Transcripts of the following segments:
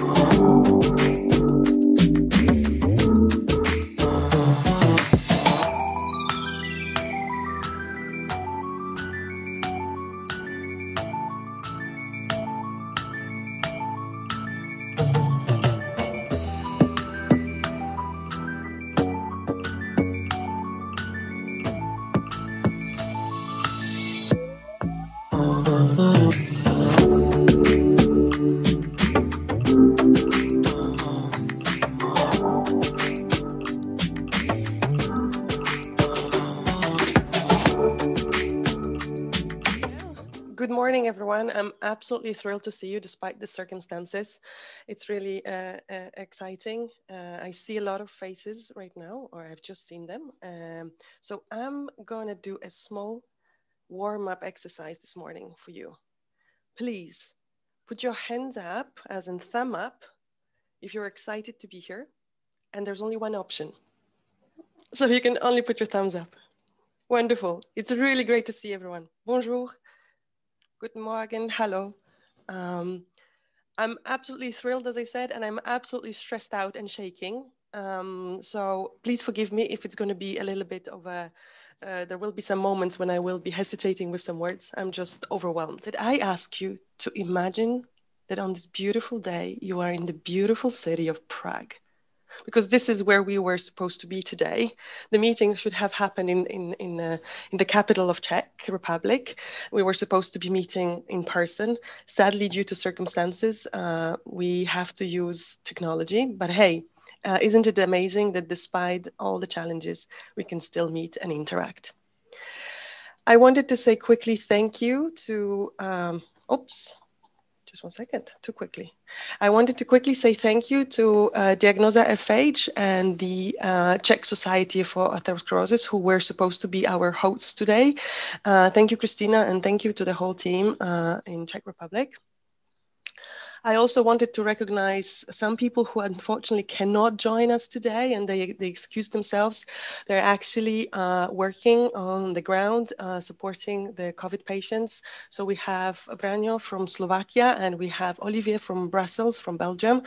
Oh. I'm absolutely thrilled to see you despite the circumstances. It's really uh, uh, exciting. Uh, I see a lot of faces right now, or I've just seen them. Um, so I'm going to do a small warm up exercise this morning for you. Please put your hands up, as in thumb up, if you're excited to be here. And there's only one option. So you can only put your thumbs up. Wonderful. It's really great to see everyone. Bonjour. Guten Morgen, hello. Um, I'm absolutely thrilled, as I said, and I'm absolutely stressed out and shaking. Um, so please forgive me if it's going to be a little bit of a, uh, there will be some moments when I will be hesitating with some words. I'm just overwhelmed. Did I ask you to imagine that on this beautiful day, you are in the beautiful city of Prague? Because this is where we were supposed to be today. The meeting should have happened in in in, uh, in the capital of Czech Republic. We were supposed to be meeting in person. Sadly, due to circumstances, uh, we have to use technology. But hey, uh, isn't it amazing that despite all the challenges, we can still meet and interact? I wanted to say quickly thank you to. Um, oops, just one second, too quickly. I wanted to quickly say thank you to uh, Diagnoza FH and the uh, Czech Society for Atherosclerosis, who were supposed to be our hosts today. Uh, thank you, Christina, and thank you to the whole team uh, in Czech Republic. I also wanted to recognize some people who unfortunately cannot join us today and they, they excuse themselves. They're actually uh, working on the ground, uh, supporting the COVID patients. So we have Branyo from Slovakia and we have Olivier from Brussels, from Belgium.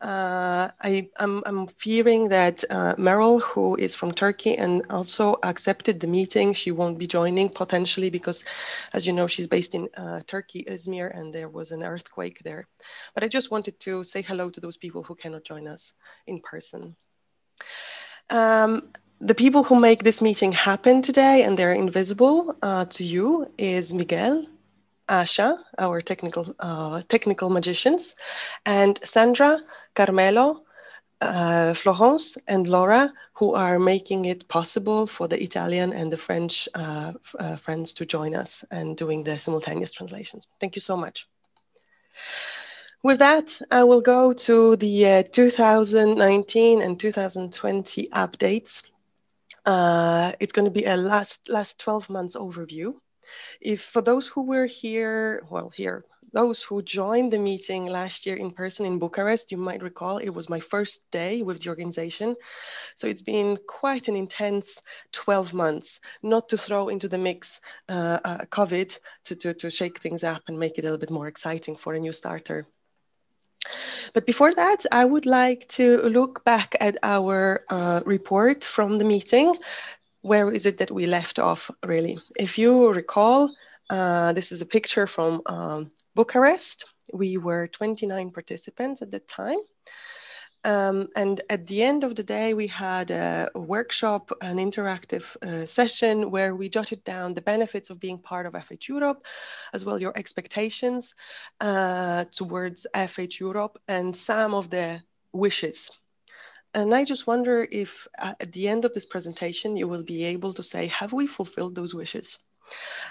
Uh, I, am fearing that uh, Meryl, who is from Turkey and also accepted the meeting, she won't be joining potentially because, as you know, she's based in uh, Turkey, Izmir, and there was an earthquake there. But I just wanted to say hello to those people who cannot join us in person. Um, the people who make this meeting happen today and they're invisible uh, to you is Miguel, Asha, our technical uh, technical magicians, and Sandra, Carmelo, uh, Florence, and Laura, who are making it possible for the Italian and the French uh, uh, friends to join us and doing the simultaneous translations. Thank you so much. With that, I will go to the uh, 2019 and 2020 updates. Uh, it's going to be a last last 12 months overview. If for those who were here, well, here, those who joined the meeting last year in person in Bucharest, you might recall it was my first day with the organization. So it's been quite an intense 12 months, not to throw into the mix uh, uh, COVID to, to, to shake things up and make it a little bit more exciting for a new starter. But before that, I would like to look back at our uh, report from the meeting. Where is it that we left off, really? If you recall, uh, this is a picture from um, Bucharest. We were 29 participants at the time. Um, and at the end of the day, we had a, workshop, an interactive uh, session where we jotted down the benefits of being part of FH Europe, as well your expectations uh, towards FH Europe and some of the wishes. And I just wonder if uh, at the end of this presentation, you will be able to say, have we fulfilled those wishes?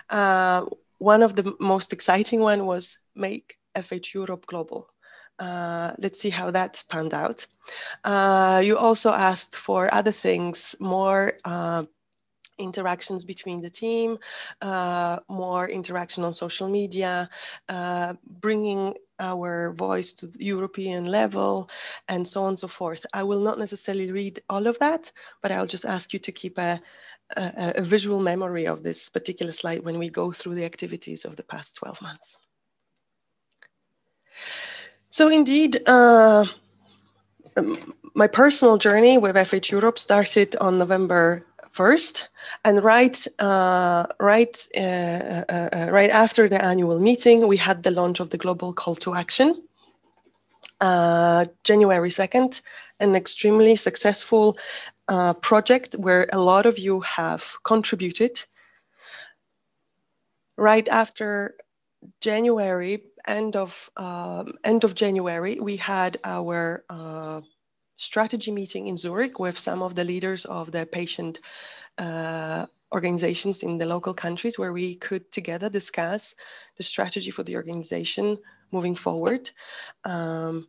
Uh, one of the most exciting one was make FH Europe global. Uh, let's see how that panned out. Uh, you also asked for other things, more uh, interactions between the team, uh, more interaction on social media, uh, bringing our voice to the European level, and so on and so forth. I will not necessarily read all of that, but I'll just ask you to keep a, a, a visual memory of this particular slide when we go through the activities of the past 12 months. So indeed, uh, um, my personal journey with FH Europe started on November 1st, and right, uh, right, uh, uh, uh, right after the annual meeting, we had the launch of the global call to action. Uh, January 2nd, an extremely successful uh, project where a lot of you have contributed. Right after January, end of um, end of January, we had our uh, strategy meeting in Zurich with some of the leaders of the patient uh, organizations in the local countries, where we could together discuss the strategy for the organization moving forward. Um,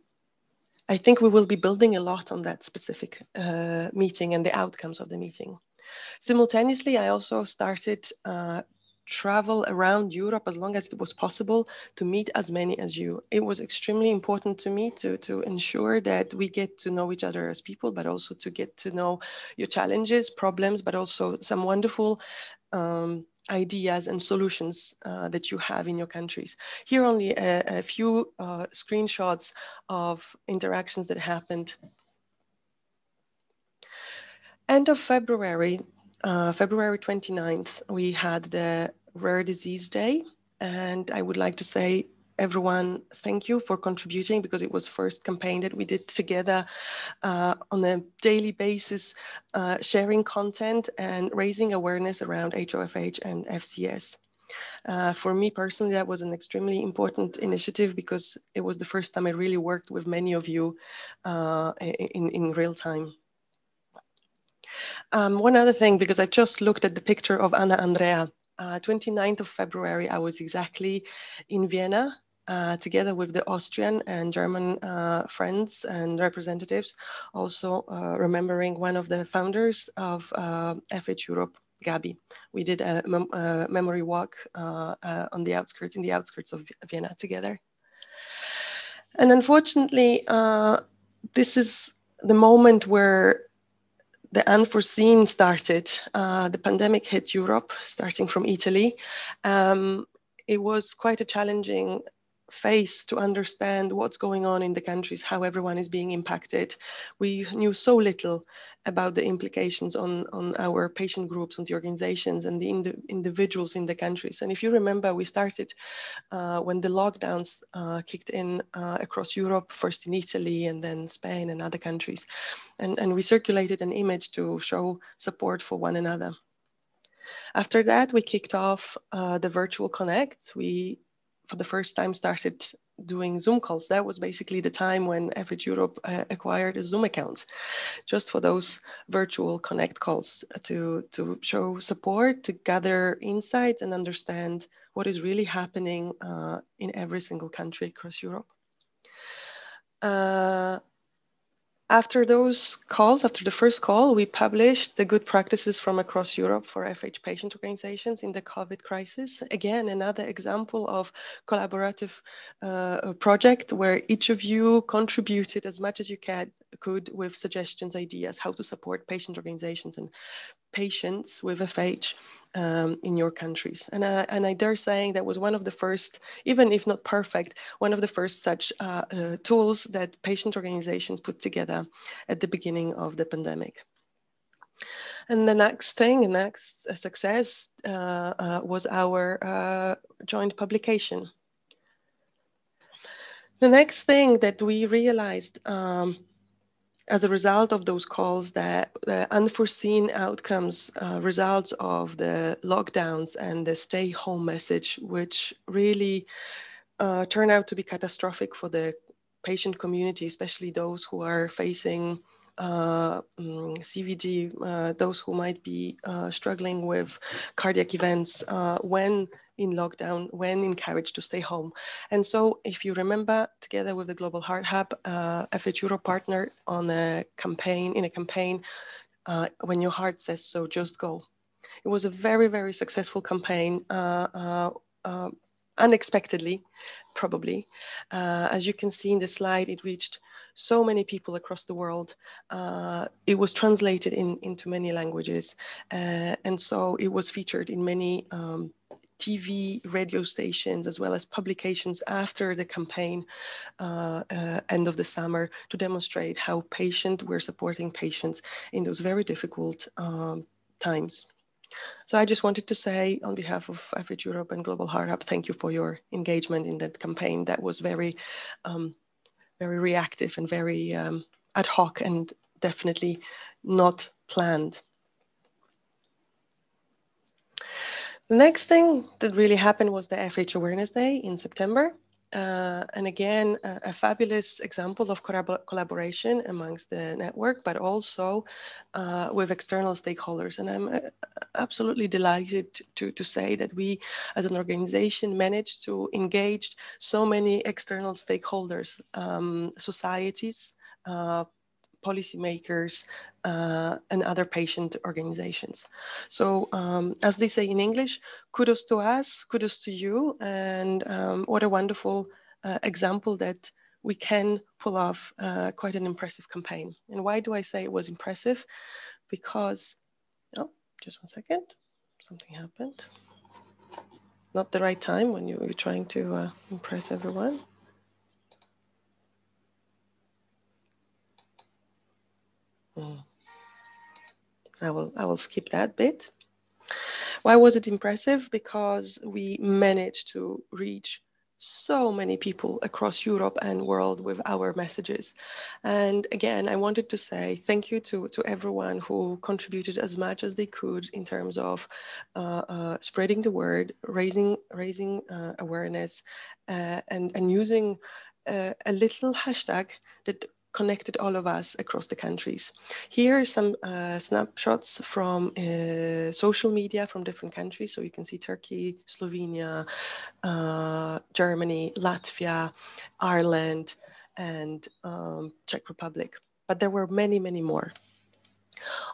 I think we will be building a lot on that specific uh, meeting and the outcomes of the meeting. Simultaneously, I also started uh, travel around Europe as long as it was possible to meet as many as you. It was extremely important to me to, to ensure that we get to know each other as people, but also to get to know your challenges, problems, but also some wonderful um, ideas and solutions uh, that you have in your countries. Here only a, a few uh, screenshots of interactions that happened. End of February, uh, February 29th, we had the Rare Disease Day. And I would like to say, everyone, thank you for contributing because it was first campaign that we did together uh, on a daily basis, uh, sharing content and raising awareness around HoFH and FCS. Uh, for me personally, that was an extremely important initiative because it was the first time I really worked with many of you uh, in, in real time. Um, one other thing, because I just looked at the picture of Anna Andrea. Uh, 29th of February, I was exactly in Vienna uh, together with the Austrian and German uh, friends and representatives, also uh, remembering one of the founders of FH uh, Europe, Gabi. We did a, mem a memory walk uh, on the outskirts, in the outskirts of Vienna together. And unfortunately, this is the moment where the unforeseen started. Uh, the pandemic hit Europe, starting from Italy. Um, it was quite a challenging phase to understand what's going on in the countries, how everyone is being impacted. We knew so little about the implications on, on our patient groups, on the organizations, and the ind individuals in the countries. And if you remember, we started uh, when the lockdowns uh, kicked in uh, across Europe, first in Italy and then Spain and other countries. And, and we circulated an image to show support for one another. After that, we kicked off uh, the virtual connect. We for the first time started doing Zoom calls. That was basically the time when FH Europe uh, acquired a Zoom account, just for those virtual connect calls to, to show support, to gather insights and understand what is really happening uh, in every single country across Europe. Uh, after those calls, after the first call, we published the good practices from across Europe for FH patient organizations in the COVID crisis. Again, another example of collaborative uh, project where each of you contributed as much as you can, could with suggestions, ideas, how to support patient organizations and patients with FH um, in your countries. And, uh, and I dare saying that was one of the first, even if not perfect, one of the first such uh, uh, tools that patient organizations put together at the beginning of the pandemic. And the next thing, the next success uh, uh, was our uh, joint publication. The next thing that we realized um, as a result of those calls, the, the unforeseen outcomes, uh, results of the lockdowns and the stay home message, which really uh, turn out to be catastrophic for the patient community, especially those who are facing uh, mm, CVD, uh, those who might be uh, struggling with cardiac events uh, when in lockdown when encouraged to stay home. And so, if you remember, together with the Global Heart Hub, uh, FH Euro partner on a campaign, in a campaign, when your heart says so, just go. It was a very, very successful campaign. Uh unexpectedly, probably. Uh, as you can see in the slide, it reached so many people across the world. Uh, it was translated in, into many languages. Uh, and so it was featured in many um, TV, radio stations, as well as publications after the campaign uh, uh, end of the summer to demonstrate how patient we're supporting patients in those very difficult um, times. So I just wanted to say on behalf of FH Europe and Global Heart Hub, thank you for your engagement in that campaign. That was very, um, very reactive and very um, ad hoc and definitely not planned. The next thing that really happened was the FH Awareness Day in September. Uh, and again, a, a, fabulous example of collaboration amongst the network, but also uh, with external stakeholders. And I'm uh, absolutely delighted to, to say that we, as an organization, managed to engage so many external stakeholders, um, societies, uh, policymakers, uh, and other patient organizations. So, um, as they say in English, kudos to us, kudos to you, and um, what a wonderful uh, example that we can pull off uh, quite an impressive campaign. And why do I say it was impressive? Because, oh, just one second, something happened. Not the right time when you, are trying to uh, impress everyone. Mm. I will I will skip that bit. Why was it impressive? Because we managed to reach so many people across Europe and world with our messages. And again, I wanted to say thank you to, to everyone who contributed as much as they could in terms of uh, uh, spreading the word, raising raising uh, awareness, uh, and and using uh, a little hashtag that connected all of us across the countries. Here are some uh, snapshots from uh, social media from different countries. So you can see Turkey, Slovenia, uh, Germany, Latvia, Ireland, and um, Czech Republic. But there were many, many more.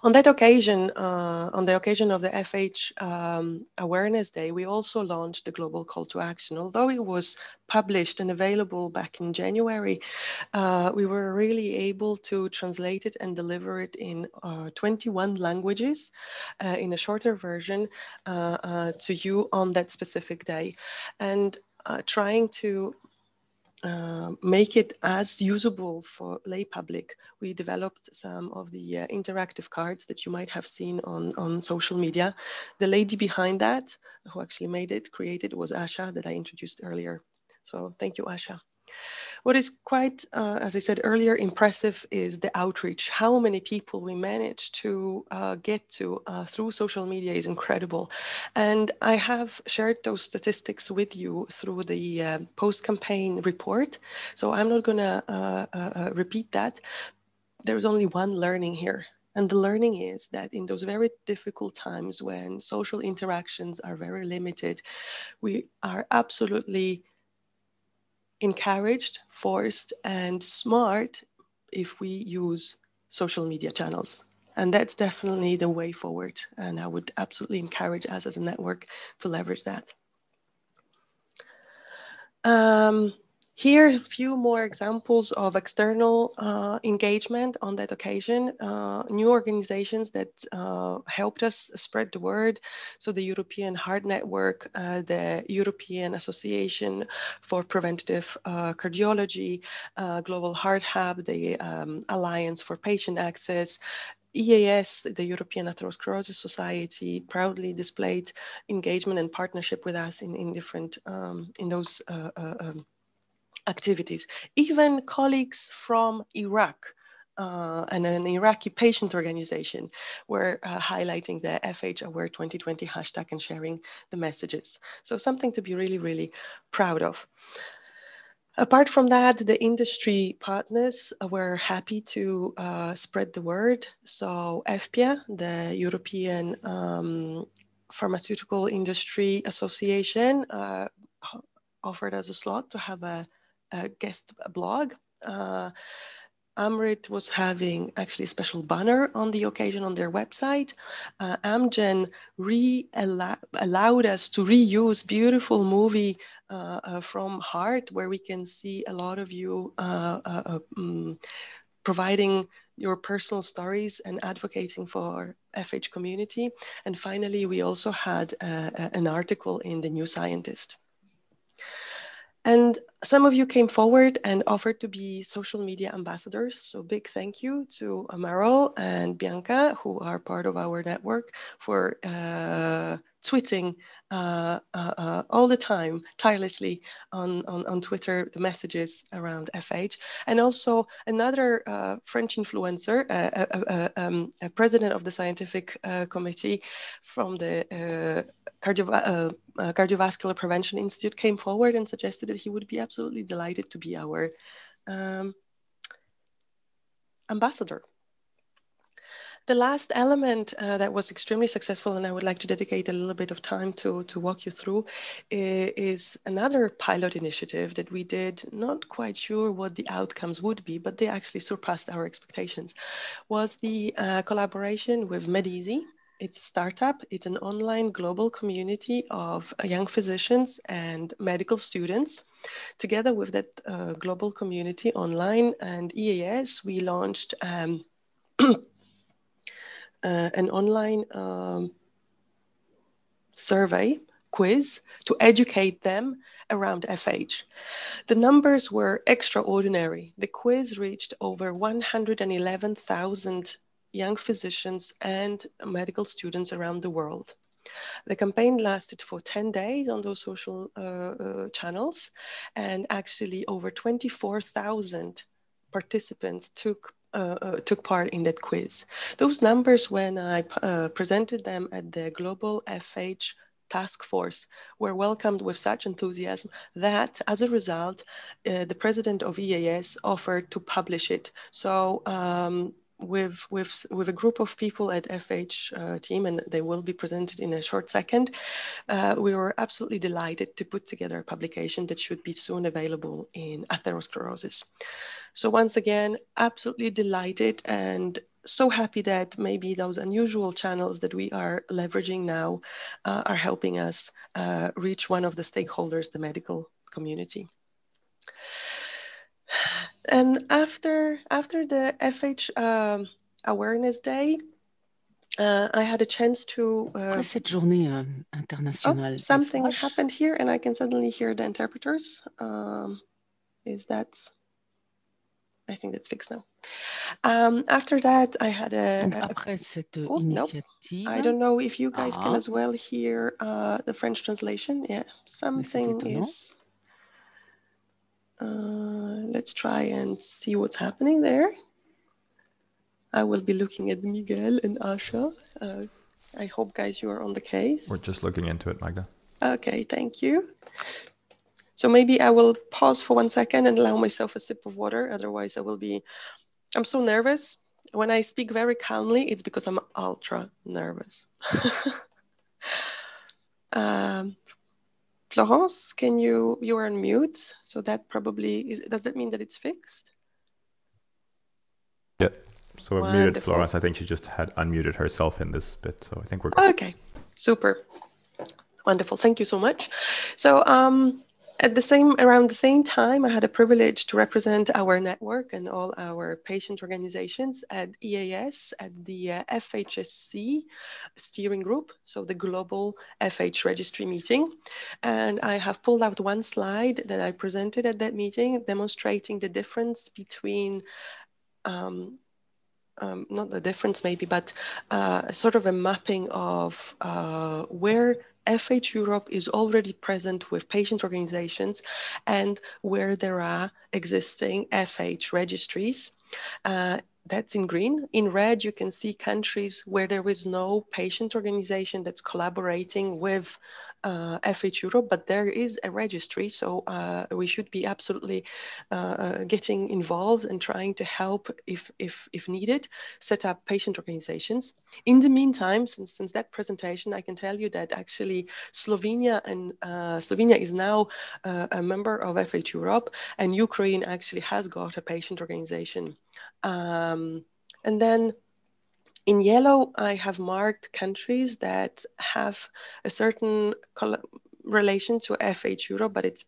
On that occasion, uh, on the occasion of the FH um, Awareness Day, we also launched the Global Call to Action. Although it was published and available back in January, uh, we were really able to translate it and deliver it in uh, 21 languages uh, in a shorter version uh, uh, to you on that specific day. And trying to uh, make it as usable for lay public, we developed some of the uh, interactive cards that you might have seen on, on social media. The lady behind that, who actually made it, created, was Asha that I introduced earlier. So thank you, Asha. What is quite, uh, as I said earlier, impressive is the outreach. How many people we managed to uh, get to uh, through social media is incredible. And I have shared those statistics with you through the uh, post campaign report. So I'm not going to uh, uh, repeat that. There's only one learning here. And the learning is that in those very difficult times when social interactions are very limited, we are absolutely encouraged, forced, and smart if we use social media channels. And that's definitely the way forward. And I would absolutely encourage us as a network to leverage that. Um, here, a few more examples of external uh, engagement on that occasion. Uh, new organizations that uh, helped us spread the word. So the European Heart Network, uh, the European Association for Preventative uh, Cardiology, uh, Global Heart Hub, the um, Alliance for Patient Access, EAS, the European Atherosclerosis Society, proudly displayed engagement and partnership with us in, in different, um, in those uh, uh, um, activities. Even colleagues from Iraq uh, and an Iraqi patient organization were uh, highlighting the FH Aware 2020 hashtag and sharing the messages. So something to be really, really proud of. Apart from that, the industry partners were happy to uh, spread the word. So EFPIA, the European um, Pharmaceutical Industry Association, uh, offered us a slot to have a a guest blog. Uh, Amryt was having actually a special banner on the occasion on their website. Uh, Amgen re allowed us to reuse beautiful movie uh, uh, from Heart, where we can see a lot of you um, providing your personal stories and advocating for FH community. And finally, we also had uh, an article in the New Scientist. And some of you came forward and offered to be social media ambassadors. So big thank you to Amaral and Bianca, who are part of our network, for uh, tweeting uh, uh, uh, all the time, tirelessly on, on, on Twitter, the messages around FH. And also another uh, French influencer, uh, um, a president of the scientific committee from the cardio Cardiovascular Prevention Institute came forward and suggested that he would be absolutely delighted to be our um, ambassador the last element uh, that was extremely successful, and I would like to dedicate a little bit of time to, to walk you through, is another pilot initiative that we did, not quite sure what the outcomes would be, but they actually surpassed our expectations, was the uh, collaboration with MedEasy. It's a startup. It's an online global community of uh, young physicians and medical students. Together with that uh, global community online and EAS, we launched um, uh, an online um, survey quiz to educate them around FH. The numbers were extraordinary. The quiz reached over 111,000 young physicians and medical students around the world. The campaign lasted for 10 days on those social uh, uh, channels, and actually over 24,000 participants took uh, uh, took part in that quiz. Those numbers, when I uh, presented them at the Global FH task force were welcomed with such enthusiasm that as a result, uh, the president of EAS offered to publish it. So um, with, with, with a group of people at FH uh, team, and they will be presented in a short second, uh, we were absolutely delighted to put together a publication that should be soon available in atherosclerosis. So once again, absolutely delighted and so happy that maybe those unusual channels that we are leveraging now uh, are helping us uh, reach one of the stakeholders, the medical community. And after after the FH um, Awareness Day, uh, I had a chance to. Uh, cette journée euh, internationale. Oh, something FH. happened here, and I can suddenly hear the interpreters. Um, is that? I think that's fixed now. Um, after that, I had a. Donc, après cette oh, initiative. I don't know if you guys ah. can as well hear uh, the French translation. Yeah, something is. Uh, let's try and see what's happening there. I will be looking at Miguel and Asha. Uh, I hope, guys, you are on the case. We're just looking into it, Magda. Okay, thank you. So maybe I will pause for one second and allow myself a sip of water. Otherwise, I will be. I'm so nervous. When I speak very calmly, it's because I'm ultra nervous. um, Florence, can you, you are on mute. So that probably, is, does that mean that it's fixed? Yeah. So I've muted Florence. I think she just had unmuted herself in this bit. So I think we're good. Okay, super. Wonderful. Thank you so much. So um, at the same around the same time, I had a privilege to represent our network and all our patient organizations at EAS at the uh, FHSC steering group, so the global FH registry meeting. And I have pulled out one slide that I presented at that meeting, demonstrating the difference between um, um, not the difference maybe, but uh, sort of a mapping of uh, where FH Europe is already present with patient organizations and where there are existing FH registries. Uh, that's in green. In red, you can see countries where there is no patient organization that's collaborating with uh, FH Europe, but there is a registry, so uh, we should be absolutely uh, uh, getting involved and trying to help, if, if, if needed, set up patient organizations. In the meantime, since, since that presentation, I can tell you that actually Slovenia and uh, Slovenia is now uh, a member of FH Europe, and Ukraine actually has got a patient organization. Um, and then in yellow, I have marked countries that have a certain relation to FH Europe, but it's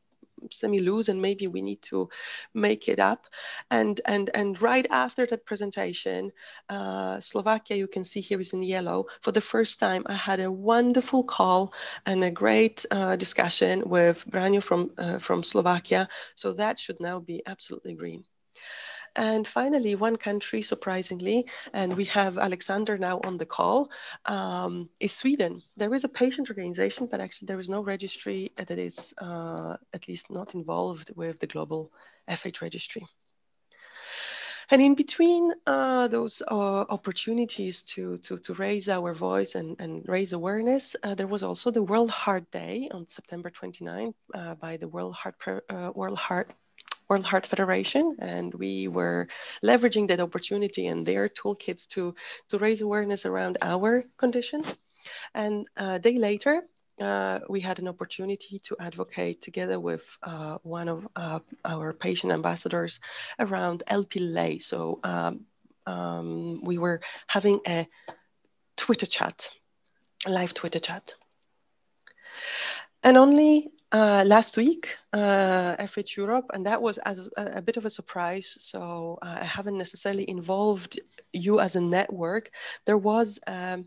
semi loose and maybe we need to make it up. And and and right after that presentation uh, slovakia you can see here is in yellow. For the first time i had a wonderful call and a great uh, discussion with branyo from uh, from slovakia. So that should now be absolutely green and finally, one country, surprisingly, and we have Alexander now on the call, um, is Sweden. There is a patient organization, but actually there is no registry that is uh, at least not involved with the global FH registry. And in between uh, those uh, opportunities to, to, to raise our voice and, and raise awareness, uh, there was also the World Heart Day on September 29 uh, by the World Heart, uh, World Heart World Heart Federation, and we were leveraging that opportunity and their toolkits to, to raise awareness around our conditions. And a day later, uh, we had an opportunity to advocate together with uh, one of uh, our patient ambassadors around LPLA. So um, um, we were having a Twitter chat, a live Twitter chat. And only uh, last week, uh, FH Europe, and that was as a, a bit of a surprise. So uh, I haven't necessarily involved you as a network. There was um,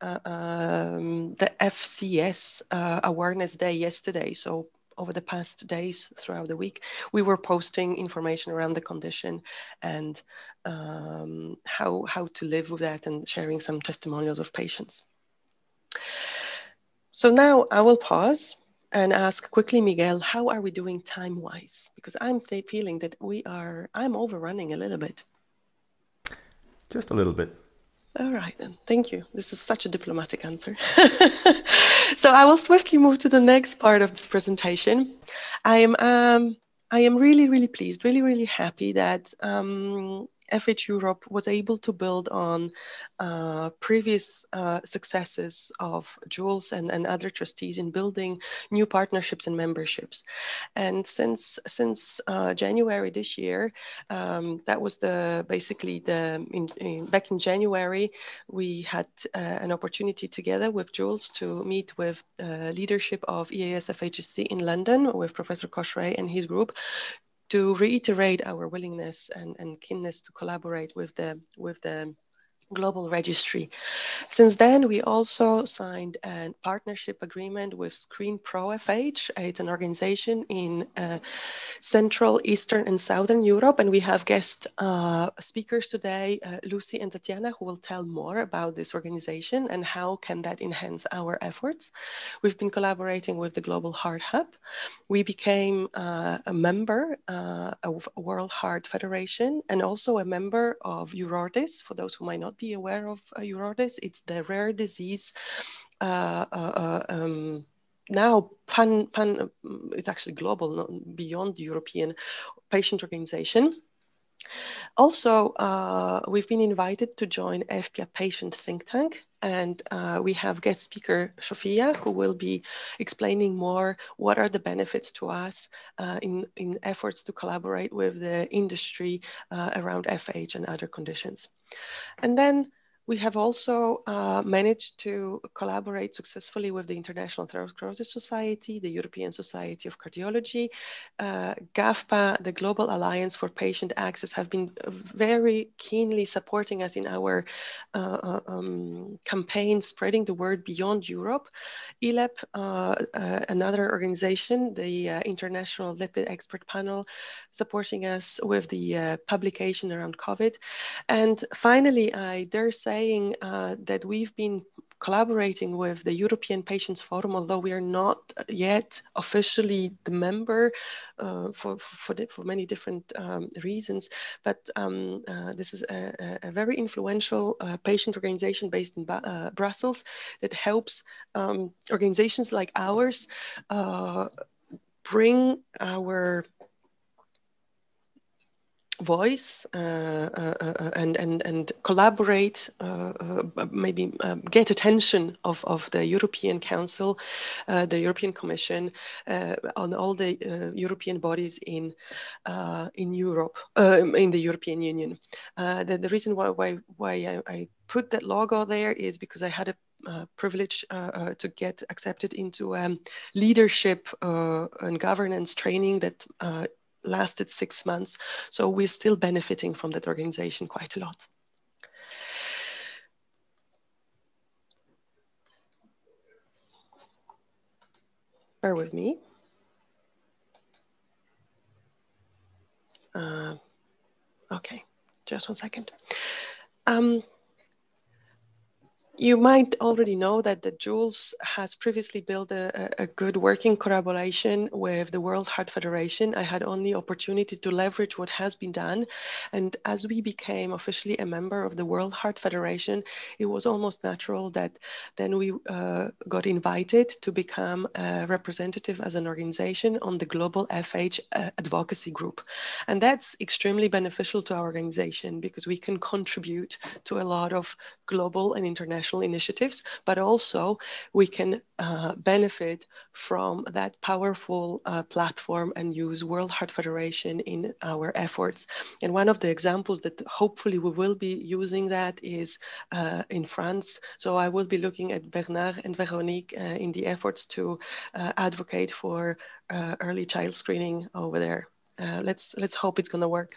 uh, um, the FCS uh, Awareness Day yesterday. So over the past days throughout the week, we were posting information around the condition and um, how how to live with that, and sharing some testimonials of patients. So now I will pause and ask quickly, Miguel, how are we doing time wise? Because I'm feeling that we are, I'm overrunning a little bit. Just a little bit. All right, then. Thank you. This is such a diplomatic answer. so I will swiftly move to the next part of this presentation. I am, um, I am really, really pleased, really, really happy that um, FH Europe was able to build on uh, previous uh, successes of Jules and, and other trustees in building new partnerships and memberships. And since since uh, January this year, um, that was the basically the in, in, back in January we had uh, an opportunity together with Jules to meet with uh, leadership of EAS FHSC in London with Professor Kausik Ray and his group to reiterate our willingness and, and keenness to collaborate with the with the global registry. Since then, we also signed a partnership agreement with Screen Pro FH. It's an organization in uh, Central, Eastern, and Southern Europe. And we have guest uh, speakers today, uh, Lucy and Tatiana, who will tell more about this organization and how can that enhance our efforts. We've been collaborating with the Global Heart Hub. We became uh, a member uh, of World Heart Federation and also a member of EURORDIS, for those who might not be aware of uh, It's the rare disease uh, uh, um, now pan, pan, it's actually global, beyond European patient organization. Also, uh, we've been invited to join EFPIA Patient Think Tank, and uh, we have guest speaker Sofia, who will be explaining more what are the benefits to us uh, in, in efforts to collaborate with the industry uh, around FH and other conditions. And then we have also uh, managed to collaborate successfully with the International Atherosclerosis Society, the European Society of Cardiology, uh, GAFPA, the Global Alliance for Patient Access, have been very keenly supporting us in our uh, uh um, campaign spreading the word beyond Europe. ILEP, uh, uh, another organization, the International Lipid Expert Panel, supporting us with the publication around COVID. And finally, I dare say saying uh, that we've been collaborating with the European Patients Forum, although we are not yet officially the member uh, for, for, for, many different um, reasons. But um, uh, this is a, a very influential uh, patient organization based in uh, Brussels that helps um, organizations like ours uh, bring our voice uh, uh, uh, and, and, and collaborate, maybe um, get attention of, of the European Council, the European Commission, on all the European bodies in, in Europe, in the European Union. the, the reason why, why, why I, I put that logo there is because I had a uh, privilege uh, uh, to get accepted into um, leadership and governance training that lasted six months. So we're still benefiting from that organization quite a lot. Bear with me. Uh, okay, just one second. Um, you might already know that the Jules has previously built a, a, good working collaboration with the World Heart Federation. I had only opportunity to leverage what has been done. And as we became officially a member of the World Heart Federation, it was almost natural that then we uh, got invited to become a representative as an organization on the Global FH uh, Advocacy Group. And that's extremely beneficial to our organization because we can contribute to a lot of global and international international initiatives, but also we can uh, benefit from that powerful uh, platform and use World Heart Federation in our efforts. And one of the examples that hopefully we will be using that is uh, in France. So I will be looking at Bernard and Veronique uh, in the efforts to uh, advocate for uh, early child screening over there. let's let's hope it's going to work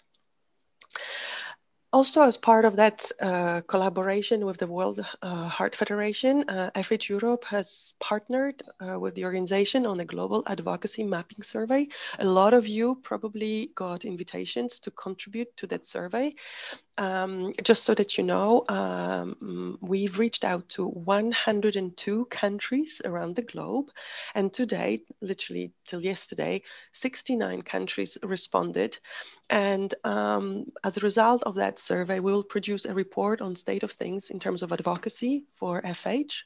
also, as part of that uh, collaboration with the World uh, Heart Federation, uh, FH Europe has partnered uh, with the organization on a global advocacy mapping survey. A lot of you probably got invitations to contribute to that survey. Um, just so that you know, um, we've reached out to 102 countries around the globe. And today, literally till yesterday, 69 countries responded. And um, as a result of that survey, we will produce a report on state of things in terms of advocacy for FH.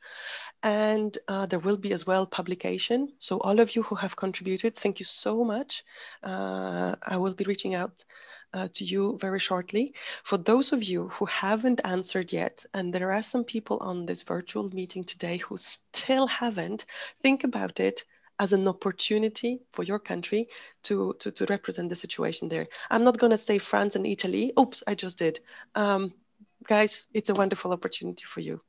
And uh, there will be as well publication. So all of you who have contributed, thank you so much. Uh, I will be reaching out uh, to you very shortly. For those of you who haven't answered yet, and there are some people on this virtual meeting today who still haven't, think about it as an opportunity for your country to, to, to represent the situation there. I'm not going to say France and Italy. Oops, I just did. Um, guys, it's a wonderful opportunity for you.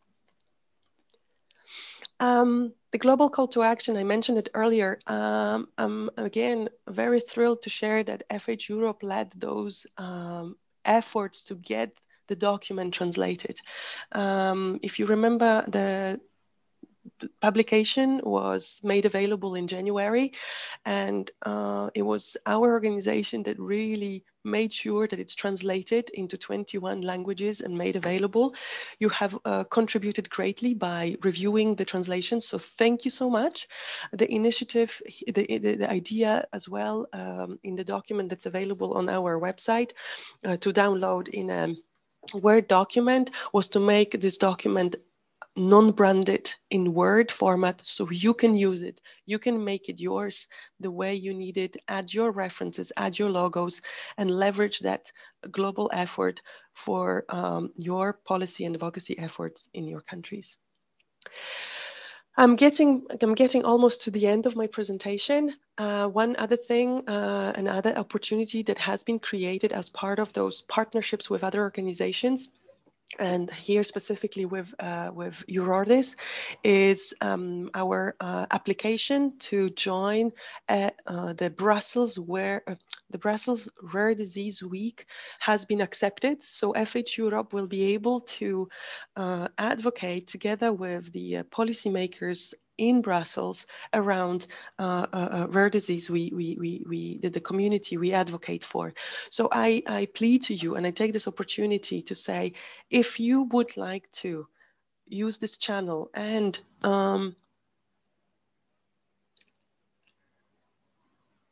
Um, the global call to action, I mentioned it earlier. Um, I'm again very thrilled to share that FH Europe led those um, efforts to get the document translated. Um, if you remember, the publication was made available in January, and uh, it was our organization that really made sure that it's translated into 21 languages and made available. You have uh, contributed greatly by reviewing the translation, so thank you so much. The initiative, the, the, the idea as well um, in the document that's available on our website uh, to download in a Word document was to make this document non-branded in Word format so you can use it. You can make it yours the way you need it, add your references, add your logos, and leverage that global effort for um, your policy and advocacy efforts in your countries. I'm getting, I'm getting almost to the end of my presentation. Uh, one other thing, uh, another opportunity that has been created as part of those partnerships with other organizations and here specifically with uh, with Eurordis is um, our uh, application to join uh, uh the Brussels where uh, the Brussels Rare Disease Week has been accepted. So FH Europe will be able to uh, advocate together with the policymakers in Brussels around uh, uh, uh, rare disease we, we, we, we, the, the community we advocate for. So I, I plead to you and I take this opportunity to say, if you would like to use this channel and um,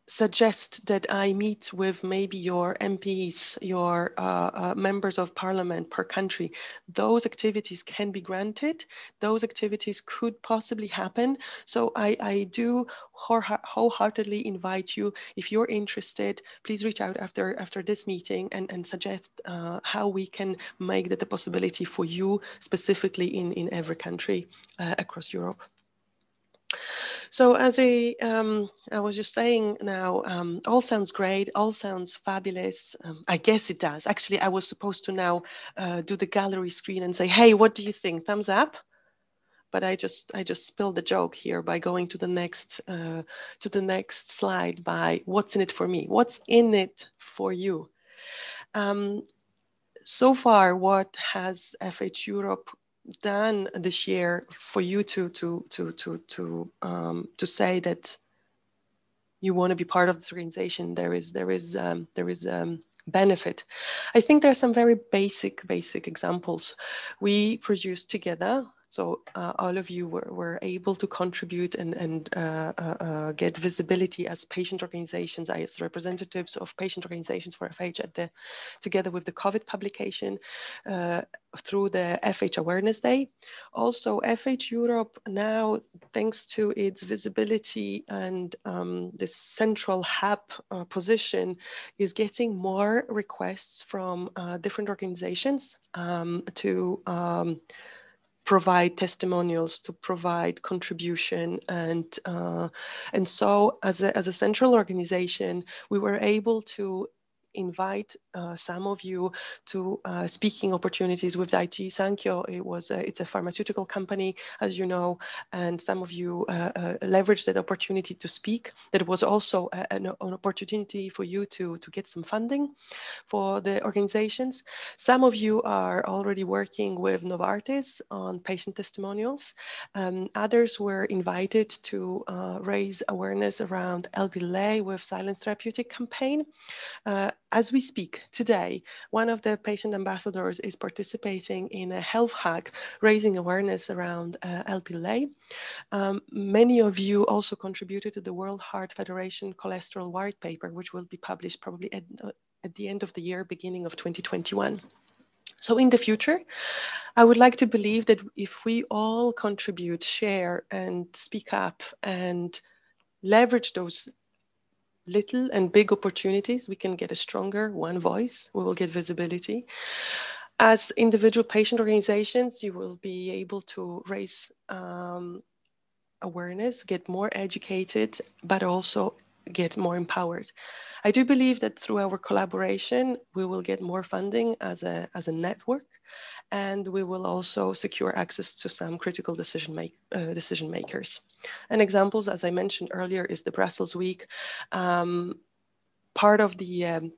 suggest that I meet with maybe your MPs, your uh, uh, members of parliament per country. Those activities can be granted. Those activities could possibly happen. So I, I do wholeheartedly invite you, if you're interested, please reach out after, after this meeting and, and suggest uh, how we can make that a possibility for you specifically in, in every country uh, across Europe. So as a, um, I was just saying now, um, all sounds great, all sounds fabulous. Um, I guess it does. Actually, I was supposed to now uh, do the gallery screen and say, hey, what do you think? Thumbs up? but I just I just spilled the joke here by going to the next uh, to the next slide by what's in it for me, what's in it for you. Um, so far, what has FH Europe done this year for you to to to to to um, to say that you want to be part of this organization? There is there is um, there is um, benefit. I think there are some very basic basic examples. We produced together so uh, all of you were, were able to contribute and, and uh, uh, uh get visibility as patient organizations, as representatives of patient organizations for FH at the, together with the COVID publication uh, through the FH Awareness Day. Also, FH Europe now, thanks to its visibility and um, this central hub uh, position, is getting more requests from different organizations um, to um, provide testimonials, to provide contribution, and uh, and so as a as a central organization, we were able to invite uh, some of you to uh, speaking opportunities with Daiichi Sankyo. It was a, it's a pharmaceutical company, as you know, and some of you uh, uh leveraged that opportunity to speak. That was also a, an, an, opportunity for you to to get some funding for the organizations. Some of you are already working with Novartis on patient testimonials. Um, others were invited to uh, raise awareness around Lp(a) with Silence Therapeutic campaign. Uh, as we speak today, one of the patient ambassadors is participating in a health hack, raising awareness around uh, LP Um, many of you also contributed to the World Heart Federation cholesterol white paper, which will be published probably at, uh, at the end of the year, beginning of 2021. So in the future, I would like to believe that if we all contribute, share, and speak up and leverage those little and big opportunities, we can get a stronger one voice, we will get visibility. As individual patient organizations, you will be able to raise um, awareness, get more educated, but also get more empowered. I do believe that through our collaboration, we will get more funding as a, as a network, and we will also secure access to some critical decision, make, uh, decision makers. And examples, as I mentioned earlier, is the Brussels Week. Um, part of the um,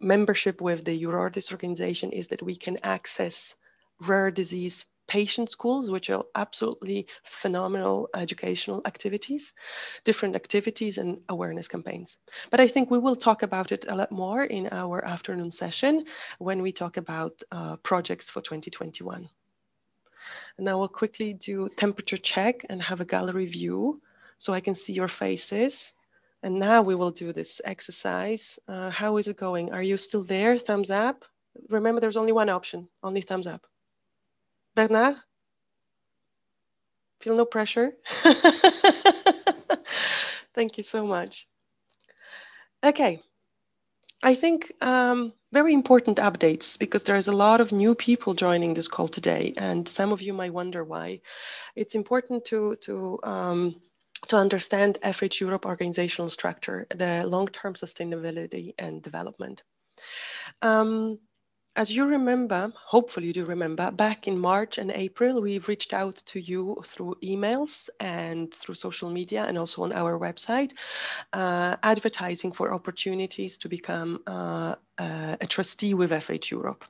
membership with the Eurordis organization is that we can access rare disease patient schools, which are absolutely phenomenal educational activities, different activities and awareness campaigns. But I think we will talk about it a lot more in our afternoon session when we talk about uh, projects for 2021. And now we'll quickly do temperature check and have a gallery view so I can see your faces. And now we will do this exercise. Uh, how is it going? Are you still there? Thumbs up. Remember, there's only one option, only thumbs up. Bernard? Feel no pressure? Thank you so much. Okay. I think um, very important updates because there's a lot of new people joining this call today, and some of you might wonder why. It's important to to um, to understand FH Europe organizational structure, the long-term sustainability and development. Um, as you remember, hopefully you do remember, back in March and April, we reached out to you through emails and through social media and also on our website, uh, advertising for opportunities to become uh, uh, a trustee with FH Europe.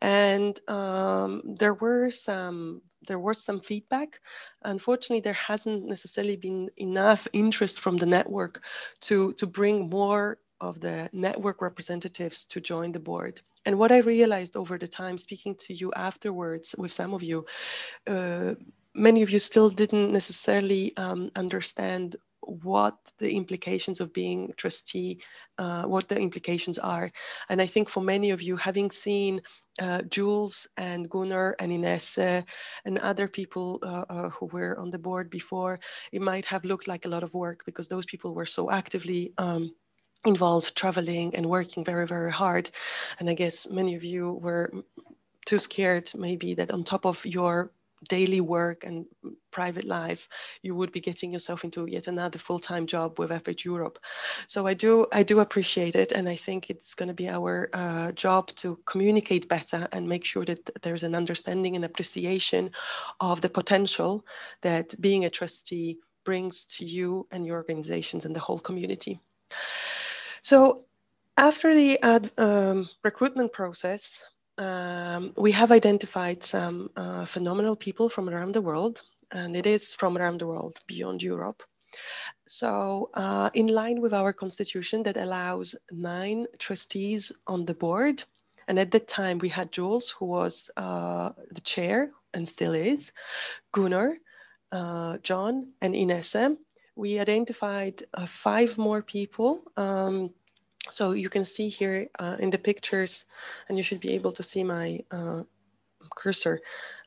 And um, there were some there was some feedback. Unfortunately, there hasn't necessarily been enough interest from the network to to bring more of the network representatives to join the board. And what I realized over the time, speaking to you afterwards with some of you, uh, many of you still didn't necessarily um, understand what the implications of being trustee, uh, what the implications are. And I think for many of you, having seen uh, Jules and Gunnar and Ines uh, and other people uh, uh, who were on the board before, it might have looked like a lot of work because those people were so actively um, involved traveling and working very, very hard. And I guess many of you were too scared maybe that on top of your daily work and private life, you would be getting yourself into yet another full-time job with FH Europe. So I do I do appreciate it, and I think it's going to be our uh, job to communicate better and make sure that there's an understanding and appreciation of the potential that being a trustee brings to you and your organizations and the whole community. So after the ad, um, recruitment process, um, we have identified some uh, phenomenal people from around the world, and it is from around the world beyond Europe. So, uh, in line with our constitution that allows nine trustees on the board, and at that time we had Jules, who was uh, the chair and still is, Gunnar, uh, John, and Inessa. We identified uh, five more people. Um, so you can see here uh, in the pictures, and you should be able to see my uh, cursor,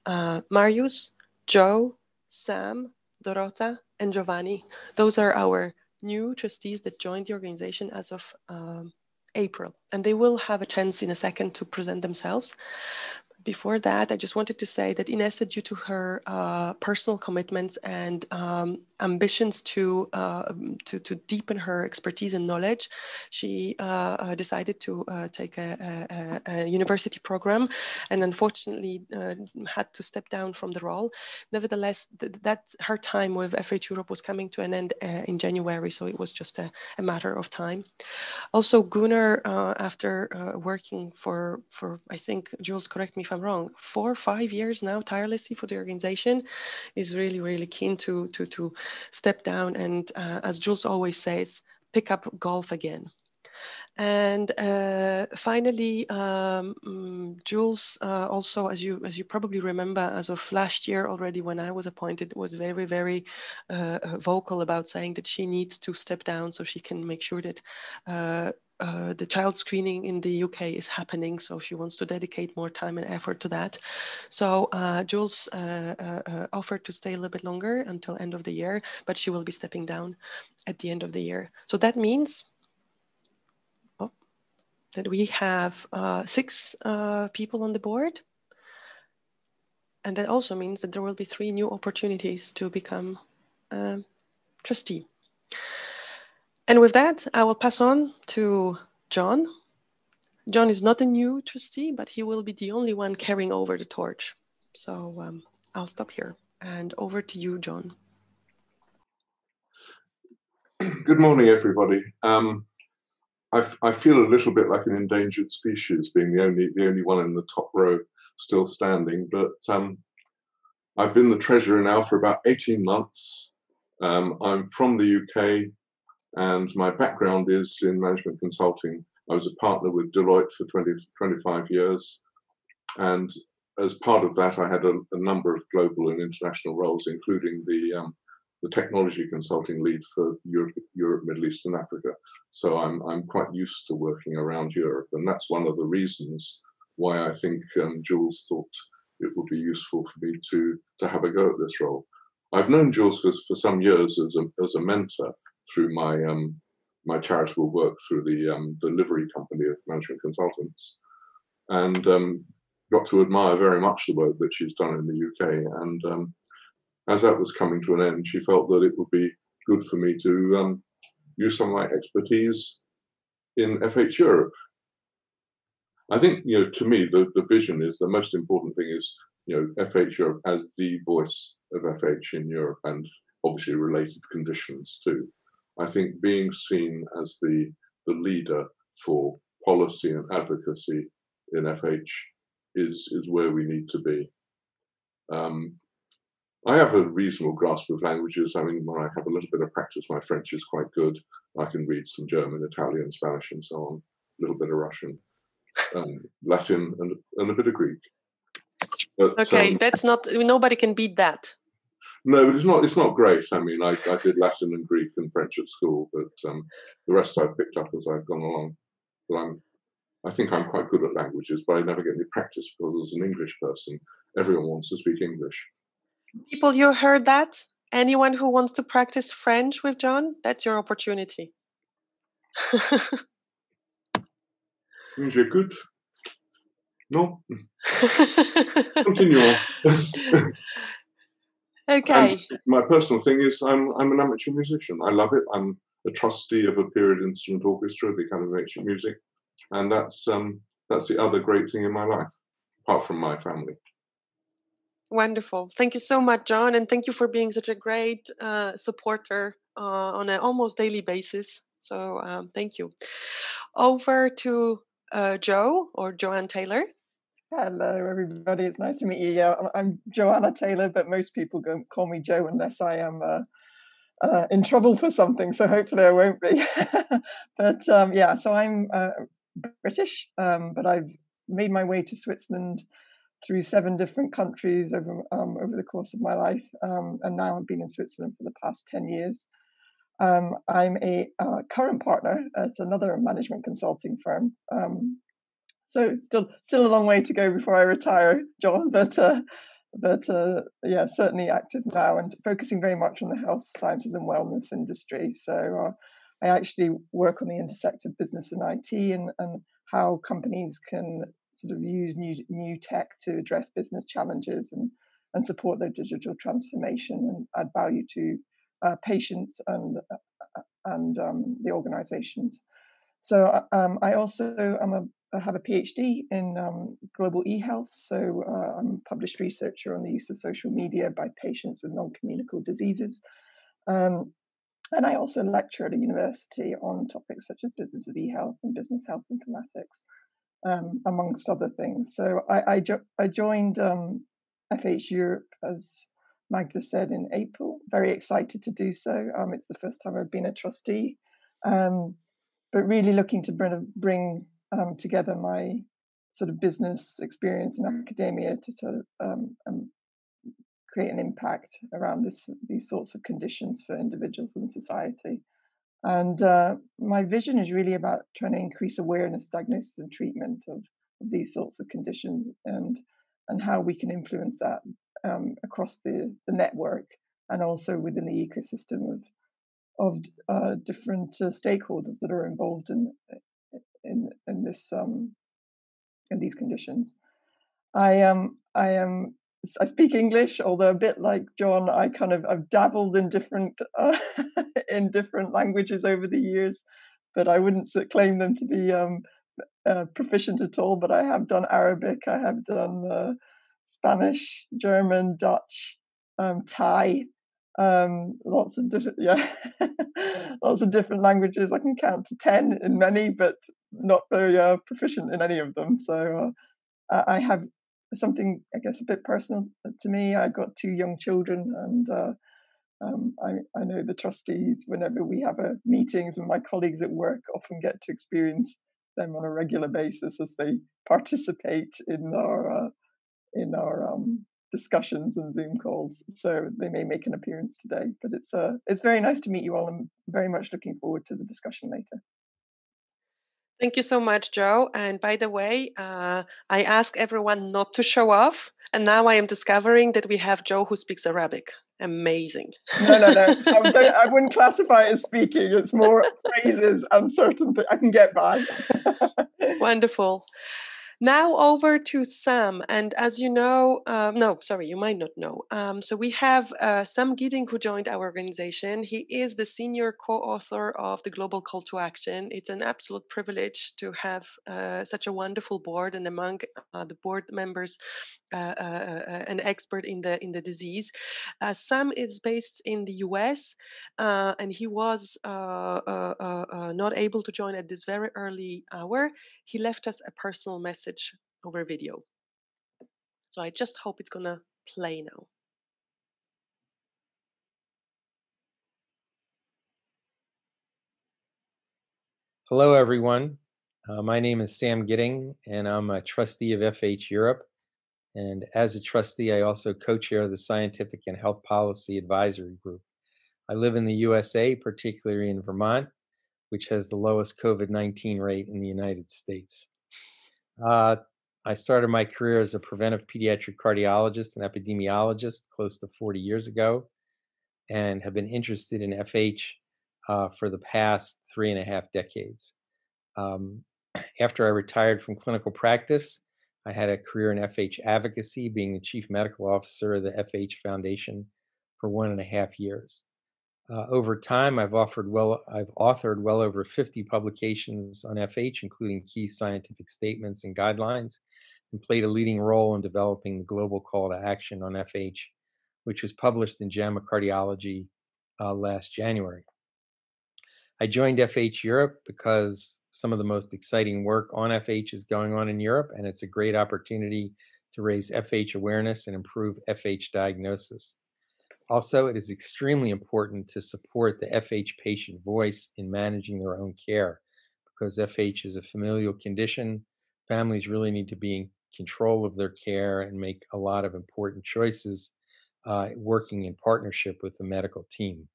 uh, Marius, Joe, Sam, Dorota, and Giovanni. Those are our new trustees that joined the organization as of um, April, and they will have a chance in a second to present themselves before that, I just wanted to say that Inessa, due to her uh, personal commitments and um, ambitions to, uh, to, to deepen her expertise and knowledge, she uh, uh decided to uh, take a, a, a, university program, and unfortunately uh, had to step down from the role. Nevertheless, th- that her time with FH Europe was coming to an end in January, so it was just a, a matter of time. Also, Gunnar, after working for for I think Jules, correct me if I'm I'm wrong, four or five years now tirelessly for the organization, is really, really keen to, to, to step down and, uh, as Jules always says, pick up golf again. And uh, finally, um, mm, Jules uh, also, as you as you probably remember, as of last year already, when I was appointed, was very very uh, vocal about saying that she needs to step down so she can make sure that uh, the child screening in the UK is happening, so she wants to dedicate more time and effort to that. So uh, Jules uh, uh, uh, offered to stay a little bit longer until end of the year, but she will be stepping down at the end of the year. So that means oh, that we have six people on the board. And that also means that there will be three new opportunities to become trustee. And with that, I will pass on to John. John is not a new trustee, but he will be the only one carrying over the torch. So um, I'll stop here and over to you, John. Good morning, everybody. Um, I, I feel a little bit like an endangered species, being the only the only one in the top row still standing. But um, I've been the treasurer now for about 18 months. Um, I'm from the UK and my background is in management consulting. I was a partner with Deloitte for 20, 25 years. And as part of that, I had a, a number of global and international roles, including the, um, the technology consulting lead for Europe, Europe, Middle East, and Africa. So I'm, I'm quite used to working around Europe. And that's one of the reasons why I think um, Jules thought it would be useful for me to, to have a go at this role. I've known Jules for, for some years as a, as a mentor, through my um, my charitable work through the um, delivery company of management consultants, and um, got to admire very much the work that she's done in the UK. And um, as that was coming to an end, she felt that it would be good for me to um, use some of my expertise in FH Europe. I think, you know, to me, the, the vision is the most important thing is, you know, FH Europe as the voice of FH in Europe and obviously related conditions too. I think being seen as the, the leader for policy and advocacy in FH is, is where we need to be. Um, I have a reasonable grasp of languages. I mean, when I have a little bit of practice, my French is quite good. I can read some German, Italian, Spanish, and so on, a little bit of Russian, um, Latin, and, and a bit of Greek. But, okay, um, that's not, nobody can beat that. No, but it's not. It's not great. I mean, I, I did Latin and Greek and French at school, but um, the rest I've picked up as I've gone along. But I'm, I think I'm quite good at languages, but I never get any practice because as an English person, everyone wants to speak English. People, you heard that? Anyone who wants to practice French with John, that's your opportunity. J'écoute. no. Continue on. okay. And my personal thing is I'm I'm an amateur musician. I love it. I'm a trustee of a period instrument orchestra, the Academy of Ancient Music, and that's um that's the other great thing in my life, apart from my family. Wonderful. Thank you so much, John, and thank you for being such a great uh, supporter uh, on an almost daily basis. So um, thank you. Over to uh, Joe or Joanne Taylor. Hello, everybody. It's nice to meet you. Yeah, I'm Joanna Taylor, but most people call me Joe unless I am uh, uh, in trouble for something. So hopefully I won't be. but um, yeah, so I'm uh, British, um, but I've made my way to Switzerland through seven different countries over um, over the course of my life, um, and now I've been in Switzerland for the past ten years. Um, I'm a uh, current partner at another management consulting firm. So still still a long way to go before I retire, John. But uh, but uh, yeah, certainly active now and focusing very much on the health sciences and wellness industry. So uh, I actually work on the intersect of business and IT and, and how companies can sort of use new new tech to address business challenges and and support their digital transformation and add value to uh, patients and uh, and um, the organizations. So uh, um, I also am a I have a PhD in um, global e-health. So uh, I'm a published researcher on the use of social media by patients with non-communicable diseases. Um, and I also lecture at a university on topics such as business of e-health and business health informatics, um, amongst other things. So I, I, jo- I joined um, FH Europe as Magda said in April. Very excited to do so. Um, it's the first time I've been a trustee, um, but really looking to bring, bring um, together my sort of business experience in academia to sort of um, um, create an impact around this these sorts of conditions for individuals and society. And uh, my vision is really about trying to increase awareness, diagnosis, and treatment of, of these sorts of conditions, and and how we can influence that um, across the, the network and also within the ecosystem of of uh, different uh, stakeholders that are involved in in in this um, in these conditions. I am um, I am I speak English, although a bit like John, I kind of I've dabbled in different uh, in different languages over the years, but I wouldn't claim them to be um, uh, proficient at all. But I have done Arabic, I have done uh, Spanish, German, Dutch, um, Thai, um, lots of different yeah, lots of different languages. I can count to ten in many, but not very uh, proficient in any of them. So uh, I have something, I guess, a bit personal to me. I've got two young children, and uh, um, I, I know the trustees. Whenever we have a meetings, and my colleagues at work often get to experience them on a regular basis as they participate in our uh, in our um, discussions and Zoom calls. So they may make an appearance today. But it's uh, it's very nice to meet you all. I'm very much looking forward to the discussion later. Thank you so much, Joe. And by the way, uh, I ask everyone not to show off. And now I am discovering that we have Joe who speaks Arabic. Amazing. No, no, no. I, I wouldn't classify it as speaking. It's more phrases and certain things. I can get by. Wonderful. Now over to Sam, and as you know, um, no, sorry, you might not know. Um, so we have uh, Sam Gidding who joined our organization. He is the senior co-author of the Global Call to Action. It's an absolute privilege to have uh, such a wonderful board, and among uh, the board members, uh, uh, uh, an expert in the in the disease. Sam is based in the U.S. and he was not able to join at this very early hour. He left us a personal message message over video. So I just hope it's gonna play now. Hello, everyone. Uh, my name is Sam Gidding, and I'm a trustee of FH Europe. And as a trustee, I also co chair the Scientific and Health Policy Advisory Group. I live in the USA, particularly in Vermont, which has the lowest COVID 19 rate in the United States. Uh, I started my career as a preventive pediatric cardiologist and epidemiologist close to 40 years ago, and have been interested in FH uh, for the past three and a half decades. Um, after I retired from clinical practice, I had a career in FH advocacy, being the chief medical officer of the FH Foundation for one and a half years. Uh, over time, I've offered well, I've authored well over 50 publications on FH, including key scientific statements and guidelines, and played a leading role in developing the global call to action on FH, which was published in JAMA Cardiology uh, last January. I joined FH Europe because some of the most exciting work on FH is going on in Europe, and it's a great opportunity to raise FH awareness and improve FH diagnosis. Also, it is extremely important to support the FH patient voice in managing their own care because FH is a familial condition. Families really need to be in control of their care and make a lot of important choices uh, working in partnership with the medical team.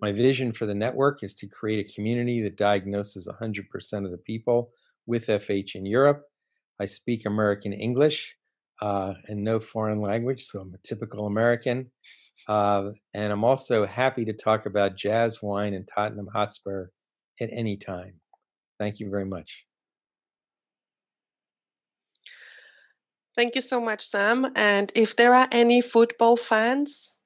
My vision for the network is to create a community that diagnoses 100% of the people with FH in Europe. I speak American English uh, and no foreign language, so I'm a typical American. Uh, and I'm also happy to talk about jazz wine and Tottenham Hotspur at any time. Thank you very much. Thank you so much, Sam. And if there are any football fans,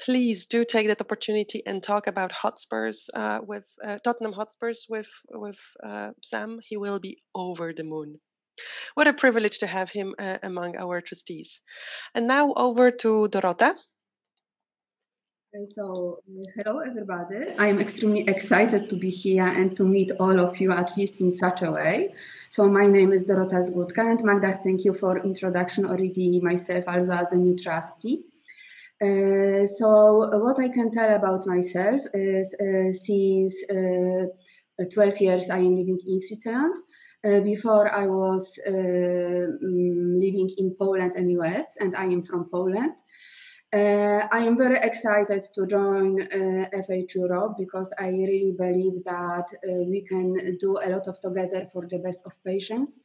please do take that opportunity and talk about Hotspurs uh, with uh, Tottenham Hotspurs with with uh, Sam. He will be over the moon. What a privilege to have him uh, among our trustees. And now over to Dorota. So, hello everybody. I'm extremely excited to be here and to meet all of you, at least in such a way. So, my name is Dorota Zgutka, and Magda, thank you for introduction already myself also as a new trustee. Uh, so, what I can tell about myself is uh, since uh, 12 years I am living in Switzerland. Uh, before I was uh, mm, living in Poland and US, and I am from Poland. Uh, I am very excited to join uh, FH Europe because I really believe that uh, we can do a lot of together for the best of patients.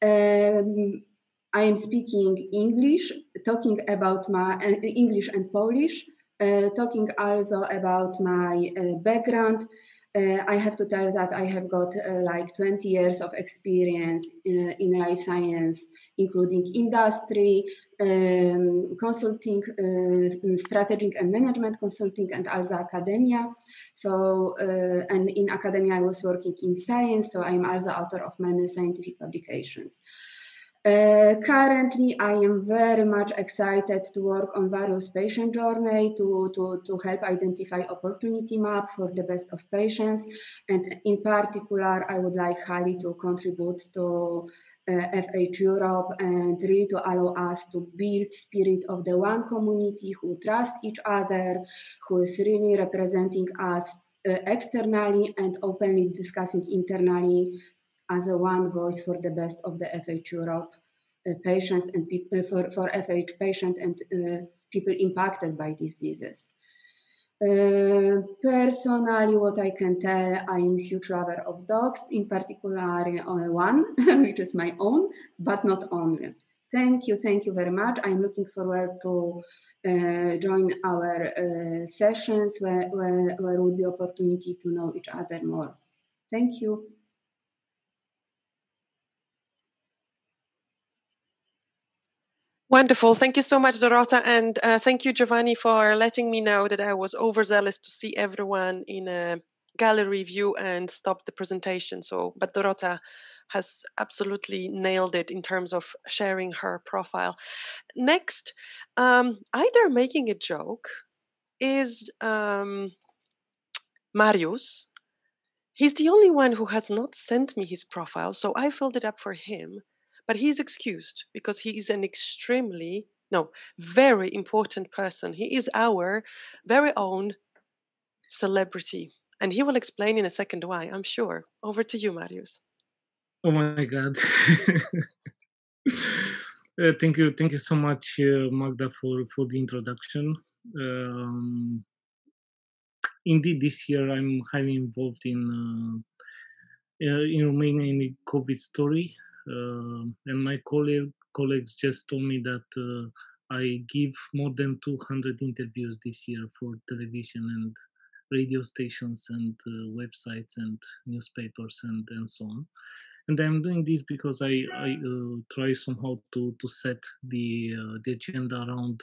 Um, I am speaking English, talking about my uh, English and Polish, talking also about my background, uh, I have to tell that I have got uh, like 20 years of experience in, uh, in life science, including industry, um, consulting, uh, strategic and management consulting, and also academia. So, uh, and in academia, I was working in science, so I'm also author of many scientific publications. Uh, currently, I am very much excited to work on various patient journey to, to, to help identify opportunity map for the best of patients. And in particular, I would like highly to contribute to uh, FH Europe and really to allow us to build spirit of the one community who trust each other, who is really representing us uh, externally and openly discussing internally as a one voice for the best of the FH Europe uh, patients and people uh, for, for FH patient and uh, people impacted by these diseases. Uh, personally, what I can tell, I am a huge lover of dogs, in particular uh, one, which is my own, but not only. Thank you, thank you very much. I'm looking forward to uh, join our sessions where, where, where will be opportunity to know each other more. Thank you. Wonderful. Thank you so much, Dorota. And uh, thank you, Giovanni, for letting me know that I was overzealous to see everyone in a gallery view and stop the presentation. So, but Dorota has absolutely nailed it in terms of sharing her profile. Next, um, either making a joke is um, Marius. He's the only one who has not sent me his profile, so I filled it up for him but he's excused because he is an extremely no very important person. He is our very own celebrity. And he will explain in a second why i'm sure. Over to you marius. Oh my god. Uh, thank you thank you so much uh, magda for for the introduction. Um, indeed this year i'm highly involved in uh, uh in romania in the covid story and my colleague, colleagues just told me that uh, I give more than 200 interviews this year for television and radio stations and uh, websites and newspapers and, and so on. and I'm doing this because I I uh, try somehow to to set the uh, the agenda around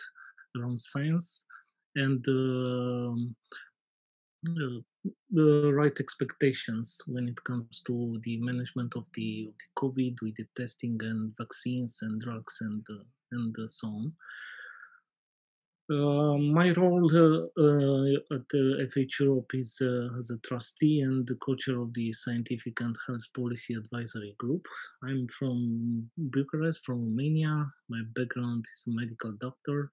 around science and um, uh, the right expectations when it comes to the management of the, of the COVID with the testing and vaccines and drugs and uh, and so on. Uh, my role uh, uh, at FH Europe is uh, as a trustee and the co-chair of the Scientific and Health Policy Advisory Group. I'm from Bucharest, from Romania. My background is a medical doctor.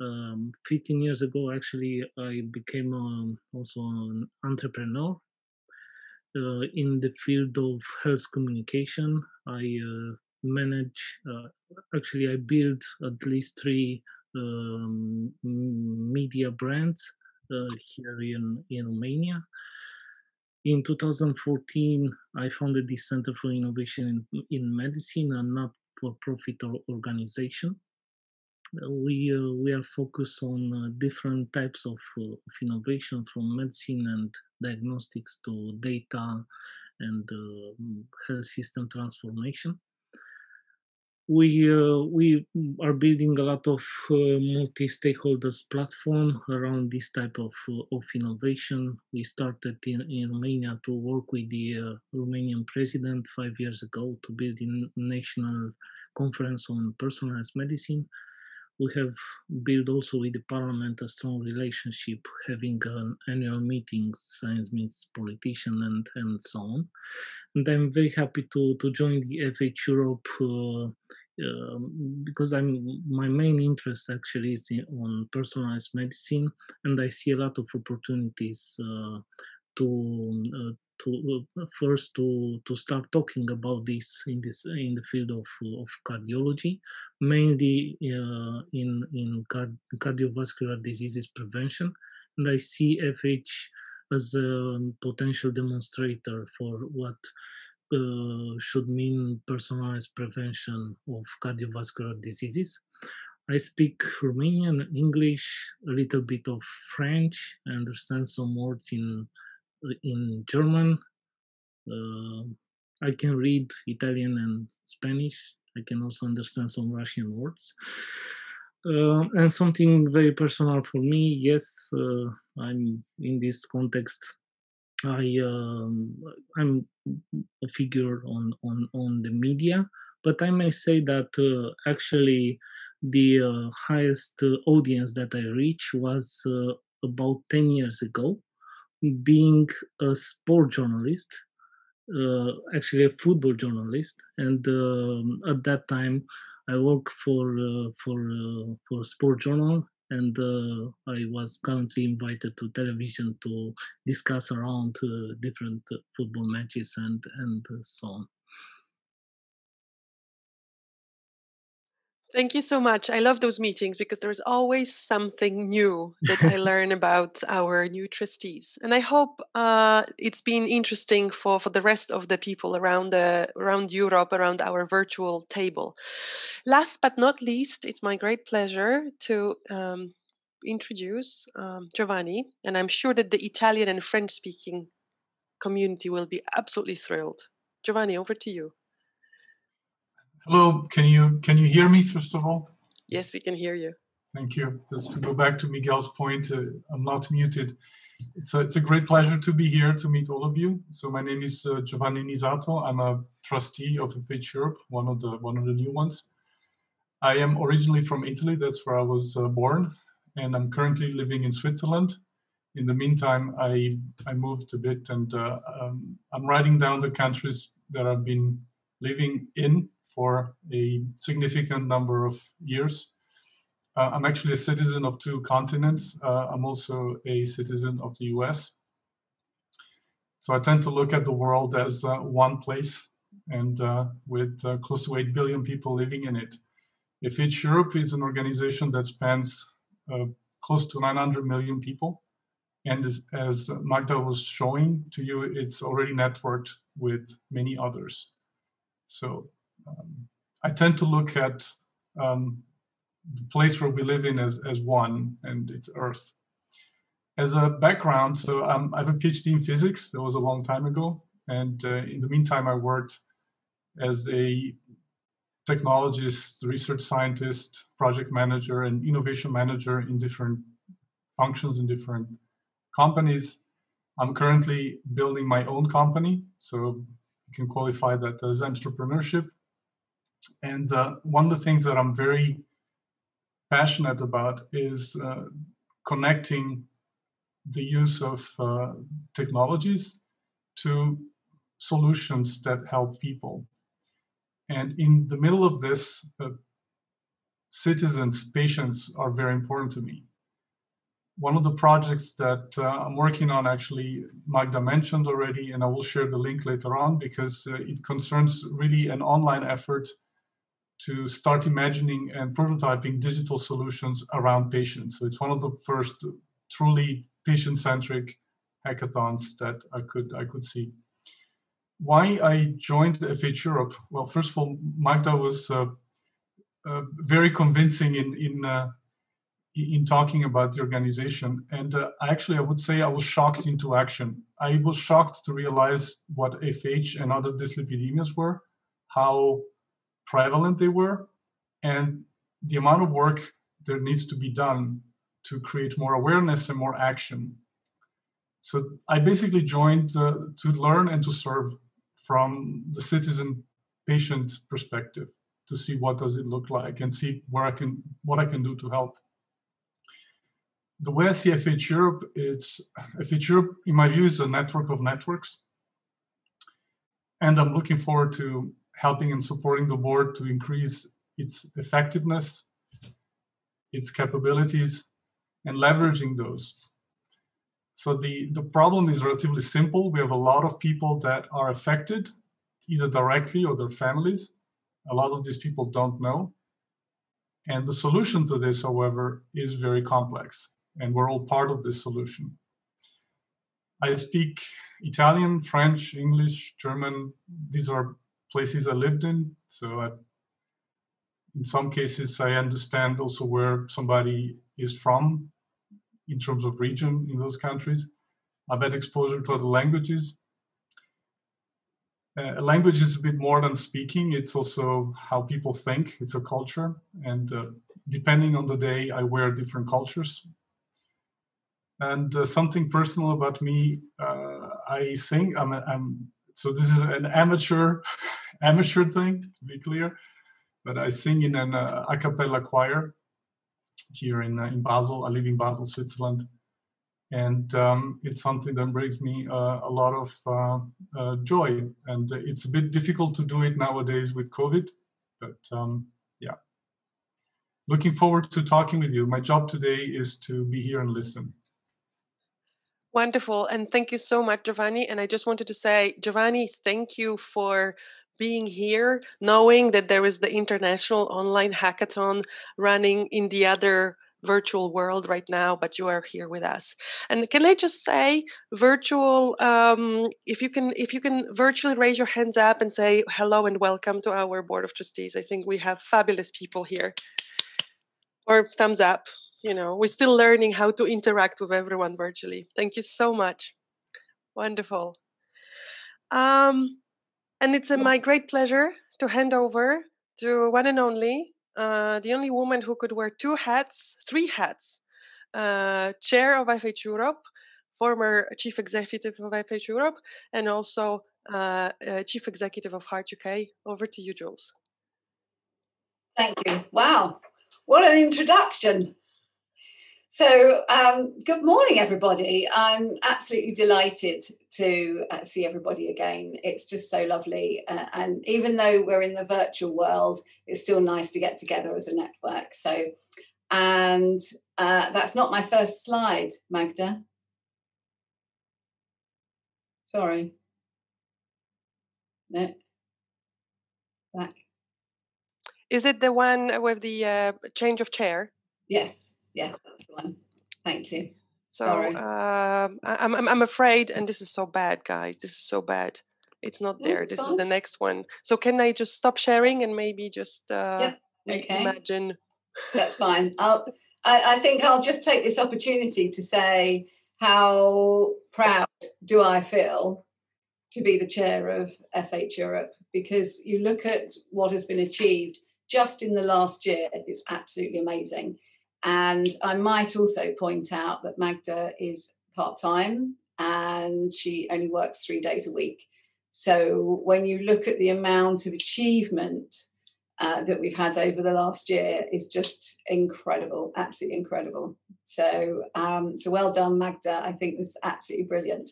Um, 15 years ago, actually, I became um, also an entrepreneur uh, in the field of health communication. I uh, manage, actually, I built at least three um, media brands uh, here in, in Romania. In 2014, I founded the Center for Innovation in, in Medicine, a not for profit organization. Uh, we, uh, we are focused on uh, different types of, of, innovation from medicine and diagnostics to data and health system transformation we uh, we are building a lot of uh, multi-stakeholders platform around this type of of innovation. We started in, in Romania to work with the uh, Romanian president five years ago to build a national conference on personalized medicine. We have built also with the parliament a strong relationship, having an annual meetings, science meets politician and and so on. And I'm very happy to to join the FH Europe uh, uh, because I'm my main interest actually is in, on personalized medicine, and I see a lot of opportunities uh, to uh, to uh, first to to start talking about this in this in the field of of cardiology, mainly uh, in in card- cardiovascular diseases prevention, and I see FH as a potential demonstrator for what uh, should mean personalized prevention of cardiovascular diseases. I speak Romanian, English, a little bit of French. I understand some words in in German. Uh, I can read Italian and Spanish. I can also understand some Russian words. Uh, and something very personal for me, yes, uh, I'm in this context. I um, I'm a figure on on on the media, but I may say that uh, actually the uh, highest uh, audience that I reached was uh, about ten years ago, being a sport journalist, uh, actually a football journalist, and um, at that time I worked for uh, for for a sport journal and uh, I was currently invited to television to discuss around uh, different uh, football matches and and uh, so on. Thank you so much. I love those meetings because there's always something new that I learn about our new trustees, and I hope uh, it's been interesting for, for the rest of the people around the around Europe, around our virtual table. Last but not least, it's my great pleasure to um, introduce um, Giovanni, and I'm sure that the Italian and French-speaking community will be absolutely thrilled. Giovanni, over to you. Hello, can you can you hear me first of all? Yes, we can hear you. Thank you. Just to go back to Miguel's point, uh, I'm not muted. It's a, it's a great pleasure to be here to meet all of you. So my name is uh, Giovanni Nisato. I'm a trustee of FH Europe, one of the one of the new ones. I am originally from Italy. That's where I was uh, born, and I'm currently living in Switzerland. In the meantime, I I moved a bit, and uh, um, I'm writing down the countries that I've been living in for a significant number of years. Uh, I'm actually a citizen of two continents. Uh, I'm also a citizen of the US. So I tend to look at the world as uh, one place and uh, with uh, close to 8 billion people living in it. FH Europe is an organization that spans uh, close to 900 million people. And as, as Magda was showing to you, it's already networked with many others. So um, I tend to look at um, the place where we live in as, as one, and it's Earth. As a background, so um, I have a PhD in physics. That was a long time ago, and uh, in the meantime, I worked as a technologist, research scientist, project manager, and innovation manager in different functions in different companies. I'm currently building my own company, so you can qualify that as entrepreneurship. And uh, one of the things that I'm very passionate about is uh, connecting the use of uh, technologies to solutions that help people. And in the middle of this, uh, citizens, patients are very important to me. One of the projects that uh, I'm working on, actually, Magda mentioned already, and I will share the link later on because uh, it concerns really an online effort to start imagining and prototyping digital solutions around patients. So it's one of the first truly patient-centric hackathons that I could I could see why I joined FH Europe. Well, first of all, Magda was uh, uh, very convincing in in uh, in talking about the organization, and uh, actually, I would say I was shocked into action. I was shocked to realize what FH and other dyslipidemias were, how prevalent they were, and the amount of work there needs to be done to create more awareness and more action. So I basically joined uh, to learn and to serve from the citizen patient perspective to see what does it look like and see where I can what I can do to help. The way I see FH Europe, it's FH Europe, in my view, is a network of networks. And I'm looking forward to helping and supporting the board to increase its effectiveness, its capabilities, and leveraging those so the, the problem is relatively simple. We have a lot of people that are affected, either directly or their families. A lot of these people don't know. And the solution to this, however, is very complex. And we're all part of this solution. I speak Italian, French, English, German. These are places I lived in. So I, in some cases, I understand also where somebody is from in terms of region in those countries. I've had exposure to other languages. Uh, language is a bit more than speaking, it's also how people think, it's a culture. And uh, depending on the day, I wear different cultures. And uh, something personal about me, uh, I sing. I'm, I'm, so this is an amateur, amateur thing to be clear, but I sing in an uh, a cappella choir here in, uh, in Basel. I live in Basel, Switzerland. And um, it's something that brings me uh, a lot of uh, joy. And it's a bit difficult to do it nowadays with COVID, but um, yeah. Looking forward to talking with you. My job today is to be here and listen. Wonderful. And thank you so much, Giovanni. And I just wanted to say, Giovanni, thank you for being here, knowing that there is the international online hackathon running in the other virtual world right now, but you are here with us. And can I just say, virtual, um, if you can, if you can virtually raise your hands up and say hello and welcome to our board of trustees. I think we have fabulous people here. Or thumbs up. You know, we're still learning how to interact with everyone virtually. Thank you so much. Wonderful. Um, and it's a, my great pleasure to hand over to one and only, uh, the only woman who could wear two hats, three hats, uh, chair of FH Europe, former chief executive of FH Europe, and also uh, uh, chief executive of Heart UK. Over to you, Jules. Thank you. Wow, what an introduction. So, um, good morning, everybody. I'm absolutely delighted to uh, see everybody again. It's just so lovely. Uh, and even though we're in the virtual world, it's still nice to get together as a network. So, and uh, that's not my first slide, Magda. Sorry. No. Back. Is it the one with the uh, change of chair? Yes. Yes, that's the one. Thank you. So um, I'm, I'm I'm afraid, and this is so bad, guys. This is so bad. It's not there. this fine. is the next one. So can I just stop sharing and maybe just uh, yeah. okay. imagine? That's fine. I'll. I, I think I'll just take this opportunity to say how proud do I feel to be the chair of FH Europe because you look at what has been achieved just in the last year, it's absolutely amazing. And I might also point out that Magda is part time and she only works three days a week. So when you look at the amount of achievement uh, that we've had over the last year, is just incredible, absolutely incredible. So um, so well done, Magda. I think this is absolutely brilliant.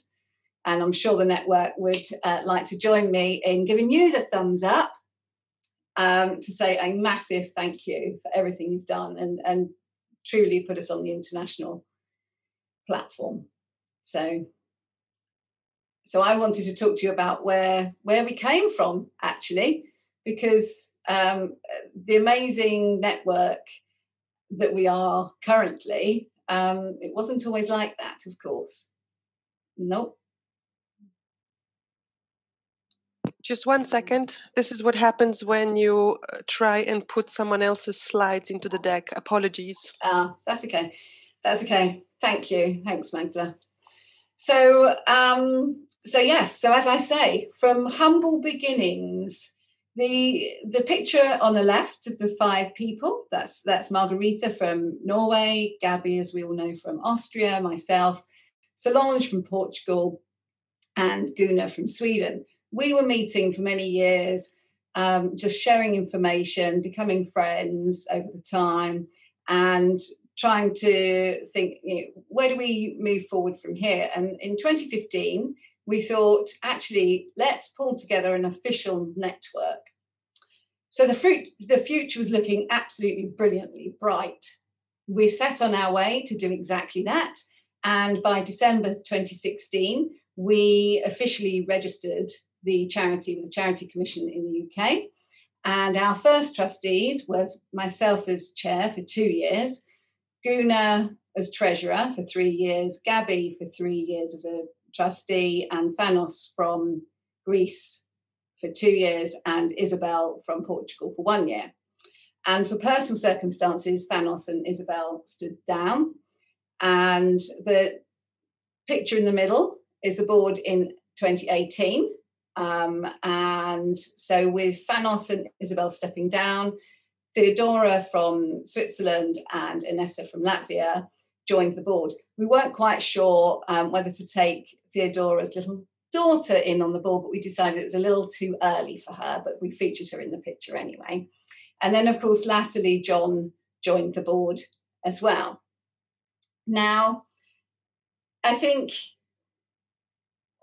And I'm sure the network would uh, like to join me in giving you the thumbs up um, to say a massive thank you for everything you've done and, and truly put us on the international platform. So, so I wanted to talk to you about where where we came from actually, because um, the amazing network that we are currently, um, it wasn't always like that, of course. Nope. Just one second. This is what happens when you uh, try and put someone else's slides into the deck. Apologies. Ah, that's okay. That's okay. Thank you. Thanks, Magda. So, um, so yes. So as I say, from humble beginnings, the the picture on the left of the five people. That's that's Margarita from Norway, Gabby, as we all know, from Austria, myself, Solange from Portugal, and Guna from Sweden we were meeting for many years, um, just sharing information, becoming friends over the time, and trying to think, you know, where do we move forward from here? And in 2015, we thought, actually, let's pull together an official network. So the, fruit, the future was looking absolutely brilliantly bright. We set on our way to do exactly that. And by December 2016, we officially registered the charity with the Charity Commission in the UK. And our first trustees was myself as chair for two years, Guna as treasurer for three years, Gabby for three years as a trustee, and Thanos from Greece for two years, and Isabel from Portugal for one year. And for personal circumstances, Thanos and Isabel stood down. And the picture in the middle is the board in 2018. Um, and so with Thanos and Isabel stepping down, Theodora from Switzerland and Inessa from Latvia joined the board. We weren't quite sure um, whether to take Theodora's little daughter in on the board, but we decided it was a little too early for her, but we featured her in the picture anyway. And then, of course, latterly, John joined the board as well. Now, I think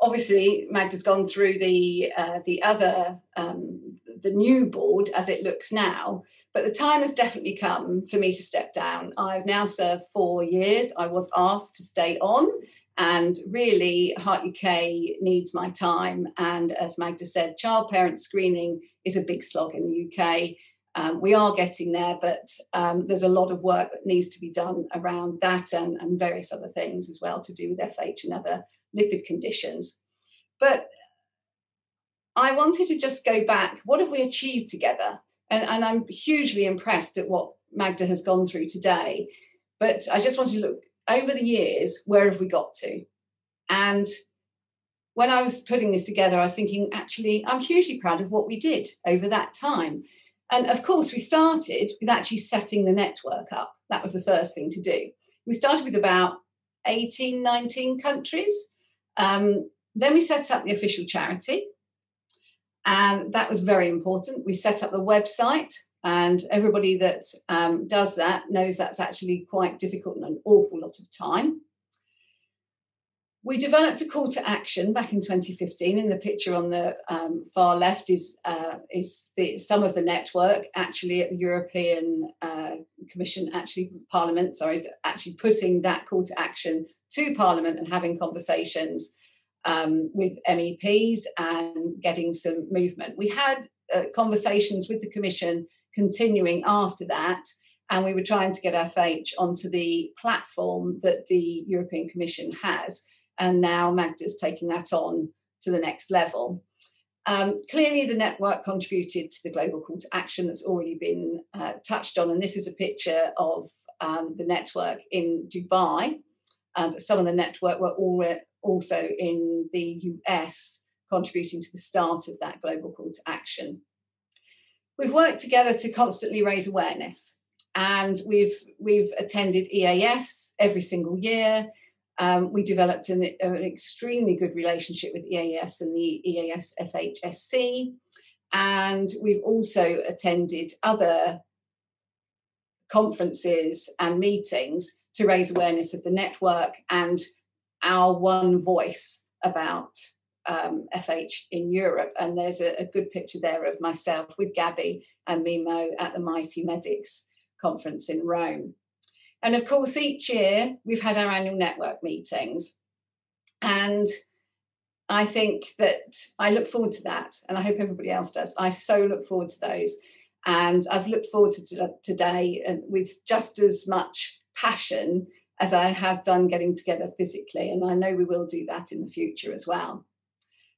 obviously Magda's gone through the uh, the other um, the new board as it looks now, but the time has definitely come for me to step down. I've now served four years. I was asked to stay on, and really, Heart UK needs my time. And as Magda said, child parent screening is a big slog in the UK. Um, we are getting there, but um, there's a lot of work that needs to be done around that and, and various other things as well to do with FH and other lipid conditions. But I wanted to just go back. What have we achieved together? And, and I'm hugely impressed at what Magda has gone through today. But I just wanted to look over the years, where have we got to? And when I was putting this together, I was thinking, actually, I'm hugely proud of what we did over that time. And of course, we started with actually setting the network up. That was the first thing to do. We started with about 18, 19 countries. Um, then we set up the official charity, and that was very important. We set up the website, and everybody that um, does that knows that's actually quite difficult and an awful lot of time. We developed a call to action back in 2015. In the picture on the um, far left is uh, is the, some of the network actually at the European uh, Commission, actually Parliament, sorry, actually putting that call to action to Parliament and having conversations um, with MEPs and getting some movement. We had uh, conversations with the Commission continuing after that, and we were trying to get FH onto the platform that the European Commission has. And now Magda's taking that on to the next level. Um, clearly, the network contributed to the global call to action that's already been uh, touched on. And this is a picture of um, the network in Dubai. Um, some of the network were also in the US contributing to the start of that global call to action. We've worked together to constantly raise awareness, and we've we've attended EAS every single year. Um, we developed an, an, extremely good relationship with EAS and the EAS FHSC, and we've also attended other conferences and meetings to raise awareness of the network and our one voice about um, FH in Europe. And there's a, a, good picture there of myself with Gabby and Mimo at the Mighty Medics conference in Rome. And of course, each year we've had our annual network meetings. And I think that I look forward to that. And I hope everybody else does. I so look forward to those. And I've looked forward to today with just as much passion as I have done getting together physically. And I know we will do that in the future as well.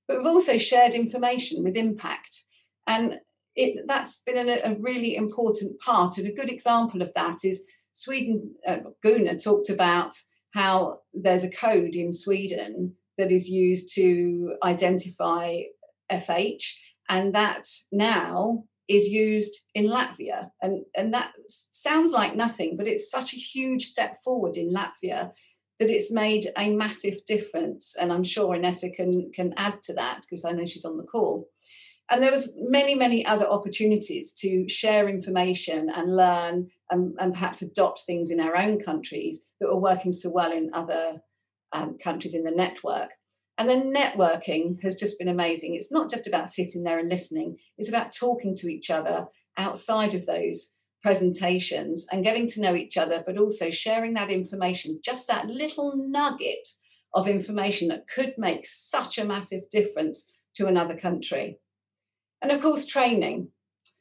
But we've also shared information with impact. And it, that's been a, a really important part. And a good example of that is Sweden, uh, Gunnar talked about how there's a code in Sweden that is used to identify FH, and that now is used in Latvia. And, and that sounds like nothing, but it's such a huge step forward in Latvia that it's made a massive difference. And I'm sure Inessa can, can add to that because I know she's on the call. And there was many, many other opportunities to share information and learn and, and perhaps adopt things in our own countries that were working so well in other um, countries in the network. And then networking has just been amazing. It's not just about sitting there and listening, it's about talking to each other outside of those presentations and getting to know each other, but also sharing that information, just that little nugget of information that could make such a massive difference to another country. And of course, training.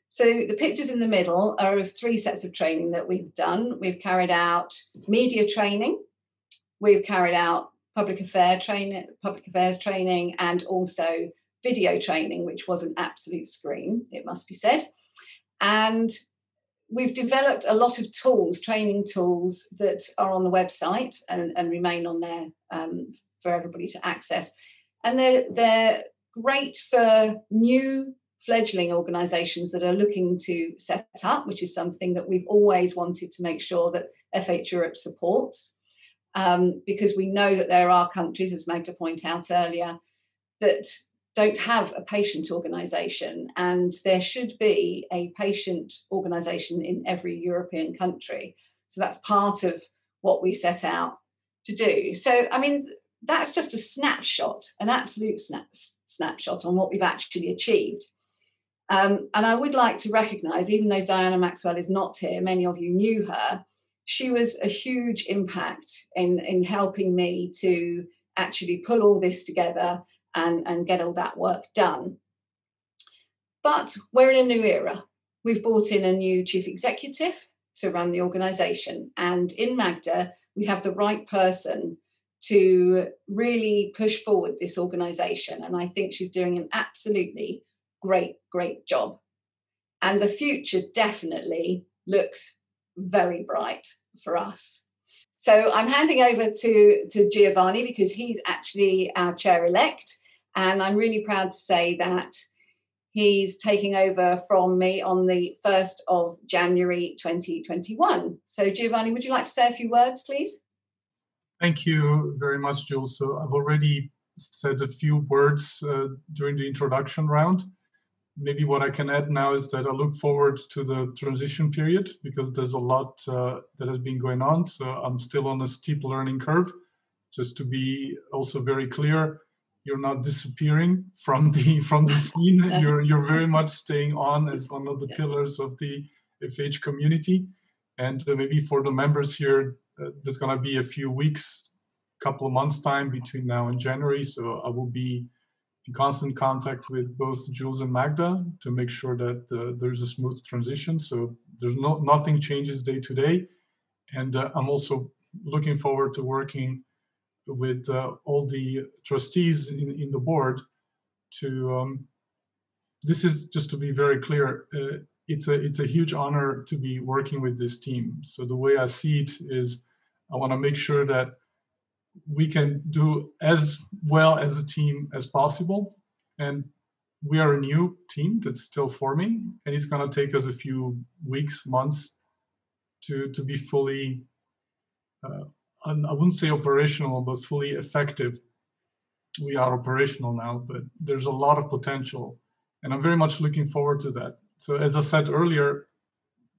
So the pictures in the middle are of three sets of training that we've done. We've carried out media training, we've carried out public affair training, public affairs training, and also video training, which was an absolute scream, it must be said. And we've developed a lot of tools, training tools that are on the website and, and remain on there um, for everybody to access. And they're, they're great for new fledgling organisations that are looking to set up, which is something that we've always wanted to make sure that FH Europe supports um, because we know that there are countries, as Magda pointed out earlier, that don't have a patient organisation, and there should be a patient organisation in every European country. So that's part of what we set out to do. So, I mean, that's just a snapshot, an absolute snap, snapshot on what we've actually achieved. Um, and I would like to recognise, even though Diana Maxwell is not here, many of you knew her, she was a huge impact in, in helping me to actually pull all this together and, and get all that work done. But we're in a new era. We've brought in a new chief executive to run the organization. And in Magda, we have the right person to really push forward this organization. And I think she's doing an absolutely great, great job. And the future definitely looks very bright for us. So I'm handing over to, to Giovanni because he's actually our chair elect. And I'm really proud to say that he's taking over from me on the 1st of January 2021. So, Giovanni, would you like to say a few words, please? Thank you very much, Jules. So, I've already said a few words uh, during the introduction round maybe what I can add now is that I look forward to the transition period because there's a lot uh, that has been going on. So I'm still on a steep learning curve. Just to be also very clear, you're not disappearing from the from the scene. you're you're very much staying on as one of the yes. pillars of the FH community. And uh, maybe for the members here, uh, there's going to be a few weeks, couple of months time between now and January. So I will be in constant contact with both Jules and Magda to make sure that uh, there's a smooth transition. So there's no nothing changes day to day, and uh, I'm also looking forward to working with uh, all the trustees in, in the board to. Um, this is just to be very clear. Uh, it's a it's a huge honor to be working with this team. So the way I see it is, I want to make sure that we can do as well as a team as possible. And we are a new team that's still forming, and it's going to take us a few weeks, months to, to be fully, uh, I wouldn't say operational, but fully effective. We are operational now, but there's a lot of potential. And I'm very much looking forward to that. So, as I said earlier,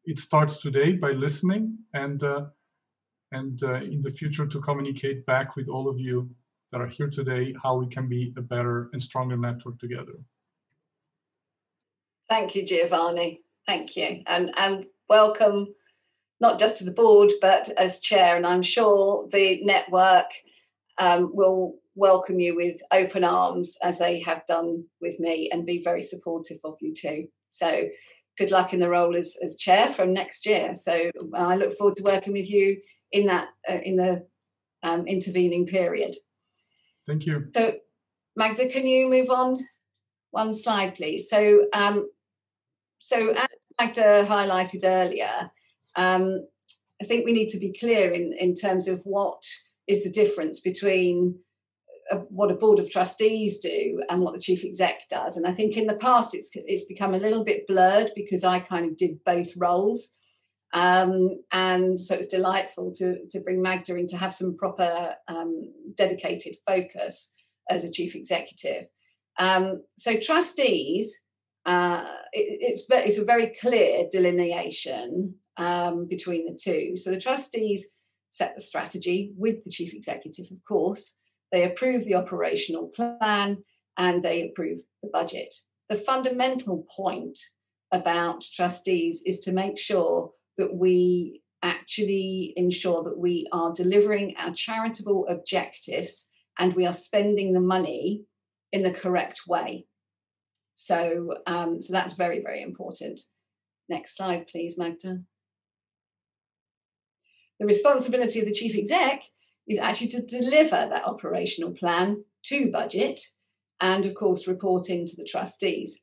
it starts today by listening and uh, and uh, in the future to communicate back with all of you that are here today how we can be a better and stronger network together. Thank you, Giovanni. Thank you, and and welcome not just to the board but as chair. And I'm sure the network um, will welcome you with open arms as they have done with me and be very supportive of you too. So good luck in the role as, as chair from next year. So I look forward to working with you in that uh, in the um, intervening period. Thank you. So Magda, can you move on one slide, please? So um, so as Magda highlighted earlier, um, I think we need to be clear in, in terms of what is the difference between uh, what a board of trustees do and what the chief exec does. And I think in the past it's it's become a little bit blurred because I kind of did both roles. Um, and so it's delightful to, to bring Magda in to have some proper um, dedicated focus as a chief executive. Um, so trustees, uh, it, it's, it's a very clear delineation um, between the two. So the trustees set the strategy with the chief executive, of course. They approve the operational plan and they approve the budget. The fundamental point about trustees is to make sure that we actually ensure that we are delivering our charitable objectives and we are spending the money in the correct way. So, um, so that's very, very important. Next slide, please, Magda. The responsibility of the chief exec is actually to deliver that operational plan to budget and, of course, reporting to the trustees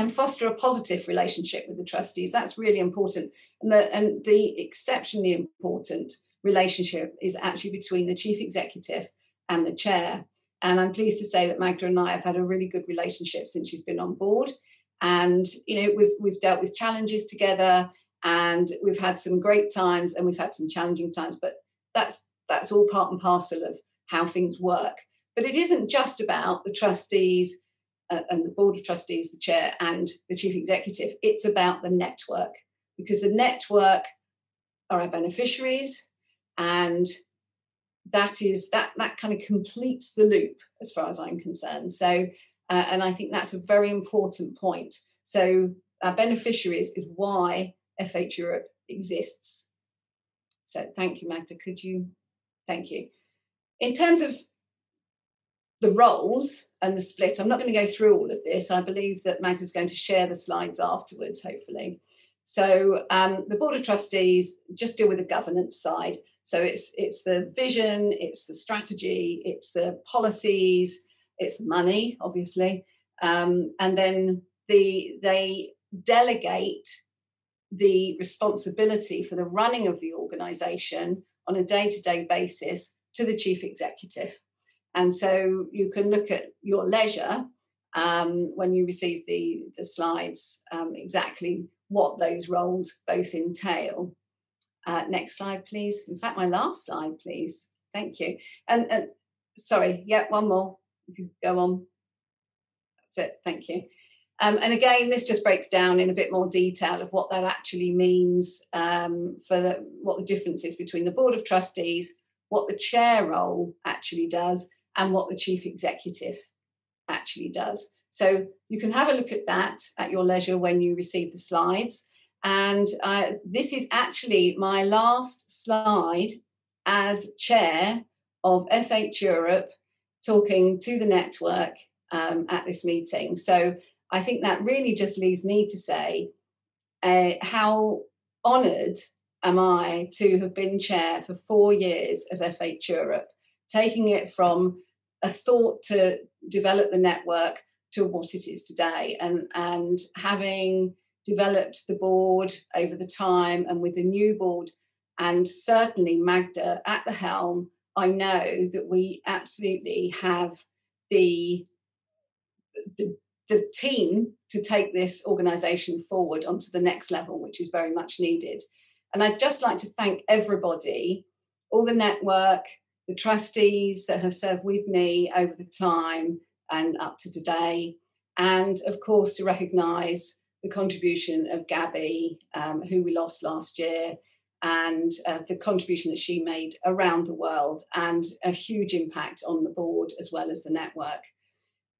and foster a positive relationship with the trustees. That's really important. And the, and the exceptionally important relationship is actually between the chief executive and the chair. And I'm pleased to say that Magda and I have had a really good relationship since she's been on board. And you know, we've we've dealt with challenges together, and we've had some great times, and we've had some challenging times. But that's that's all part and parcel of how things work. But it isn't just about the trustees uh, and the board of trustees, the chair, and the chief executive. It's about the network because the network are our beneficiaries, and that is that that kind of completes the loop as far as I'm concerned. So, uh, and I think that's a very important point. So, our beneficiaries is why FH Europe exists. So, thank you, Magda. Could you Thank you. In terms of the roles and the split, I'm not going to go through all of this. I believe that Magda's going to share the slides afterwards, hopefully. So um, the board of trustees just deal with the governance side. So it's it's the vision, it's the strategy, it's the policies, it's the money, obviously, um, and then the they delegate the responsibility for the running of the organisation on a day to day basis to the chief executive. And so you can look at your leisure um, when you receive the, the slides um, exactly what those roles both entail. Uh, next slide, please. In fact, my last slide, please. Thank you. And, and sorry, yeah, one more. If you go on. That's it. Thank you. Um, and again, this just breaks down in a bit more detail of what that actually means um, for the, what the difference is between the board of trustees, what the chair role actually does, and what the chief executive actually does. So you can have a look at that at your leisure when you receive the slides. And uh, this is actually my last slide as chair of FH Europe talking to the network um, at this meeting. So I think that really just leaves me to say uh, how honoured am I to have been chair for four years of FH Europe, taking it from a thought to develop the network to what it is today, and and having developed the board over the time and with the new board and certainly Magda at the helm, I know that we absolutely have the the, the team to take this organization forward onto the next level, which is very much needed. And I'd just like to thank everybody, all the network, the trustees that have served with me over the time and up to today, and of course to recognise the contribution of Gabby, um, who we lost last year, and uh, the contribution that she made around the world, and a huge impact on the board as well as the network.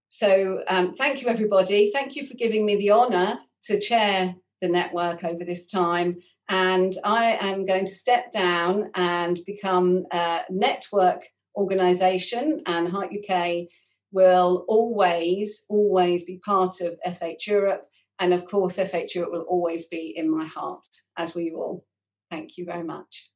So, um, thank you, everybody. Thank you for giving me the honour to chair the network over this time. And I am going to step down and become a network organisation, and Heart UK will always, always be part of FH Europe. And of course, FH Europe will always be in my heart, as we all. Thank you very much.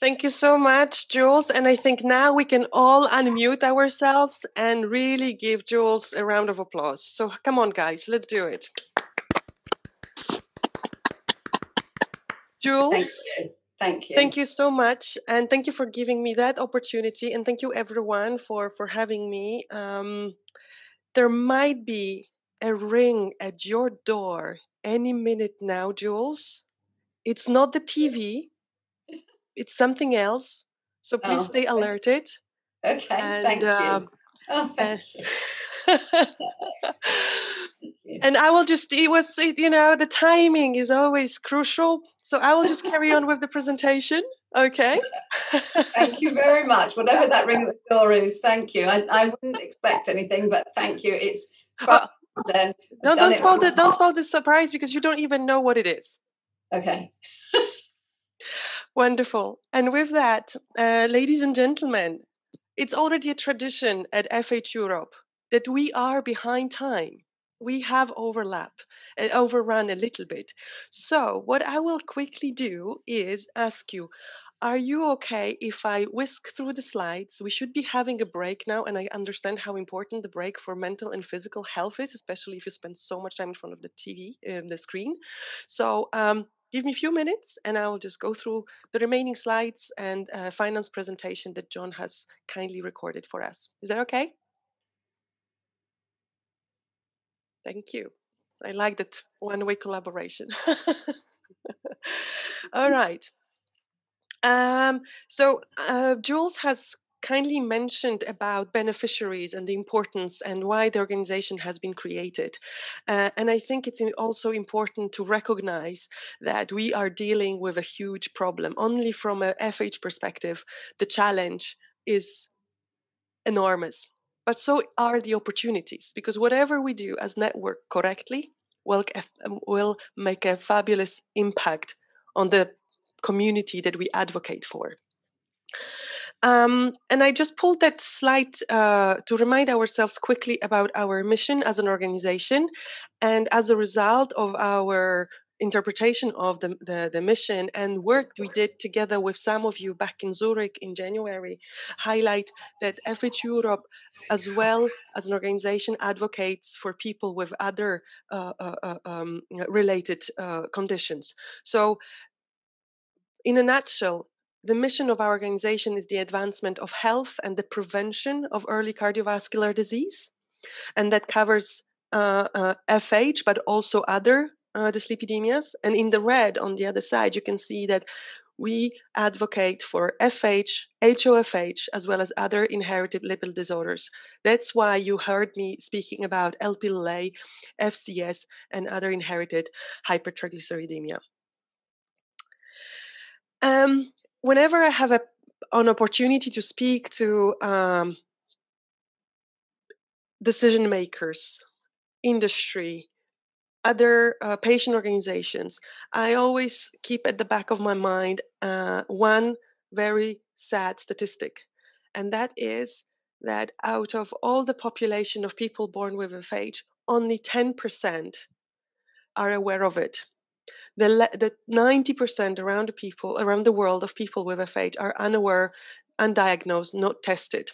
Thank you so much, Jules. And I think now we can all unmute ourselves and really give Jules a round of applause. So come on, guys, let's do it. Jules. Thank you. Thank you. Thank you so much, and thank you for giving me that opportunity, and thank you everyone for for having me. Um, there might be a ring at your door any minute now, Jules. It's not the TV. It's something else. So please Oh, stay alerted. Okay, And, thank um, you. Oh, thank you. and I will just, it was, it, you know, the timing is always crucial. So I will just carry on with the presentation. Okay. Thank you very much. Whatever that ring the door is, thank you. I, I wouldn't expect anything, but thank you. It's it's fun. I've Don't, don't spoil the, don't spoil the surprise because you don't even know what it is. Okay. Wonderful. And with that, uh, ladies and gentlemen, it's already a tradition at FH Europe that we are behind time. We have overlap and overrun a little bit. So, what I will quickly do is ask you Are you okay if I whisk through the slides? We should be having a break now, and I understand how important the break for mental and physical health is, especially if you spend so much time in front of the TV, um, the screen. So, um, give me a few minutes and I will just go through the remaining slides and uh, finance presentation that John has kindly recorded for us. Is that okay? Thank you. I like that one way collaboration. All right. Um, so uh, Jules has kindly mentioned about beneficiaries and the importance and why the organization has been created. Uh, and I think it's also important to recognize that we are dealing with a huge problem. Only from a FH perspective, the challenge is enormous. But so are the opportunities, because whatever we do as network correctly will, will make a fabulous impact on the community that we advocate for. Um, and I just pulled that slide uh, to remind ourselves quickly about our mission as an organization. And as a result of our interpretation of the, the, the, mission and work we did together with some of you back in Zurich in January highlight that FH Europe, as well as an organization, advocates for people with other uh, uh, um, related uh, conditions. So, in a nutshell, the mission of our organization is the advancement of health and the prevention of early cardiovascular disease. And that covers uh, uh, FH, but also other uh, dyslipidemias. And in the red on the other side, you can see that we advocate for FH, HoFH, as well as other inherited lipid disorders. That's why you heard me speaking about Lp(a), FCS, and other inherited hypertriglyceridemia. Um, whenever I have a, an opportunity to speak to um, decision makers, industry, other uh, patient organizations, I always keep at the back of my mind uh, one very sad statistic, and that is that out of all the population of people born with FH, only 10% are aware of it the, the 90% around the people around the world of people with FH are unaware, undiagnosed, not tested.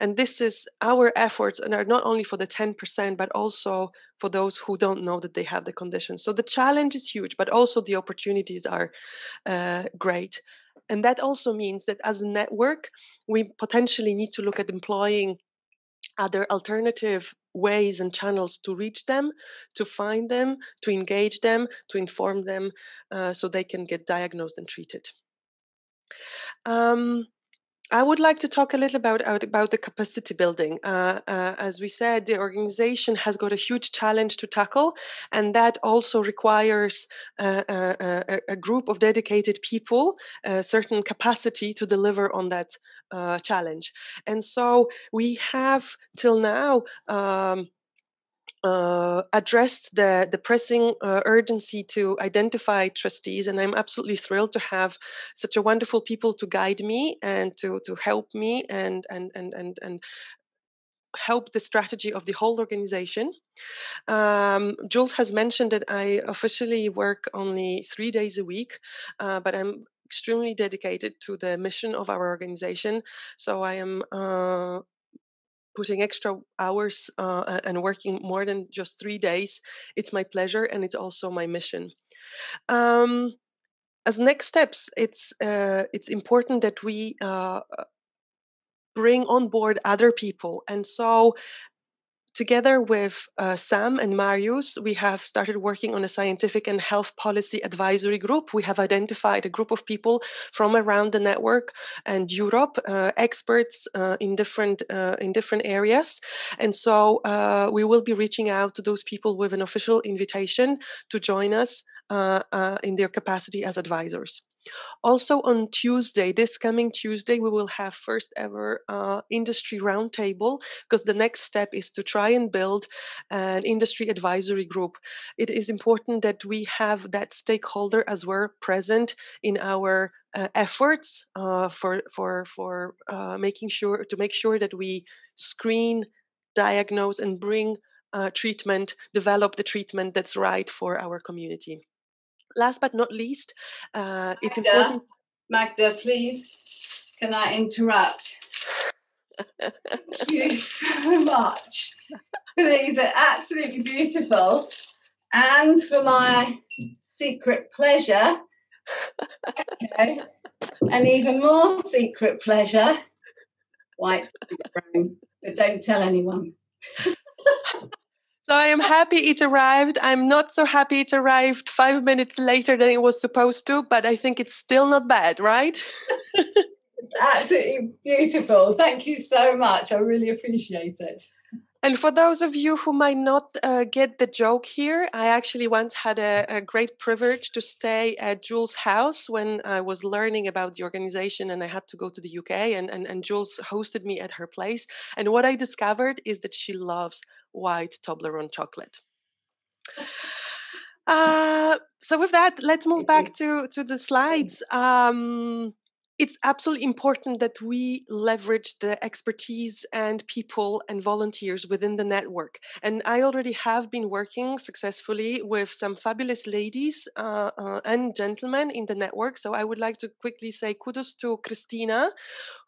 And this is our efforts and are not only for the 10%, but also for those who don't know that they have the condition. So the challenge is huge, but also the opportunities are uh, great. And that also means that as a network, we potentially need to look at employing other alternative ways and channels to reach them, to find them, to engage them, to inform them uh, so they can get diagnosed and treated. Um, I would like to talk a little about about the capacity building. Uh, uh, as we said, the organization has got a huge challenge to tackle, and that also requires uh, uh a, a, group of dedicated people, a certain capacity to deliver on that uh, challenge. And so we have till now. Um, uh, addressed the, the pressing uh, urgency to identify trustees, and I'm absolutely thrilled to have such a wonderful people to guide me and to to help me and and and and and help the strategy of the whole organization. Um, Jules has mentioned that I officially work only three days a week, uh, but I'm extremely dedicated to the mission of our organization. So I am uh, putting extra hours uh, and working more than just three days. It's my pleasure and it's also my mission. Um, as next steps, it's uh, it's important that we uh, bring on board other people, and so Together with uh, Sam and Marius, we have started working on a scientific and health policy advisory group. We have identified a group of people from around the network and Europe, uh, experts uh, in different uh, in different areas, and so uh, we will be reaching out to those people with an official invitation to join us uh, in their capacity as advisors. Also on Tuesday, this coming Tuesday, we will have first ever uh, industry roundtable because the next step is to try and build an industry advisory group. It is important that we have that stakeholder as we're present in our uh, efforts uh, for for for uh, making sure to make sure that we screen, diagnose, and bring uh, treatment, develop the treatment that's right for our community last but not least, uh, Magda, it's important. Magda, please, can I interrupt? Thank you so much. These are absolutely beautiful. And for my secret pleasure, okay, and even more secret pleasure, white brown, but don't tell anyone. So I am happy it arrived. I'm not so happy it arrived five minutes later than it was supposed to, but I think it's still not bad, right? it's absolutely beautiful. Thank you so much. I really appreciate it. And for those of you who might not uh, get the joke here, I actually once had a, a, great privilege to stay at Jules' house when I was learning about the organization and I had to go to the UK. And, and, and Jules hosted me at her place. And what I discovered is that she loves white Toblerone chocolate. Uh, so with that, let's move back to, to the slides. Um, it's absolutely important that we leverage the expertise and people and volunteers within the network. And I already have been working successfully with some fabulous ladies uh, uh, and gentlemen in the network. So I would like to quickly say kudos to Christina,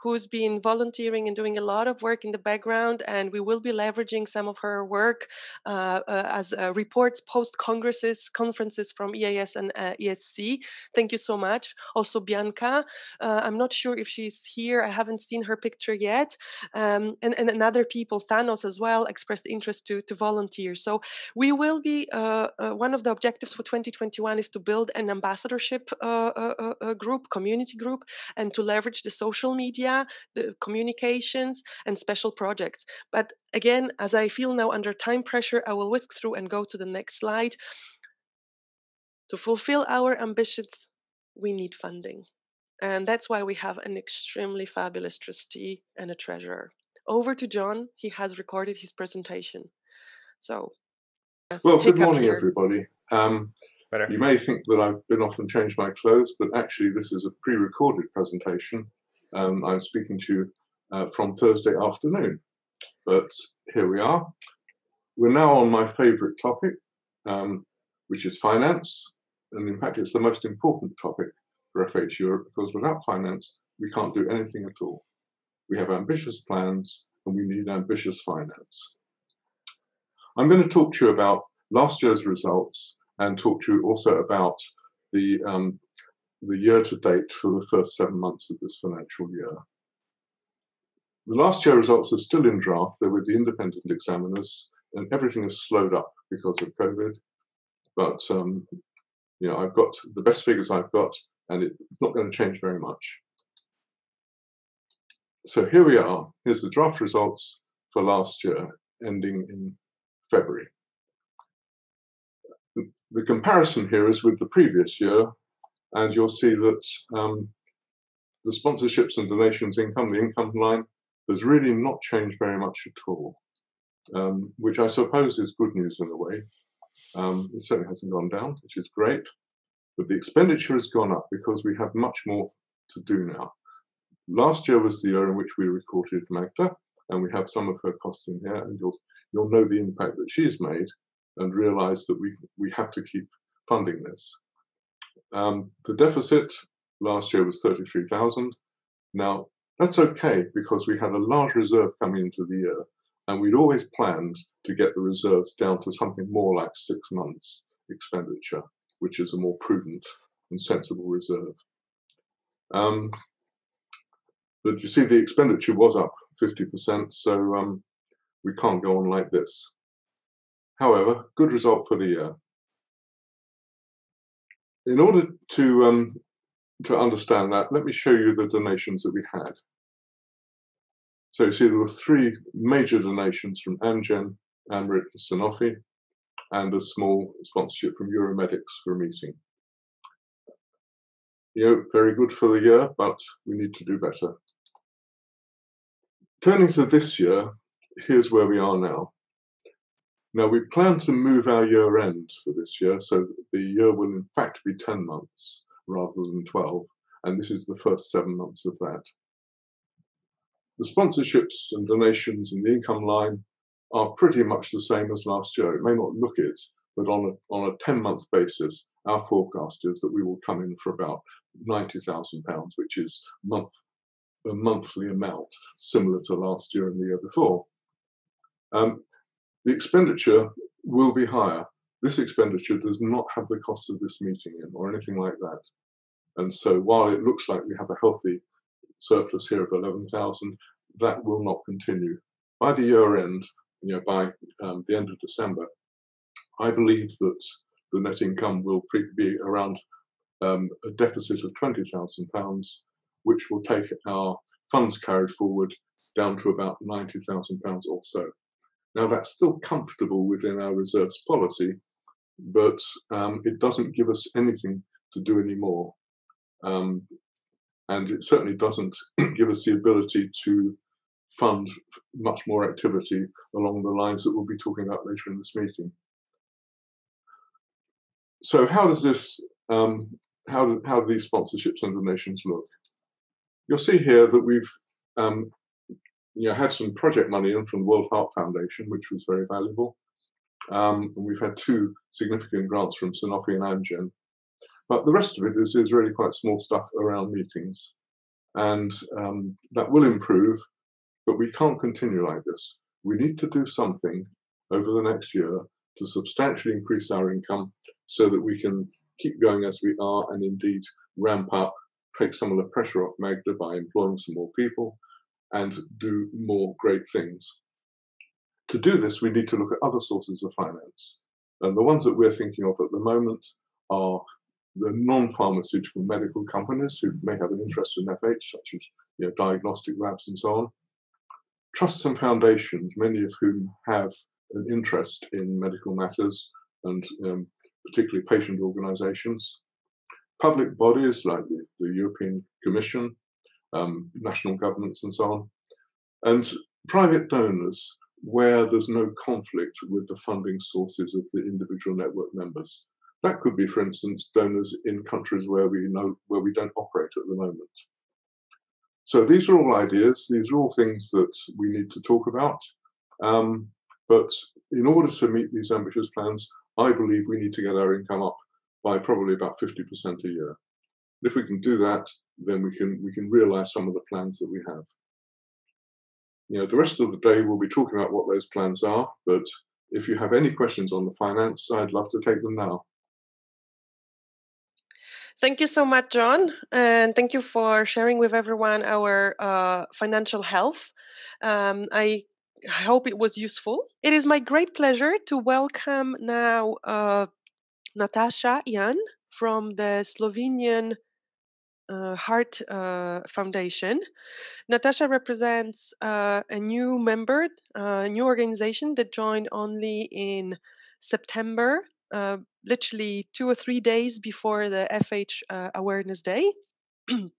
who's been volunteering and doing a lot of work in the background. And we will be leveraging some of her work uh, uh as uh, reports post congresses, conferences from EAS and uh, ESC. Thank you so much. Also, Bianca. I'm not sure if she's here. I haven't seen her picture yet. Um, and, and, and other people, Thanos as well, expressed interest to, to volunteer. So we will be, one of the objectives for 2021 is to build an ambassadorship group, community group, and to leverage the social media, the communications, and special projects. But again, as I feel now under time pressure, I will whisk through and go to the next slide. To fulfill our ambitions, we need funding. And that's why we have an extremely fabulous trustee and a treasurer. Over to John. He has recorded his presentation. So, well, good morning, here. everybody. Um, you may think that I've been off and changed my clothes, but actually, this is a pre recorded presentation. Um, I'm speaking to you uh, from Thursday afternoon. But here we are. We're now on my favorite topic, um, which is finance. And in fact, it's the most important topic for FH Europe because without finance, we can't do anything at all. We have ambitious plans and we need ambitious finance. I'm going to talk to you about last year's results and talk to you also about the, um, the year to date for the first seven months of this financial year. The last year results are still in draft. They're with the independent examiners, and everything has slowed up because of COVID. But um, you know, I've got the best figures I've got, and it's not going to change very much. So here we are. Here's the draft results for last year, ending in February. The comparison here is with the previous year, and you'll see that um, the sponsorships and donations income, the income line, has really not changed very much at all, um, which I suppose is good news in a way. Um, it certainly hasn't gone down, which is great, but the expenditure has gone up because we have much more to do now. Last year was the year in which we recorded Magda, and we have some of her costs in here, and you'll you'll know the impact that she's made, and realise that we we have to keep funding this. Um, the deficit last year was 33,000. Now that's okay because we had a large reserve coming into the year, and we'd always planned to get the reserves down to something more like six months expenditure, which is a more prudent and sensible reserve. Um, but you see, the expenditure was up 50%, so um, we can't go on like this. However, good result for the year. In order to um, to understand that, let me show you the donations that we had. So you see there were three major donations from Amgen, Amryt, and Sanofi, and a small sponsorship from Euromedics for a meeting. You know, very good for the year, but we need to do better. Turning to this year, here's where we are now. Now, we plan to move our year end for this year, so the year will in fact be 10 months rather than 12, and this is the first seven months of that. The sponsorships and donations and the income line are pretty much the same as last year. It may not look it, but on a, on a 10 month basis, our forecast is that we will come in for about £90,000, which is month, a monthly amount similar to last year and the year before. Um, the expenditure will be higher. This expenditure does not have the cost of this meeting in or anything like that. And so while it looks like we have a healthy surplus here of 11,000, that will not continue. By the year end, you know, by um, the end of December, I believe that the net income will be around um, a deficit of £20,000, which will take our funds carried forward down to about £90,000 or so. Now, that's still comfortable within our reserves policy, but um, it doesn't give us anything to do anymore. Um, and it certainly doesn't give us the ability to fund much more activity along the lines that we'll be talking about later in this meeting. So how does this, um, how, do, how do these sponsorships and donations look? You'll see here that we've um, you know, had some project money in from the World Heart Foundation, which was very valuable. Um, and we've had two significant grants from Sanofi and Amgen. But the rest of it is, is really quite small stuff around meetings. And um, that will improve, but we can't continue like this. We need to do something over the next year to substantially increase our income so that we can keep going as we are and indeed ramp up, take some of the pressure off Magda by employing some more people and do more great things. To do this, we need to look at other sources of finance. And the ones that we're thinking of at the moment are the non-pharmaceutical medical companies who may have an interest in FH, such as you know, diagnostic labs and so on. Trusts and foundations, many of whom have an interest in medical matters and um, particularly patient organizations. Public bodies like the, the European Commission, um, national governments and so on. And private donors where there's no conflict with the funding sources of the individual network members. That could be, for instance, donors in countries where we know where we don't operate at the moment. So these are all ideas. These are all things that we need to talk about. Um, but in order to meet these ambitious plans, I believe we need to get our income up by probably about 50% a year. If we can do that, then we can we can realize some of the plans that we have. You know, the rest of the day we'll be talking about what those plans are, but if you have any questions on the finance, I'd love to take them now. Thank you so much, John, and thank you for sharing with everyone our uh, financial health. Um, I hope it was useful. It is my great pleasure to welcome now uh, Natasha Jan from the Slovenian uh, Heart uh, Foundation. Natasha represents uh, a new member, uh, a new organization that joined only in September uh, literally two or three days before the FH uh, Awareness Day.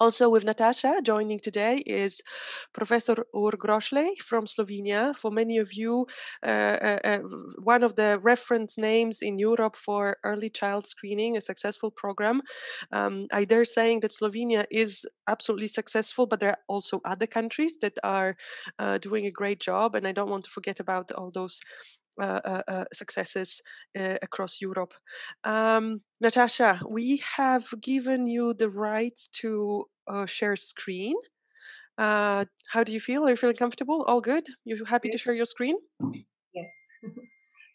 Also with Natasha joining today is Professor Urh Grošelj from Slovenia. For many of you, uh, uh, uh, one of the reference names in Europe for early child screening, a successful program. Um, I dare saying that Slovenia is absolutely successful, but there are also other countries that are uh, doing a great job, and I don't want to forget about all those successes across Europe. Um, Natasha, we have given you the right to share screen. how do you feel? Are you feeling comfortable? All good? You happy to share your screen? Yes.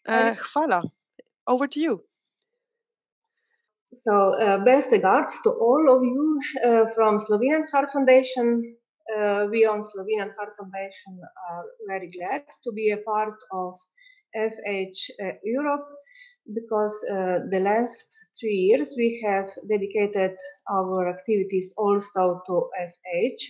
uh, hvala. Over to you. So, uh, best regards to all of you uh, from Slovenian Heart Foundation. Uh, we on Slovenian Heart Foundation are very glad to be a part of FH uh, Europe because uh, the last three years we have dedicated our activities also to FH.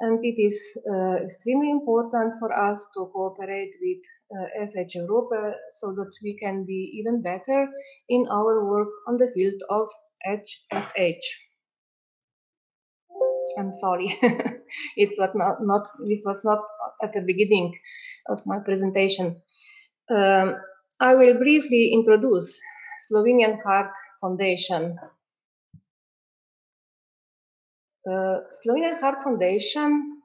And it is uh, extremely important for us to cooperate with uh, FH Europe so that we can be even better in our work on the field of HFH. I'm sorry, it's not, not, this was not at the beginning of my presentation. Um, I will briefly introduce Slovenian Heart Foundation. Uh, Slovenian Heart Foundation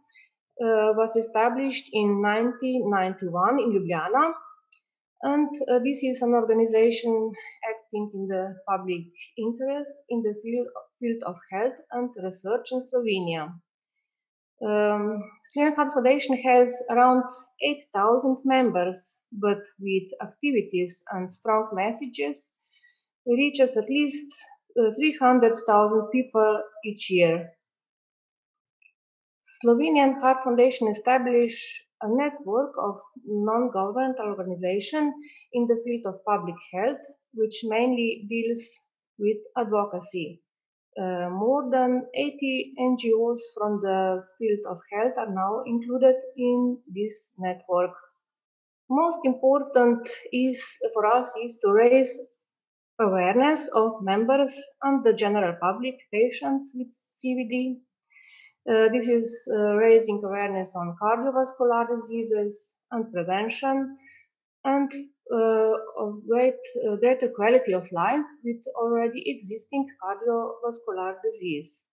uh, was established in 1991 in Ljubljana, and uh, this is an organization acting in the public interest in the field, field of health and research in Slovenia. Um, Slovenian Heart Foundation has around 8,000 members but with activities and strong messages, reaches at least uh, 300,000 people each year. Slovenian Heart Foundation established a network of non-governmental organizations in the field of public health, which mainly deals with advocacy. Uh, more than 80 NGOs from the field of health are now included in this network most important is for us is to raise awareness of members and the general public patients with CVD. Uh, this is uh, raising awareness on cardiovascular diseases and prevention and uh, of great, uh, greater quality of life with already existing cardiovascular disease.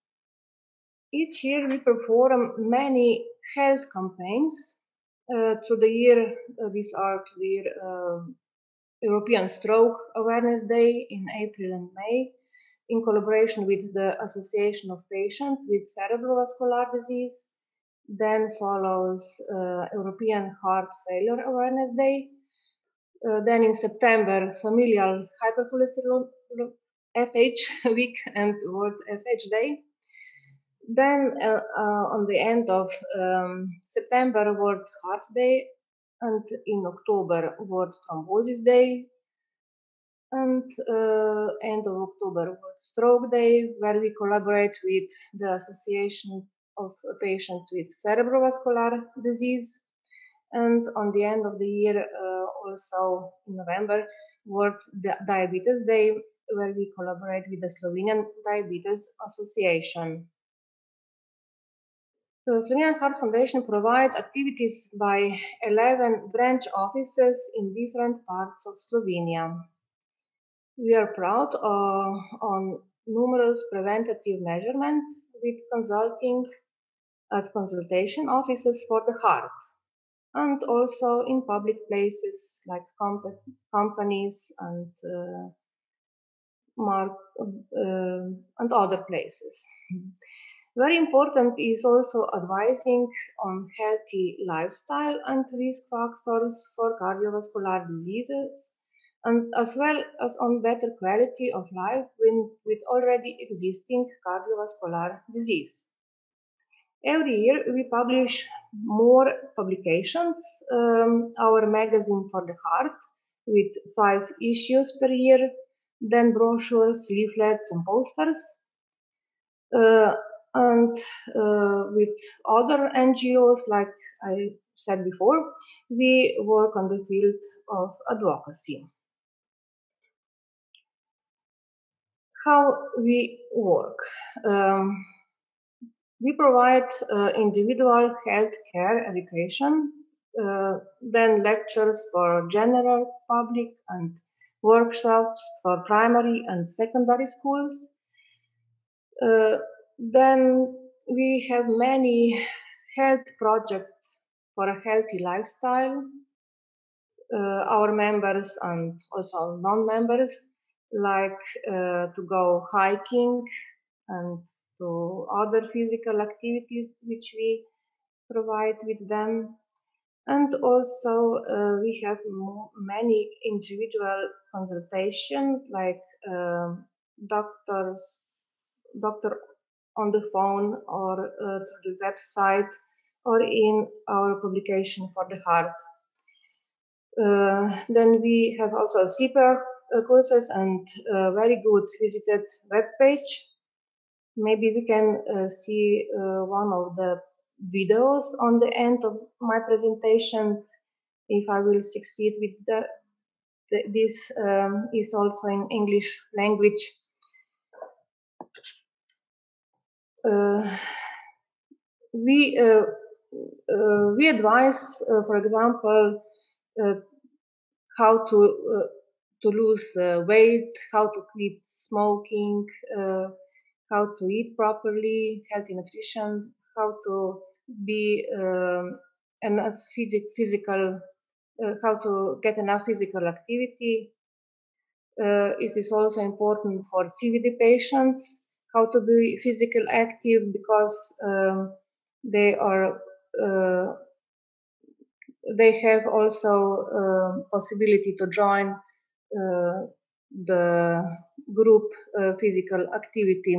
Each year we perform many health campaigns uh, through the year, uh, these are clear um, European Stroke Awareness Day in April and May, in collaboration with the Association of Patients with Cerebrovascular Disease. Then follows uh, European Heart Failure Awareness Day. Uh, then in September, Familial Hypercholesterolemia FH Week and World FH Day. Then uh, uh, on the end of um, September, World Heart Day, and in October, World Thrombosis Day, and uh, end of October, World Stroke Day, where we collaborate with the Association of Patients with Cerebrovascular Disease. And on the end of the year, uh, also in November, World Diabetes Day, where we collaborate with the Slovenian Diabetes Association. The Slovenian Heart Foundation provides activities by 11 branch offices in different parts of Slovenia. We are proud uh, on numerous preventative measurements with consulting at consultation offices for the heart and also in public places like comp- companies and uh, mark, uh, and other places. Very important is also advising on healthy lifestyle and risk factors for cardiovascular diseases and as well as on better quality of life with, with already existing cardiovascular disease. Every year we publish more publications, um, our magazine for the heart with five issues per year, then brochures, leaflets and posters. Uh, and uh, with other NGOs, like I said before, we work on the field of advocacy. How we work. Um, we provide uh, individual health care education, uh, then lectures for general public and workshops for primary and secondary schools. Uh, then we have many health projects for a healthy lifestyle. Uh, our members and also non-members like uh, to go hiking and to other physical activities which we provide with them. And also uh, we have many individual consultations like um, doctors, doctor on the phone or uh, through the website or in our publication for the heart. Uh, then we have also CPR uh, courses and uh, very good visited web page. Maybe we can uh, see uh, one of the videos on the end of my presentation if I will succeed with that. This um, is also in English language. Uh, we uh, uh, we advise, for example, how to to lose weight, how to quit smoking, how to eat properly, healthy nutrition, how to be um, enough physical, uh, how to get enough physical activity. Uh, is this also important for CVD patients? how to be physical active because um, they are uh, they have also uh, possibility to join uh, the group uh, physical activity.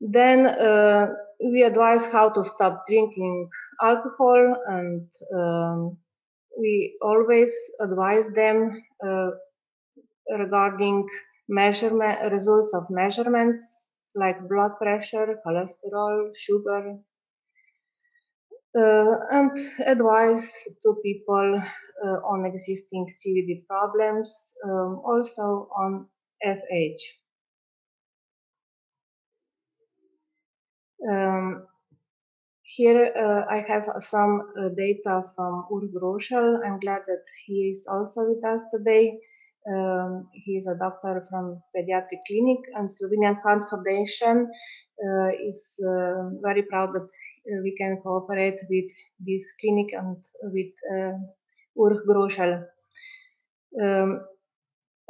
Then uh, we advise how to stop drinking alcohol and um, we always advise them uh, regarding measurement results of measurements like blood pressure, cholesterol, sugar, and advice to people uh, on existing CVD problems, um, also on FH. Um, here uh, I have some uh, data from Urh Grošelj. I'm glad that he is also with us today. Um, he is a doctor from pediatric clinic and Slovenian Heart Foundation uh, is uh, very proud that uh, we can cooperate with this clinic and with uh, Urs Groschel. Um,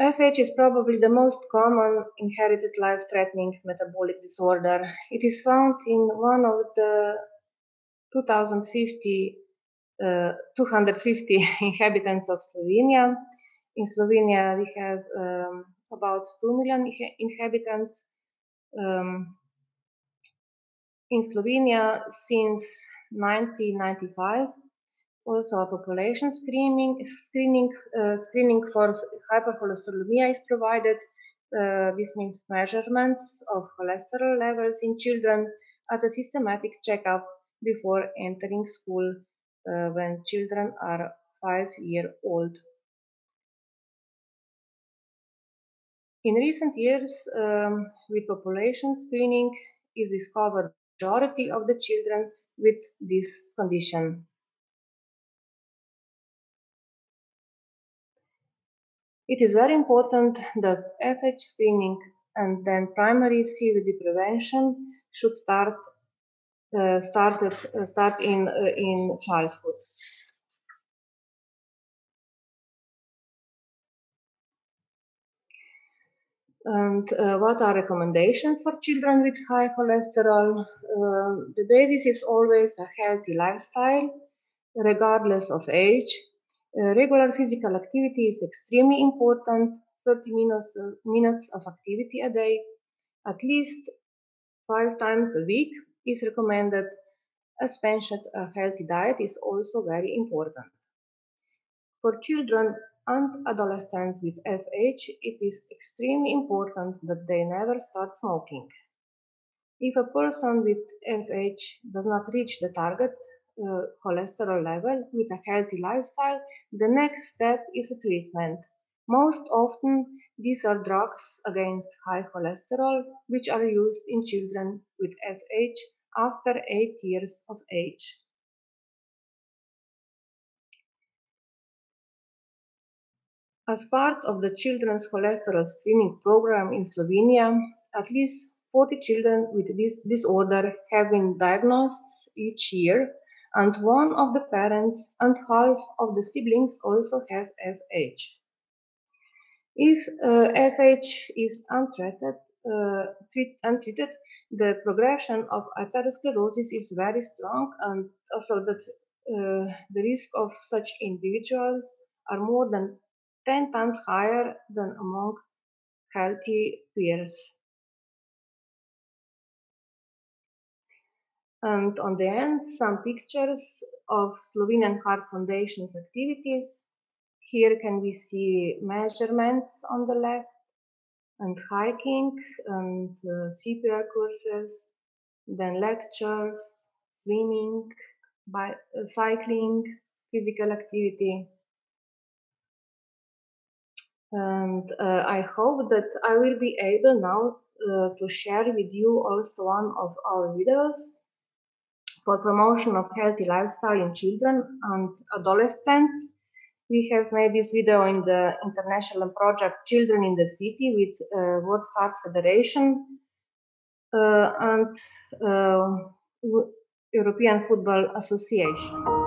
FH is probably the most common inherited life-threatening metabolic disorder. It is found in one of the 2050, uh, 250 inhabitants of Slovenia in Slovenia, we have um, about 2 million inhabitants. Um, in Slovenia, since 1995, also a population screening screening uh, screening for hypercholesterolemia is provided. Uh, this means measurements of cholesterol levels in children at a systematic checkup before entering school uh, when children are five year old. In recent years, um, with population screening, is discovered majority of the children with this condition. It is very important that FH screening and then primary CVD prevention should start uh, started uh, start in uh, in childhood. And uh, what are recommendations for children with high cholesterol? Uh, the basis is always a healthy lifestyle, regardless of age. Uh, regular physical activity is extremely important. 30 minutes, uh, minutes of activity a day, at least five times a week is recommended. As mentioned, a healthy diet is also very important. For children and adolescents with FH, it is extremely important that they never start smoking. If a person with FH does not reach the target uh, cholesterol level with a healthy lifestyle, the next step is a treatment. Most often, these are drugs against high cholesterol, which are used in children with FH after 8 years of age. As part of the children's cholesterol screening program in Slovenia, at least 40 children with this disorder have been diagnosed each year, and one of the parents and half of the siblings also have FH. If uh, FH is untreated, uh, treat, untreated, the progression of atherosclerosis is very strong, and also that uh, the risk of such individuals are more than 10 times higher than among healthy peers. And on the end, some pictures of Slovenian Heart Foundation's activities. Here can we see measurements on the left and hiking and uh, CPR courses, then lectures, swimming, by, uh, cycling, physical activity. And uh, I hope that I will be able now uh, to share with you also one of our videos for promotion of healthy lifestyle in children and adolescents. We have made this video in the international project Children in the City with uh, World Heart Federation uh, and uh, European Football Association.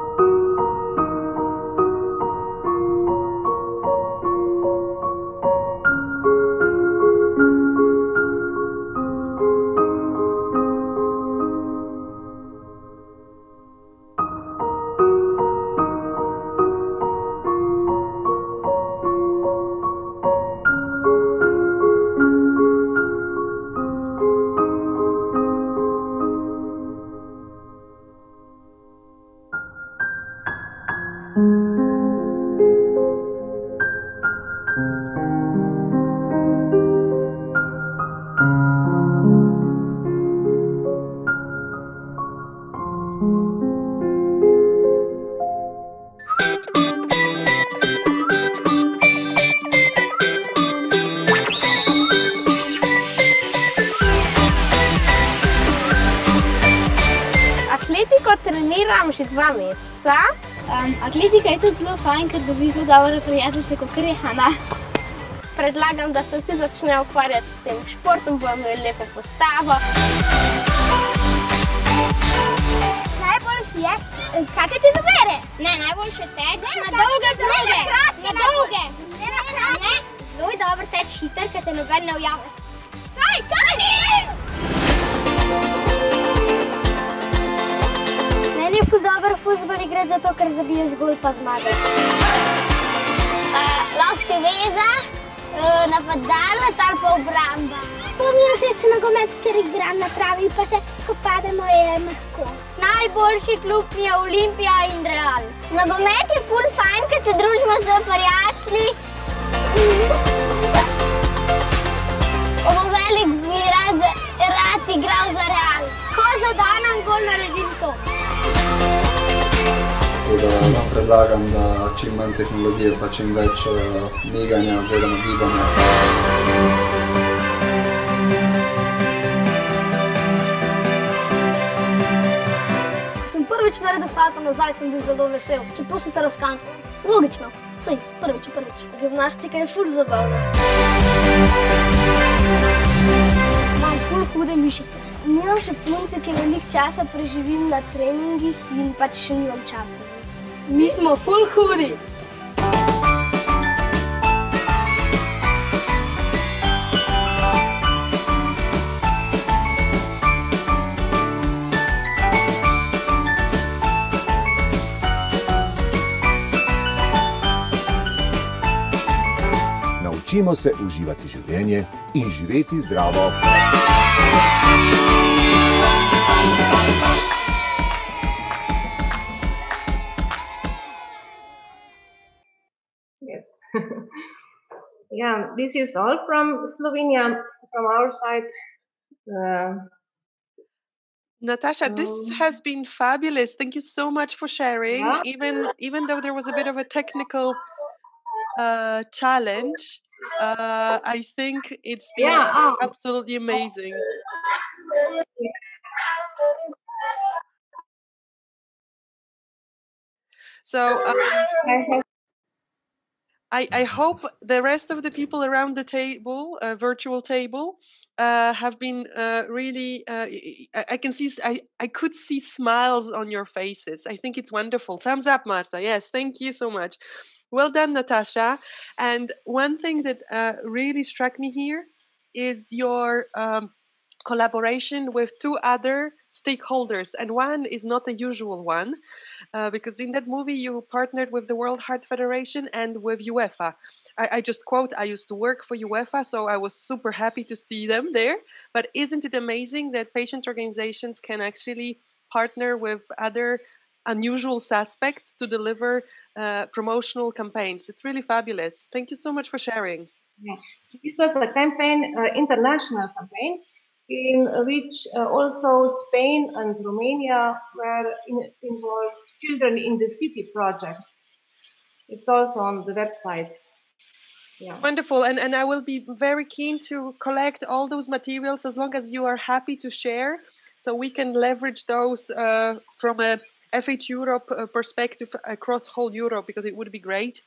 Je tudi zelo fajn, ker dobi zelo dobre prijateljice, kot je Hanna. Predlagam, da se vsi začnejo ukvarjati s tem športom, bojo imeli lepo postavo. Najboljši je skakati do mere. Ne, najboljši je teč na dolge proge. Na dolge. Ne, na kratke. Zelo je dobro teč hiter, ker te noben ne ujame. Ful dobro futbol igrati zato, ker zabiješ gol pa zmagaš. Uh, lahko si veza, uh, napadalec ali pa obramba. Mi je všeč nogomet, ker igram na travi, pa še ko pademo je mehko. Najboljši klub mi je Olimpija in Real. Nogomet je ful fajn, ker se družimo z prijatelji. Bom velik, bi rad, rad igral za Real. Ko zadanam gol, naredim to. Tako da vam predlagam, da čim manj tehnologije, pa čim več uh, miganja oziroma gibanja. Ko sem prvič naredil salto nazaj, sem bil zelo vesel, čeprav sem se razkancal. Logično, sej, prvič, prvič. Gimnastika je ful zabavna. Imam ful hude mišice. Nimam še punce, ki veliko časa preživim na treningih in pač še nimam časa za njih. Mi smo ful hudi. Naučimo se uživati življenje in živeti zdravo. Thank you. This is all from Slovenia, from our side. Uh, Natasha, this has been fabulous. Thank you so much for sharing. Yeah. Even even though there was a bit of a technical uh, challenge, uh, I think it's been Yeah, um, absolutely amazing. So um, I, I hope the rest of the people around the table, uh, virtual table, uh, have been uh, really. Uh, I, I can see. I, I could see smiles on your faces. I think it's wonderful. Thumbs up, Marta. Yes, thank you so much. Well done, Natasha. And one thing that uh, really struck me here is your um, collaboration with two other stakeholders, and one is not a usual one, uh, because in that movie you partnered with the World Heart Federation and with UEFA. I, I just quote: "I used to work for UEFA, so I was super happy to see them there." But isn't it amazing that patient organizations can actually partner with other unusual suspects to deliver uh, promotional campaigns? It's really fabulous. Thank you so much for sharing. Yeah. This was a campaign, uh, international campaign, in which uh, also Spain and Romania were in, involved. Children in the City project. It's also on the websites. Yeah. Wonderful, and and I will be very keen to collect all those materials as long as you are happy to share, so we can leverage those uh, from a FH Europe uh, perspective across whole Europe because it would be great.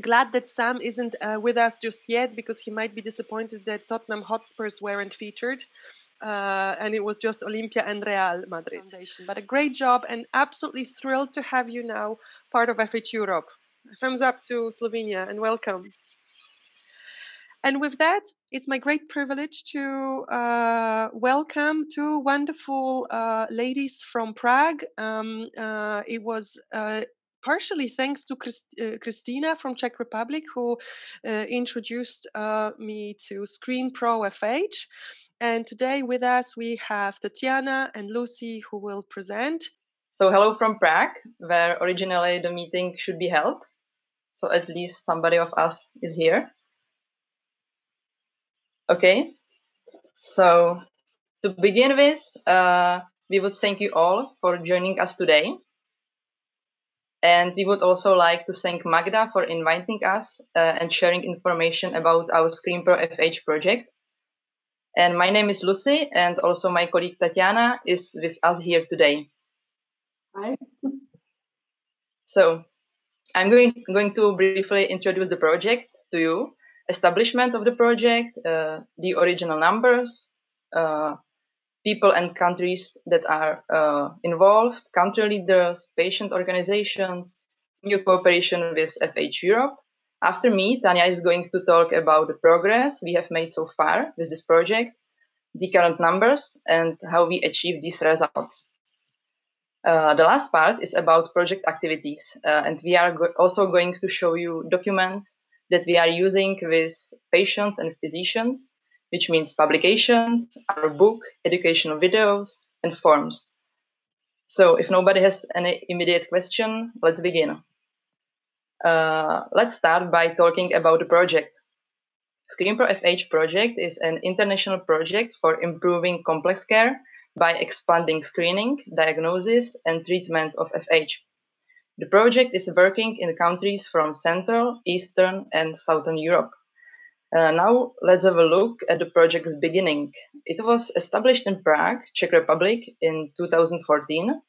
Glad that Sam isn't uh, with us just yet because he might be disappointed that Tottenham Hotspurs weren't featured. Uh, and it was just Olympia and Real Madrid Foundation. But a great job, and absolutely thrilled to have you now part of FH Europe. Thumbs up to Slovenia and welcome. And with that, it's my great privilege to uh, welcome two wonderful uh, ladies from Prague. Um, uh, it was uh, partially thanks to Christ- uh, Christina from Czech Republic who uh, introduced uh, me to Screen Pro FH. And today with us we have Tatiana and Lucy who will present. So, hello from Prague, where originally the meeting should be held. So, at least somebody of us is here. Okay. So, to begin with, uh, we would thank you all for joining us today. And we would also like to thank Magda for inviting us uh, and sharing information about our ScreenPro FH project. And my name is Lucy, and also my colleague Tatiana is with us here today. Hi. So, I'm going, going to briefly introduce the project to you, establishment of the project, uh, the original numbers, uh, people and countries that are uh, involved, country leaders, patient organizations, new cooperation with FH Europe. After me, Tanya is going to talk about the progress we have made so far with this project, the current numbers, and how we achieve these results. Uh, the last part is about project activities, uh, and we are go- also going to show you documents that we are using with patients and physicians, which means publications, our book, educational videos, and forms. So, if nobody has any immediate question, let's begin. Uh, let's start by talking about the project. ScreenPro FH project is an international project for improving complex care by expanding screening, diagnosis, and treatment of FH. The project is working in countries from Central, Eastern, and Southern Europe. Uh, now let's have a look at the project's beginning. It was established in Prague, Czech Republic in 2014.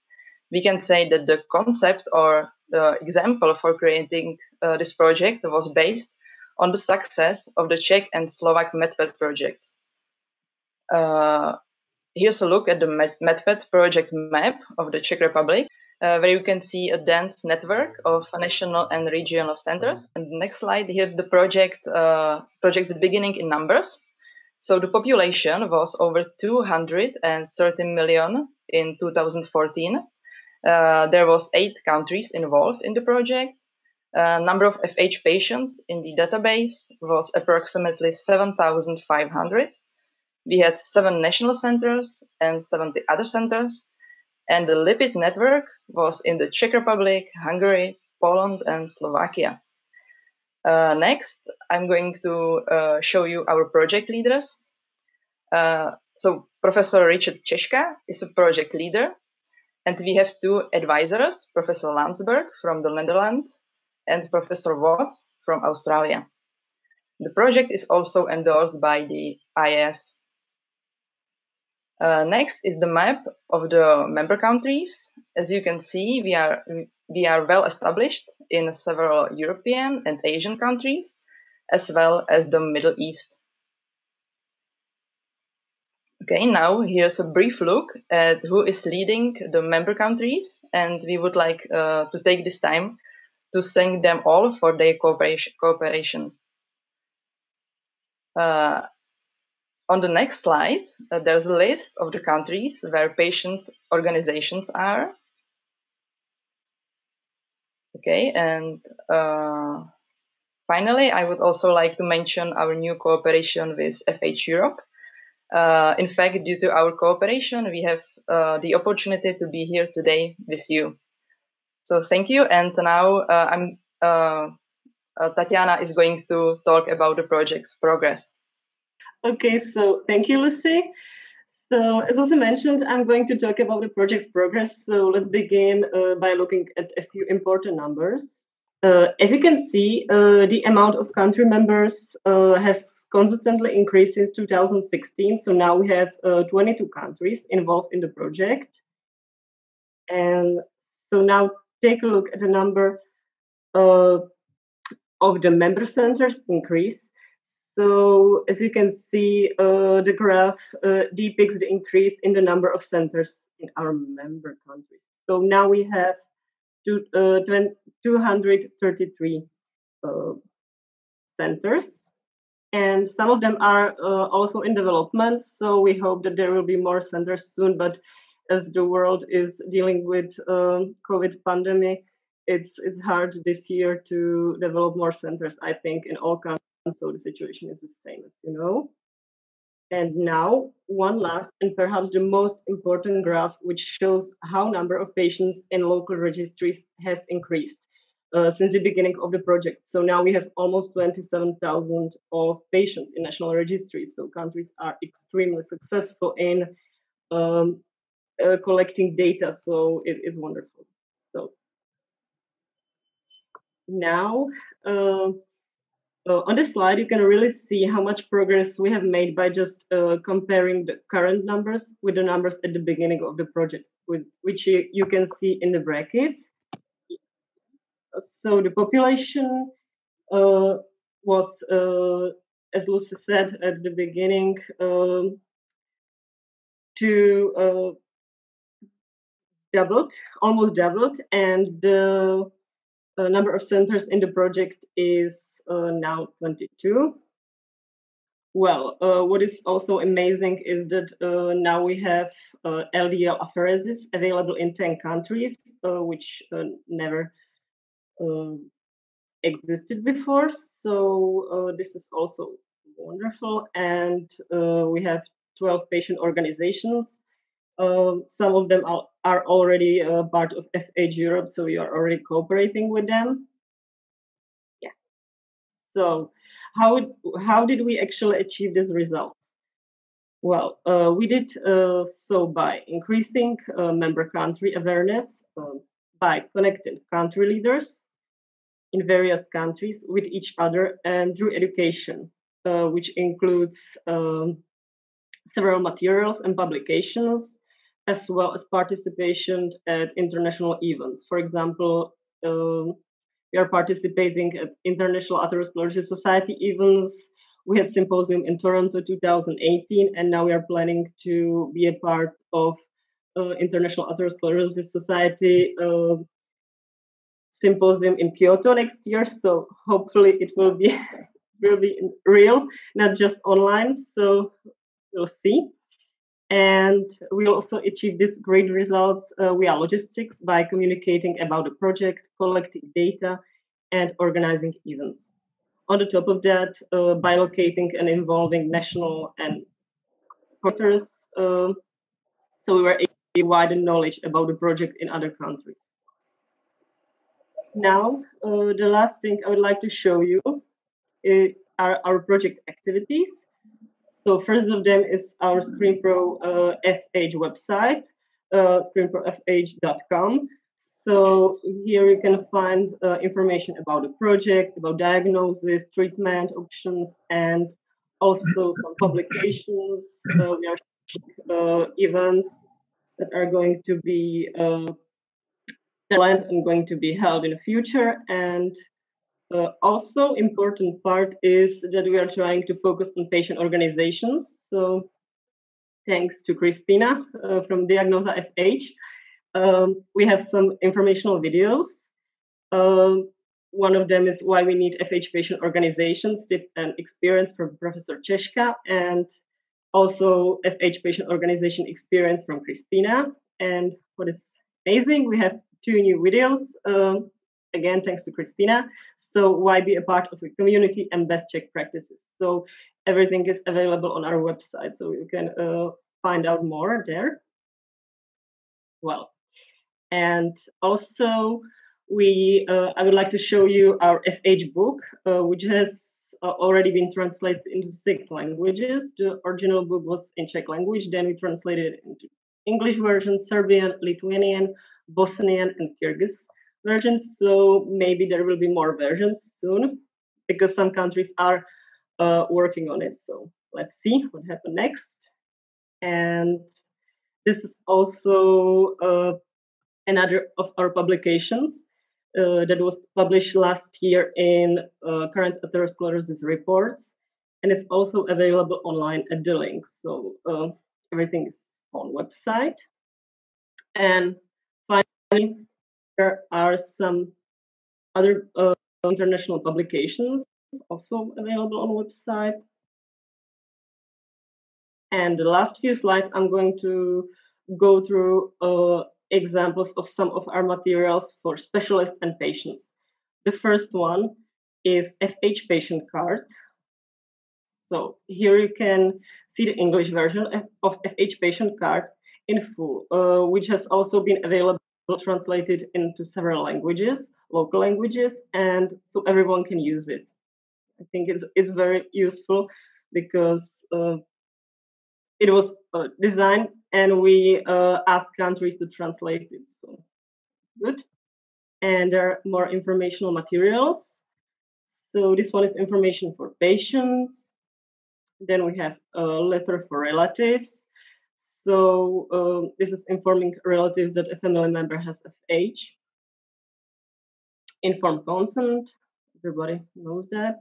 We can say that the concept or the example for creating uh, this project was based on the success of the Czech and Slovak MedPed projects. Uh, here's a look at the Med- project map of the Czech Republic, uh, where you can see a dense network of national and regional centers. And the next slide, here's the project, uh, beginning in numbers. So the population was over 230 million in 2014. Uh, there was eight countries involved in the project. Uh, number of FH patients in the database was approximately 7,500. We had seven national centers and 70 other centers, and the lipid network was in the Czech Republic, Hungary, Poland, and Slovakia. Uh, next, I'm going to uh, show you our project leaders. Uh, so Professor Richard Češka is a project leader, and we have two advisors, Professor Landsberg from the Netherlands and Professor Watts from Australia. The project is also endorsed by the IAS. Uh, next is the map of the member countries. As you can see, we are we are well established in several European and Asian countries, as well as the Middle East. Okay, now here's a brief look at who is leading the member countries, and we would like uh, to take this time to thank them all for their cooperation. Uh, on the next slide, uh, there's a list of the countries where patient organizations are. Okay, and uh, finally, I would also like to mention our new cooperation with FH Europe. Uh, in fact, due to our cooperation, we have uh, the opportunity to be here today with you. So thank you. And now uh, I'm uh, Tatiana is going to talk about the project's progress. Okay, so thank you, Lucy. So, as also mentioned, I'm going to talk about the project's progress. So, let's begin uh, by looking at a few important numbers. Uh, as you can see, uh, the amount of country members uh, has consistently increased since 2016. So now we have uh, 22 countries involved in the project. And so now take a look at the number uh, of the member centers increase. So as you can see, uh, the graph uh, depicts the increase in the number of centers in our member countries. So now we have two, uh, 233 uh, centers, and some of them are uh, also in development. So we hope that there will be more centers soon. But as the world is dealing with um, COVID pandemic, it's it's hard this year to develop more centers. I think in all countries so the situation is the same as you know. And now one last and perhaps the most important graph, which shows how number of patients in local registries has increased uh, since the beginning of the project. So now we have almost 27,000 of patients in national registries. So countries are extremely successful in um, uh, collecting data. So it is wonderful. So now. Uh, uh, on this slide, you can really see how much progress we have made by just uh, comparing the current numbers with the numbers at the beginning of the project, with, which you, you can see in the brackets. So the population uh, was, uh, as Lucy said at the beginning, um, to uh, doubled, almost doubled, and the uh, number of centers in the project is uh, now 22. Well, uh, what is also amazing is that uh, now we have uh, LDL apheresis available in 10 countries, uh, which never existed before. So this is also wonderful. And we have 12 patient organizations um, some of them are, are already uh, part of FH Europe, so we are already cooperating with them. Yeah. So, how how did we actually achieve this result? Well, uh, we did uh, so by increasing uh, member country awareness, um, by connecting country leaders in various countries with each other, and through education, uh, which includes um, several materials and publications as well as participation at international events. For example, um, we are participating at International Atherosclerosis Society events. We had symposium in Toronto 2018, and now we are planning to be a part of uh, International Atherosclerosis Society uh, symposium in Kyoto next year. So hopefully it will be will be real, not just online. So we'll see. And we also achieve these great results uh, via logistics by communicating about the project, collecting data, and organizing events. On the top of that, uh, by locating and involving national and quarters, uh, so we were able to widen knowledge about the project in other countries. Now, uh, the last thing I would like to show you uh, are our project activities. So first of them is our ScreenPro uh, FH website, uh, screenprofh.com. So here you can find uh, information about the project, about diagnosis, treatment options, and also some publications. Uh, we are uh, events that are going to be uh, planned and going to be held in the future. And uh, also important part is that we are trying to focus on patient organizations. So thanks to Christina uh, from Diagnoza FH, um, we have some informational videos. Um, one of them is why we need FH patient organizations, tip and experience from Professor Češka, and also FH patient organization experience from Christina. And what is amazing, we have two new videos. Um, again, thanks to Christina. So why be a part of a community and best check practices? So everything is available on our website, so you can uh, find out more there. Well, and also we, uh, I would like to show you our FH book, uh, which has uh, already been translated into six languages. The original book was in Czech language, then we translated it into English version, Serbian, Lithuanian, Bosnian, and Kyrgyz versions. So maybe there will be more versions soon because some countries are uh, working on it. So let's see what happens next. And this is also uh, another of our publications uh, that was published last year in uh, Current Atherosclerosis Reports. And it's also available online at the link. So uh, everything is on website. And finally, there are some other uh, international publications also available on website. And the last few slides, I'm going to go through uh, examples of some of our materials for specialists and patients. The first one is FH patient card. So here you can see the English version of FH patient card in full, uh, which has also been available translated into several languages, local languages, and so everyone can use it. I think it's it's very useful because uh, it was uh, designed and we uh, asked countries to translate it. So good. And there are more informational materials. So this one is information for patients. Then we have a letter for relatives. So um, this is informing relatives that a family member has FH. Informed consent, everybody knows that.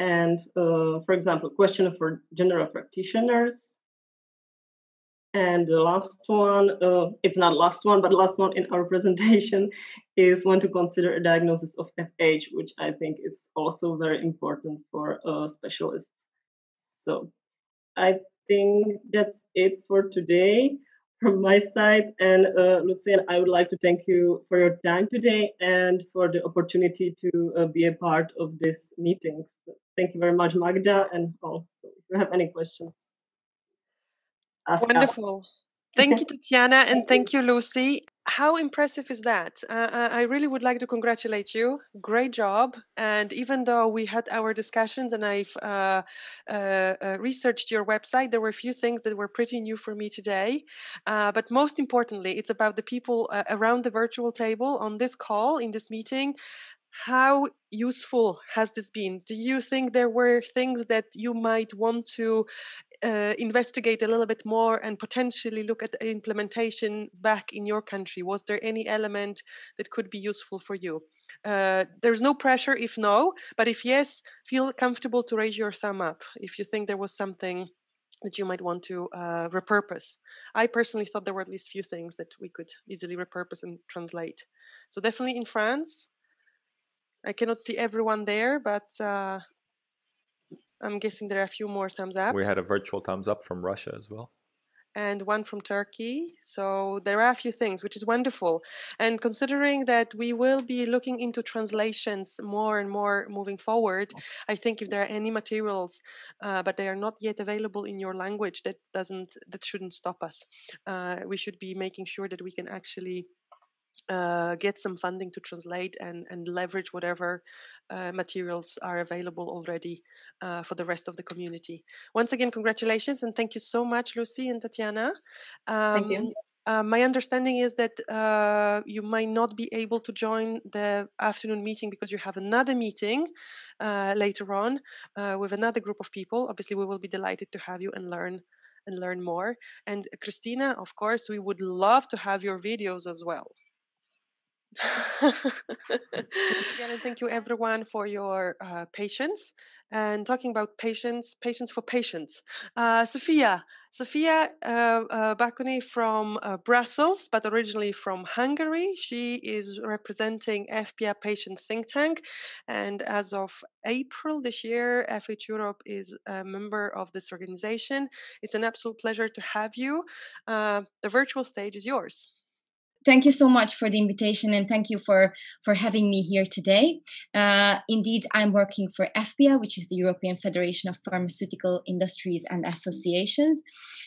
And uh, for example, question for general practitioners. And the last one, uh, it's not last one, but last one in our presentation is when to consider a diagnosis of FH, which I think is also very important for uh, specialists. So I think that's it for today from my side. And uh, Lucien, I would like to thank you for your time today and for the opportunity to uh, be a part of this meeting. So thank you very much, Magda, and all. So if you have any questions. Wonderful. Thank you, Tatiana, and thank you, Lucy. How impressive is that? Uh, I really would like to congratulate you. Great job. And even though we had our discussions and I've uh, uh, uh researched your website, there were a few things that were pretty new for me today. Uh, but most importantly, it's about the people uh, around the virtual table on this call, in this meeting, how useful has this been? Do you think there were things that you might want to uh, investigate a little bit more and potentially look at implementation back in your country? Was there any element that could be useful for you? Uh, there's no pressure if no, but if yes, feel comfortable to raise your thumb up if you think there was something that you might want to uh, repurpose. I personally thought there were at least few things that we could easily repurpose and translate. So definitely in France. I cannot see everyone there, but uh, I'm guessing there are a few more thumbs up. We had a virtual thumbs up from Russia as well. and one from Turkey. So there are a few things, which is wonderful. And considering that we will be looking into translations more and more moving forward, I think if there are any materials, uh, but they are not yet available in your language, that doesn't that shouldn't stop us. Uh, we should be making sure that we can actually uh, get some funding to translate and, and leverage whatever uh, materials are available already uh, for the rest of the community. Once again, congratulations and thank you so much, Lucy and Tatiana. Um, thank you. Uh, my understanding is that uh, you might not be able to join the afternoon meeting because you have another meeting uh, later on with another group of people. Obviously, we will be delighted to have you and learn and learn more. And Christina, of course, we would love to have your videos as well. Again, and thank you everyone for your uh, patience. And talking about patience, patience for patients. Uh, Sophia, Sophia uh, uh Bakuni from uh, Brussels, but originally from Hungary. She is representing FPA Patient Think Tank, and as of April this year, FH Europe is a member of this organization. It's an absolute pleasure to have you. Uh, the virtual stage is yours thank you so much for the invitation and thank you for for having me here today. Uh, indeed i'm working for EFPIA which is the european federation of pharmaceutical industries and associations.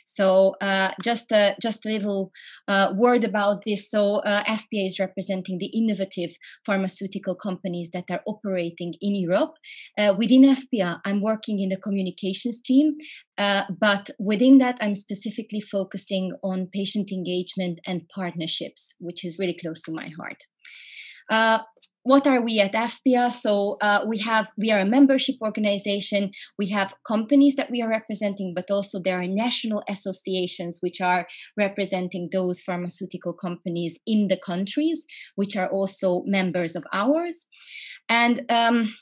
So uh, just a just a little uh, word about this. So uh, EFPIA is representing the innovative pharmaceutical companies that are operating in europe. Uh, within EFPIA i'm working in the communications team uh, but within that, I'm specifically focusing on patient engagement and partnerships, which is really close to my heart. Uh, what are we at EFPIA? So uh, we have we are a membership organization. We have companies that we are representing, but also there are national associations which are representing those pharmaceutical companies in the countries, which are also members of ours. And um,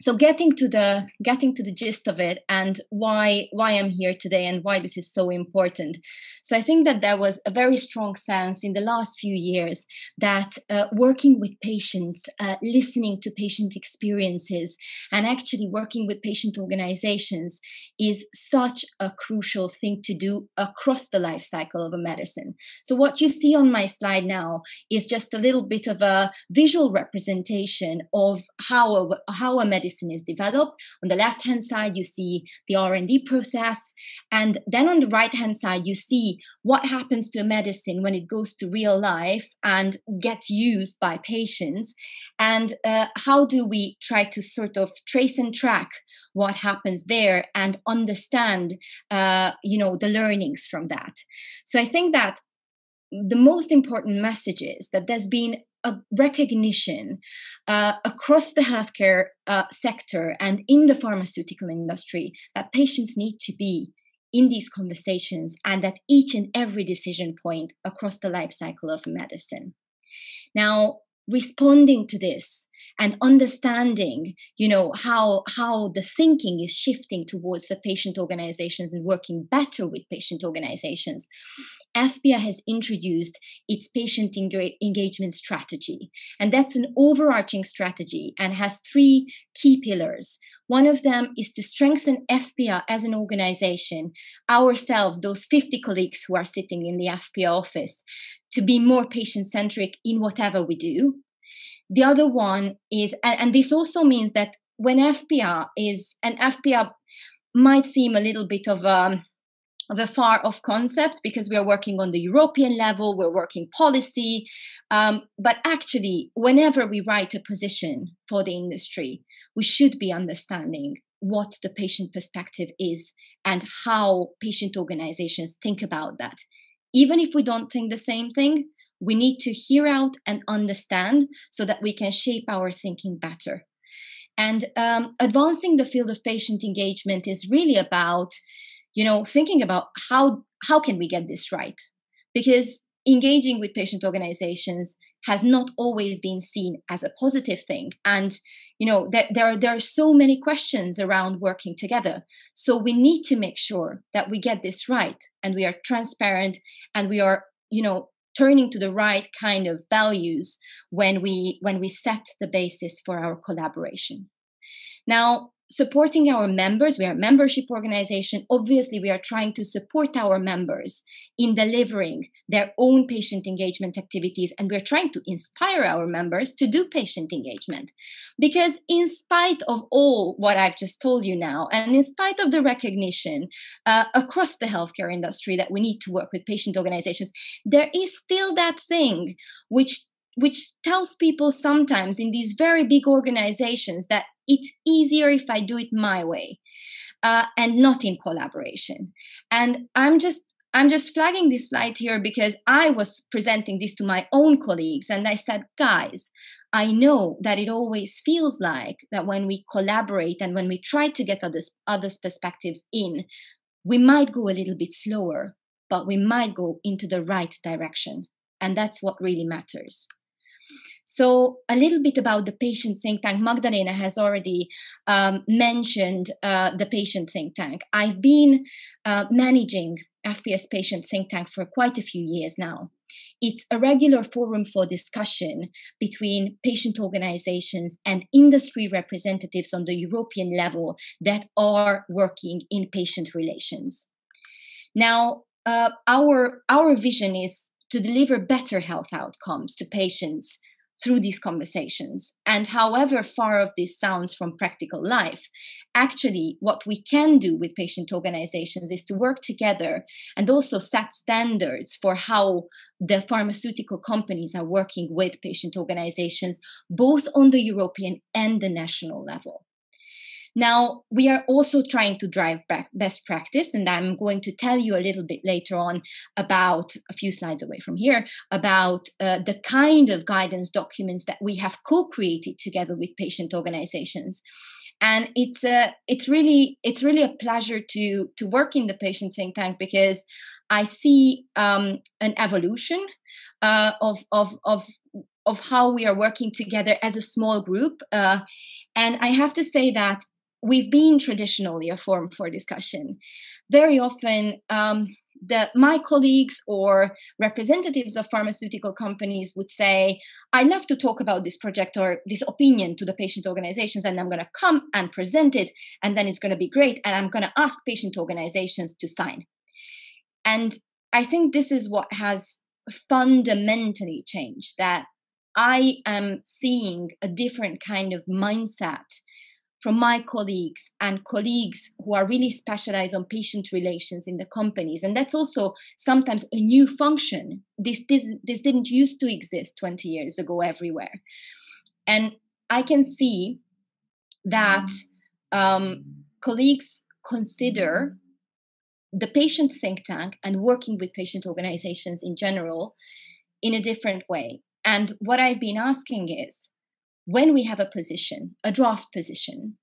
so getting to the getting to the gist of it and why why i'm here today and why this is so important. So i think that there was a very strong sense in the last few years that uh, working with patients uh, listening to patient experiences and actually working with patient organizations is such a crucial thing to do across the life cycle of a medicine. So what you see on my slide now is just a little bit of a visual representation of how a, how a medicine medicine is developed. On the left hand side, you see the R&D process. And then on the right hand side, you see what happens to a medicine when it goes to real life and gets used by patients. And uh, how do we try to sort of trace and track what happens there and understand, uh, you know, the learnings from that. So I think that the most important message is that there's been a recognition uh, across the healthcare uh, sector and in the pharmaceutical industry that patients need to be in these conversations and at each and every decision point across the life cycle of medicine. Now, responding to this and understanding you know how how the thinking is shifting towards the patient organizations and working better with patient organizations EFPIA has introduced its patient engagement strategy and that's an overarching strategy and has three key pillars one of them is to strengthen EFPIA as an organization, ourselves, those 50 colleagues who are sitting in the EFPIA office, to be more patient centric in whatever we do. The other one is, and, this also means that when EFPIA is, and EFPIA might seem a little bit of a, um, of a far off concept because we are working on the European level, we're working policy. Um, but actually, whenever we write a position for the industry, we should be understanding what the patient perspective is and how patient organizations think about that. Even if we don't think the same thing, we need to hear out and understand so that we can shape our thinking better. And um, advancing the field of patient engagement is really about, you know, thinking about how how can we get this right? Because engaging with patient organizations has not always been seen as a positive thing, and you know there, there are there are so many questions around working together. So we need to make sure that we get this right, and we are transparent, and we are you know turning to the right kind of values when we when we set the basis for our collaboration. Now supporting our members. We are a membership organization. Obviously we are trying to support our members in delivering their own patient engagement activities and we're trying to inspire our members to do patient engagement. Because in spite of all what i've just told you now and in spite of the recognition uh, across the healthcare industry that we need to work with patient organizations there is still that thing which which tells people sometimes in these very big organizations that it's easier if I do it my way uh, and not in collaboration. And I'm just I'm just flagging this slide here because I was presenting this to my own colleagues and I said, guys, I know that it always feels like that when we collaborate and when we try to get others others perspectives in, we might go a little bit slower, but we might go into the right direction. And that's what really matters. So, a little bit about the patient think tank. Magdalena has already um, mentioned uh, the patient think tank. I've been uh, managing EFPIA's Patient Think Tank for quite a few years now. It's a regular forum for discussion between patient organizations and industry representatives on the European level that are working in patient relations. Now, uh, our, our vision is to deliver better health outcomes to patients through these conversations. And however far of this sounds from practical life, actually, what we can do with patient organizations is to work together and also set standards for how the pharmaceutical companies are working with patient organizations, both on the European and the national level. Now, we are also trying to drive best practice, and I'm going to tell you a little bit later on about a few slides away from here about uh, the kind of guidance documents that we have co-created together with patient organizations. And it's a, uh, it's really it's really a pleasure to to work in the patient think tank because I see um, an evolution uh, of of of of how we are working together as a small group. Uh, and I have to say that we've been traditionally a forum for discussion. Very often, um, the, my colleagues or representatives of pharmaceutical companies would say, I'd love to talk about this project or this opinion to the patient organizations, and I'm going to come and present it, and then it's going to be great, and I'm going to ask patient organizations to sign. And I think this is what has fundamentally changed that I am seeing a different kind of mindset from my colleagues and colleagues who are really specialized on patient relations in the companies. And that's also sometimes a new function. This this, this didn't used to exist 20 years ago everywhere. And i can see that um, colleagues consider the patient think tank and working with patient organizations in general in a different way. And what i've been asking is when we have a position, a draft position,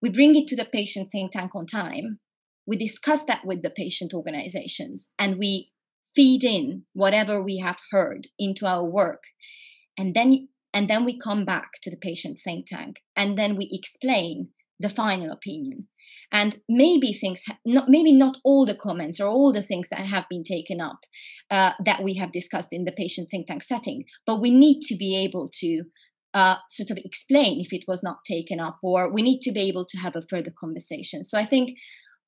we bring it to the patient think tank on time. We discuss that with the patient organizations and we feed in whatever we have heard into our work. And then and then we come back to the patient think tank and then we explain the final opinion and maybe things not maybe not all the comments or all the things that have been taken up uh, that we have discussed in the patient think tank setting but we need to be able to uh, sort of explain if it was not taken up, or we need to be able to have a further conversation. So I think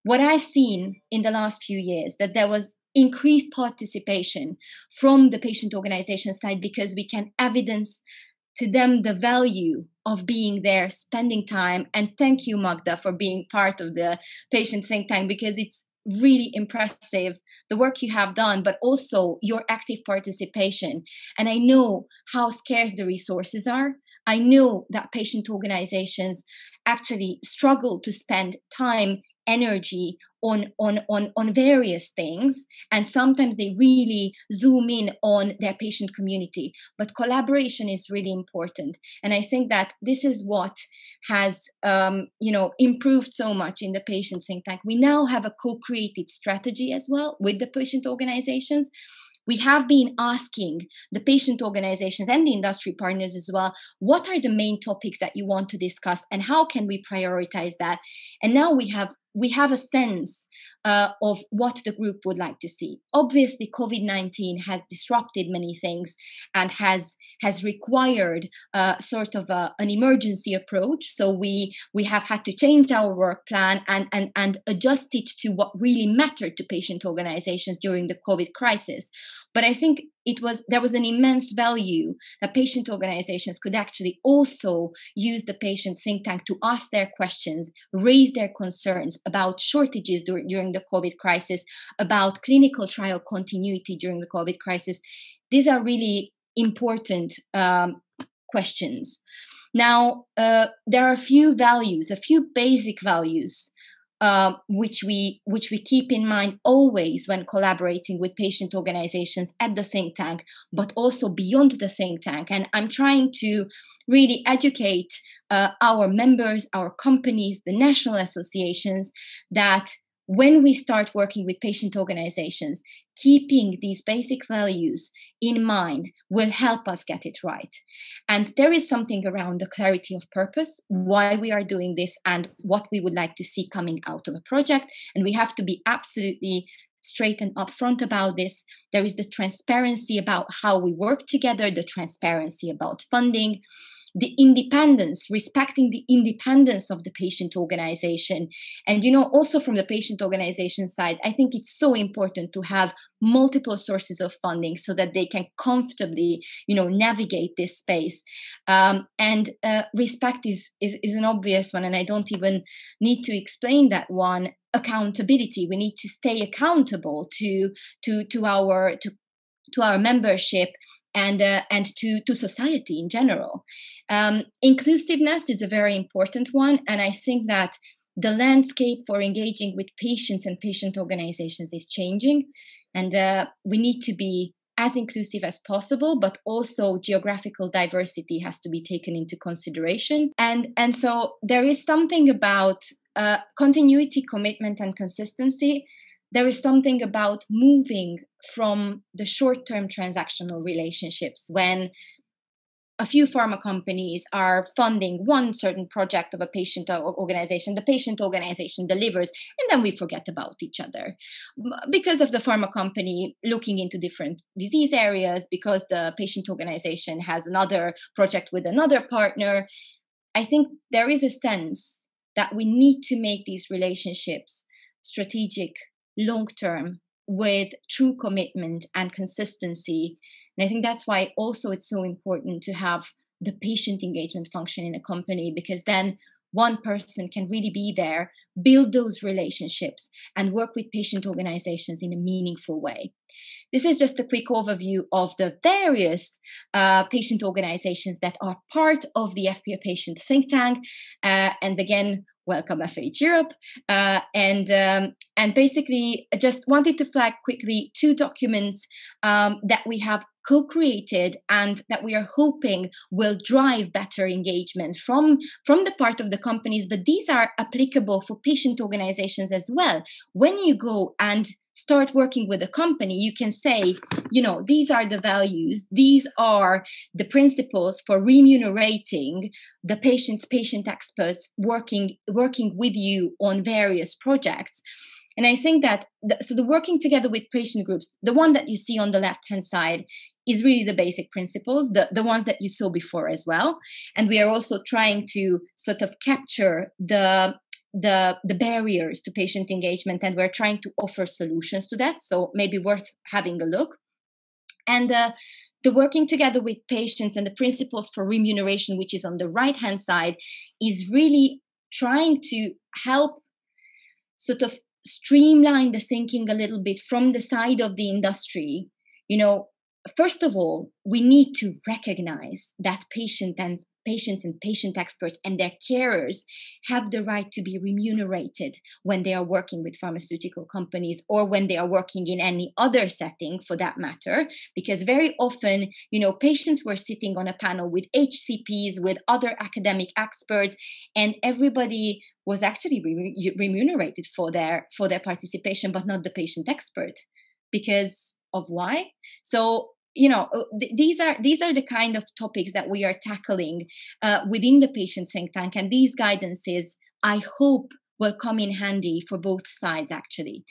what I've seen in the last few years that there was increased participation from the patient organization side because we can evidence to them the value of being there, spending time. And thank you, Magda, for being part of the patient think tank because it's really impressive the work you have done, but also your active participation. And I know how scarce the resources are. I know that patient organizations actually struggle to spend time energy on on on on various things and sometimes they really zoom in on their patient community. But collaboration is really important and i think that this is what has um, you know improved so much in the patient think tank. We now have a co-created strategy as well with the patient organizations. We have been asking the patient organizations and the industry partners as well what are the main topics that you want to discuss and how can we prioritize that? And now we have we have a sense uh, of what the group would like to see. Obviously, COVID nineteen has disrupted many things and has has required uh, sort of a, an emergency approach. So we we have had to change our work plan and and and adjust it to what really mattered to patient organizations during the COVID crisis. But I think it was there was an immense value that patient organizations could actually also use the patient think tank to ask their questions, raise their concerns about shortages dur- during the COVID crisis, about clinical trial continuity during the COVID crisis. These are really important um, questions. Now, uh, there are a few values, a few basic values uh, which we which we keep in mind always when collaborating with patient organizations at the think tank, but also beyond the think tank. And I'm trying to really educate uh, our members, our companies, the national associations that when we start working with patient organizations, keeping these basic values in mind will help us get it right. And there is something around the clarity of purpose, why we are doing this, and what we would like to see coming out of a project. And we have to be absolutely straight and upfront about this. There is the transparency about how we work together, the transparency about funding the independence, respecting the independence of the patient organization. And, you know, also from the patient organization side, I think it's so important to have multiple sources of funding so that they can comfortably, you know, navigate this space. Um, and uh, respect is, is, is an obvious one. And I don't even need to explain that one accountability we need to stay accountable to to to our to to our membership and uh, and to to society in general. Um, inclusiveness is a very important one, and I think that the landscape for engaging with patients and patient organizations is changing, and uh, we need to be as inclusive as possible but also geographical diversity has to be taken into consideration and and so there is something about uh, continuity commitment and consistency there is something about moving from the short term transactional relationships when a few pharma companies are funding one certain project of a patient organization the patient organization delivers and then we forget about each other. Because of the pharma company looking into different disease areas because the patient organization has another project with another partner i think there is a sense that we need to make these relationships strategic long term with true commitment and consistency. And I think that's why also it's so important to have the patient engagement function in a company because then one person can really be there, build those relationships, and work with patient organizations in a meaningful way. This is just a quick overview of the various uh, patient organizations that are part of the EFPIA Patient Think Tank. Uh, and again, welcome FH Europe. Uh, and um, and basically, just wanted to flag quickly two documents um, that we have co-created and that we are hoping will drive better engagement from from the part of the companies but these are applicable for patient organizations as well when you go and start working with a company you can say you know these are the values these are the principles for remunerating the patients patient experts working working with you on various projects. And i think that the, so the working together with patient groups the one that you see on the left hand side is really the basic principles the, the ones that you saw before as well. And we are also trying to sort of capture the the the barriers to patient engagement and we're trying to offer solutions to that so maybe worth having a look. And uh, the working together with patients and the principles for remuneration which is on the right hand side is really trying to help sort of streamline the thinking a little bit from the side of the industry. You know first of all we need to recognize that patient and patients and patient experts and their carers have the right to be remunerated when they are working with pharmaceutical companies or when they are working in any other setting for that matter. Because very often you know patients were sitting on a panel with hcps with other academic experts and everybody was actually re- remunerated for their for their participation but not the patient expert because of why? So you know uh, th- these are these are the kind of topics that we are tackling uh, within the patient think tank and these guidances i hope will come in handy for both sides actually.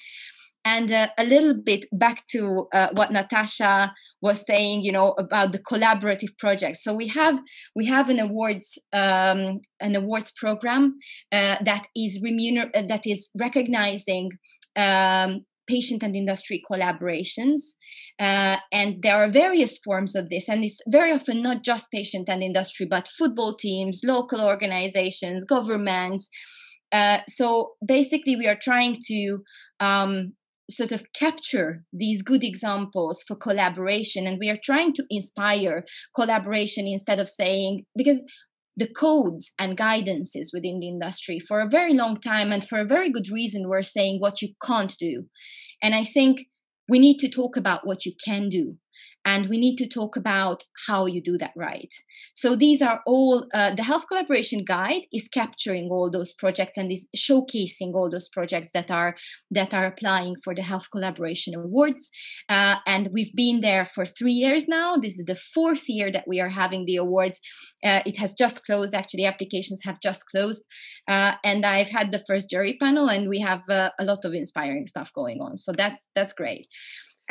And uh, a little bit back to uh, what natasha was saying you know about the collaborative projects so we have we have an awards um, an awards program uh, that is remuner- that is recognizing um, patient and industry collaborations uh, and there are various forms of this and it's very often not just patient and industry but football teams local organizations governments. Uh, so basically we are trying to um, sort of capture these good examples for collaboration and we are trying to inspire collaboration instead of saying because the codes and guidances within the industry for a very long time and for a very good reason we're saying what you can't do. And i think we need to talk about what you can do and we need to talk about how you do that right. So these are all uh, the health collaboration guide is capturing all those projects and is showcasing all those projects that are that are applying for the health collaboration awards. Uh, and we've been there for three years now. This is the fourth year that we are having the awards. Uh, it has just closed. Actually applications have just closed. Uh, and i've had the first jury panel and we have uh, a lot of inspiring stuff going on. So that's that's great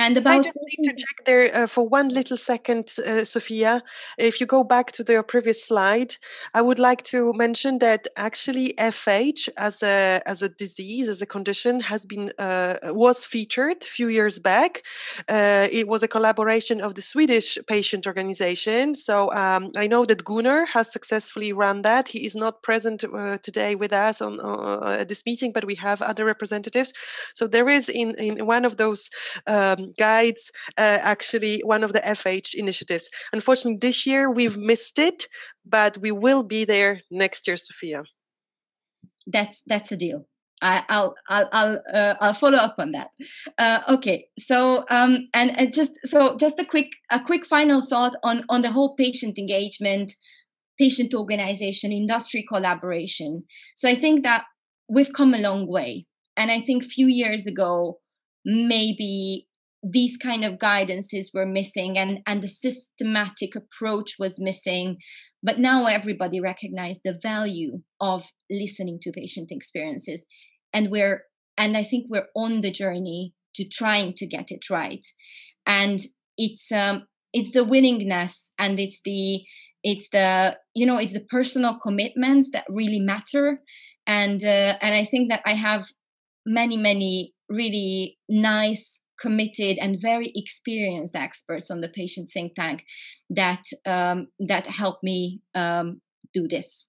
and about I just check there uh, for one little second, uh, Sophia. If you go back to the previous slide, I would like to mention that actually FH as a as a disease as a condition has been uh, was featured a few years back. Uh, it was a collaboration of the Swedish patient organization. So um, I know that Gunnar has successfully run that. He is not present uh, today with us on uh, this meeting, but we have other representatives. So there is in in one of those. Um, guides uh, actually one of the FH initiatives. Unfortunately, this year we've missed it, but we will be there next year, Sophia. That's that's a deal. I, will I'll I'll uh, I'll follow up on that. Uh, okay, so um, and, and just so just a quick a quick final thought on on the whole patient engagement, patient organization, industry collaboration. So I think that we've come a long way, and I think few years ago maybe these kind of guidances were missing and and the systematic approach was missing. But now everybody recognized the value of listening to patient experiences. And we're and i think we're on the journey to trying to get it right. And it's um it's the willingness and it's the it's the you know it's the personal commitments that really matter. And uh, and i think that i have many many really nice committed and very experienced experts on the patient think tank that um, that help me um, do this.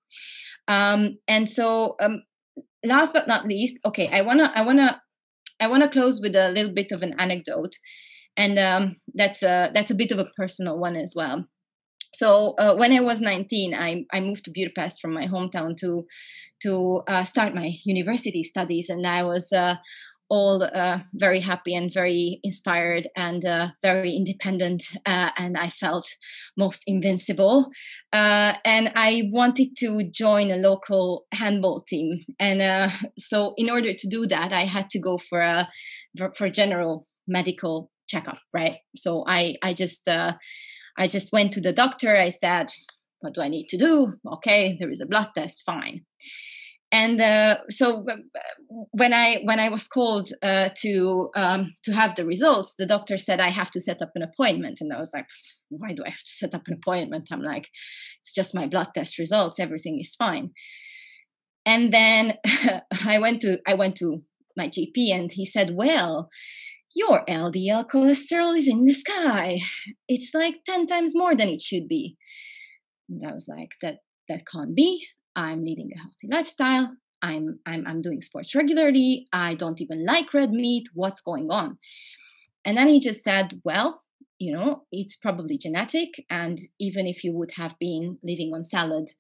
Um, and so, um, last but not least, okay, I wanna I wanna I wanna close with a little bit of an anecdote, and um, that's a that's a bit of a personal one as well. So uh, when I was 19, I, I moved to Budapest from my hometown to to uh, start my university studies, and I was uh, all uh, very happy and very inspired and uh, very independent. Uh, and I felt most invincible. Uh, and I wanted to join a local handball team. And uh, so, in order to do that, I had to go for a for general medical checkup, right? So I I just uh, I just went to the doctor. I said, "What do I need to do?" Okay, there is a blood test. Fine and uh, so when I when I was called uh, to um, to have the results, the doctor said I have to set up an appointment, and I was like, why do I have to set up an appointment? I'm like, it's just my blood test results, everything is fine. And then I went to I went to my GP, and he said, well. Your LDL cholesterol is in the sky. It's like 10 times more than it should be. And I was like, that that can't be. I'm leading a healthy lifestyle. I'm, I'm, I'm doing sports regularly. I don't even like red meat. What's going on? And then he just said, well, you know, it's probably genetic. And even if you would have been living on salad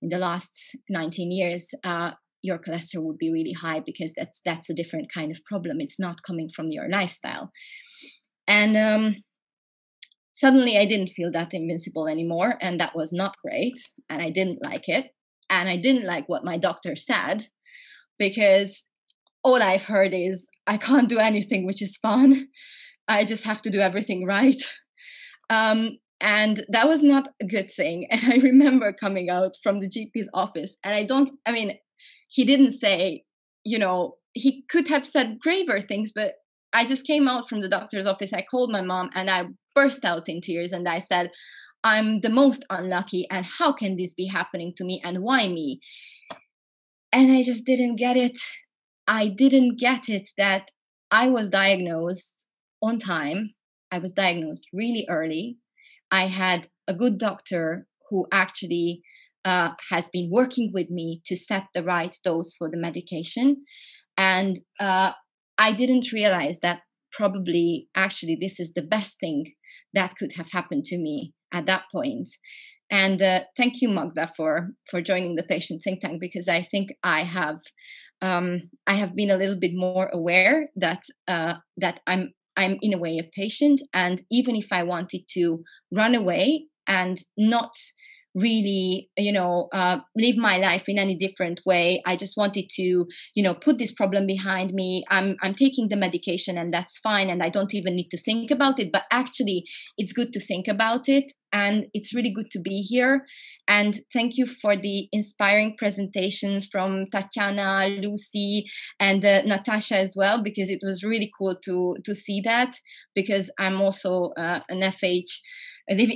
in the last 19 years, uh, your cholesterol would be really high because that's that's a different kind of problem. It's not coming from your lifestyle. And um, suddenly I didn't feel that invincible anymore, and that was not great, and I didn't like it and I didn't like what my doctor said because all I've heard is I can't do anything which is fun. I just have to do everything right. Um, and that was not a good thing. And I remember coming out from the GP's office, and I don't, I mean, he didn't say, you know, he could have said graver things, but I just came out from the doctor's office. I called my mom and I burst out in tears and I said, I'm the most unlucky, and how can this be happening to me, and why me? And I just didn't get it. I didn't get it that I was diagnosed on time. I was diagnosed really early. I had a good doctor who actually uh, has been working with me to set the right dose for the medication. And uh, I didn't realize that probably actually this is the best thing that could have happened to me at that point. And uh, thank you, Magda, for for joining the patient think tank because I think I have um, I have been a little bit more aware that uh, that I'm I'm in a way a patient, and even if I wanted to run away and not really you know uh, live my life in any different way. I just wanted to you know put this problem behind me. I'm i'm taking the medication and that's fine and i don't even need to think about it but actually it's good to think about it and it's really good to be here. And thank you for the inspiring presentations from tatiana lucy and uh, natasha as well because it was really cool to to see that because i'm also uh, an fh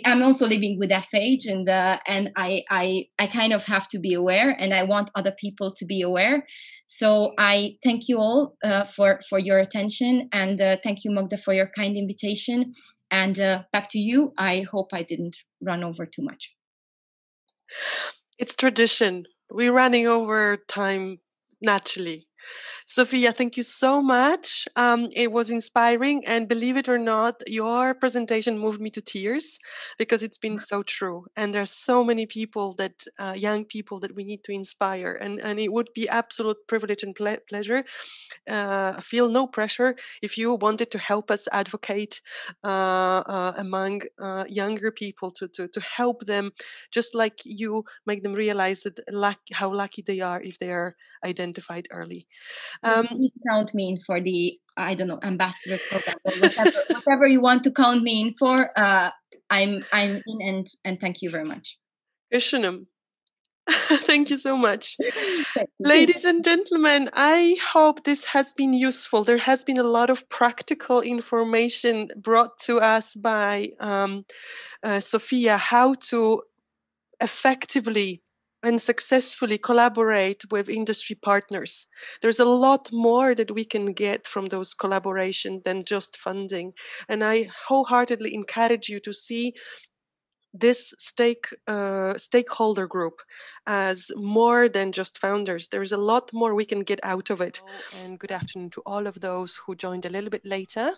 I'm also living with FH, and uh, and I I I kind of have to be aware, and I want other people to be aware. So I thank you all uh, for for your attention, and uh, thank you Magda for your kind invitation. And uh, back to you. I hope I didn't run over too much. It's tradition. We're running over time naturally. Sophia, thank you so much. Um, it was inspiring, and believe it or not, your presentation moved me to tears because it's been so true. And there's so many people that, uh, young people, that we need to inspire. And and it would be absolute privilege and ple- pleasure. Uh, feel no pressure if you wanted to help us advocate uh, uh among uh, younger people to, to to help them, just like you make them realize that luck, how lucky they are if they are identified early. Um, please count me in for the I don't know ambassador program or whatever, whatever you want to count me in for. Uh, I'm I'm in and and thank you very much. Köszönöm. Thank you so much. Ladies and gentlemen, I hope this has been useful. There has been a lot of practical information brought to us by um, uh, Sophia how to effectively and successfully collaborate with industry partners. There's a lot more that we can get from those collaboration than just funding. And I wholeheartedly encourage you to see this stake uh, stakeholder group as more than just founders. There's a lot more we can get out of it. And good afternoon to all of those who joined a little bit later.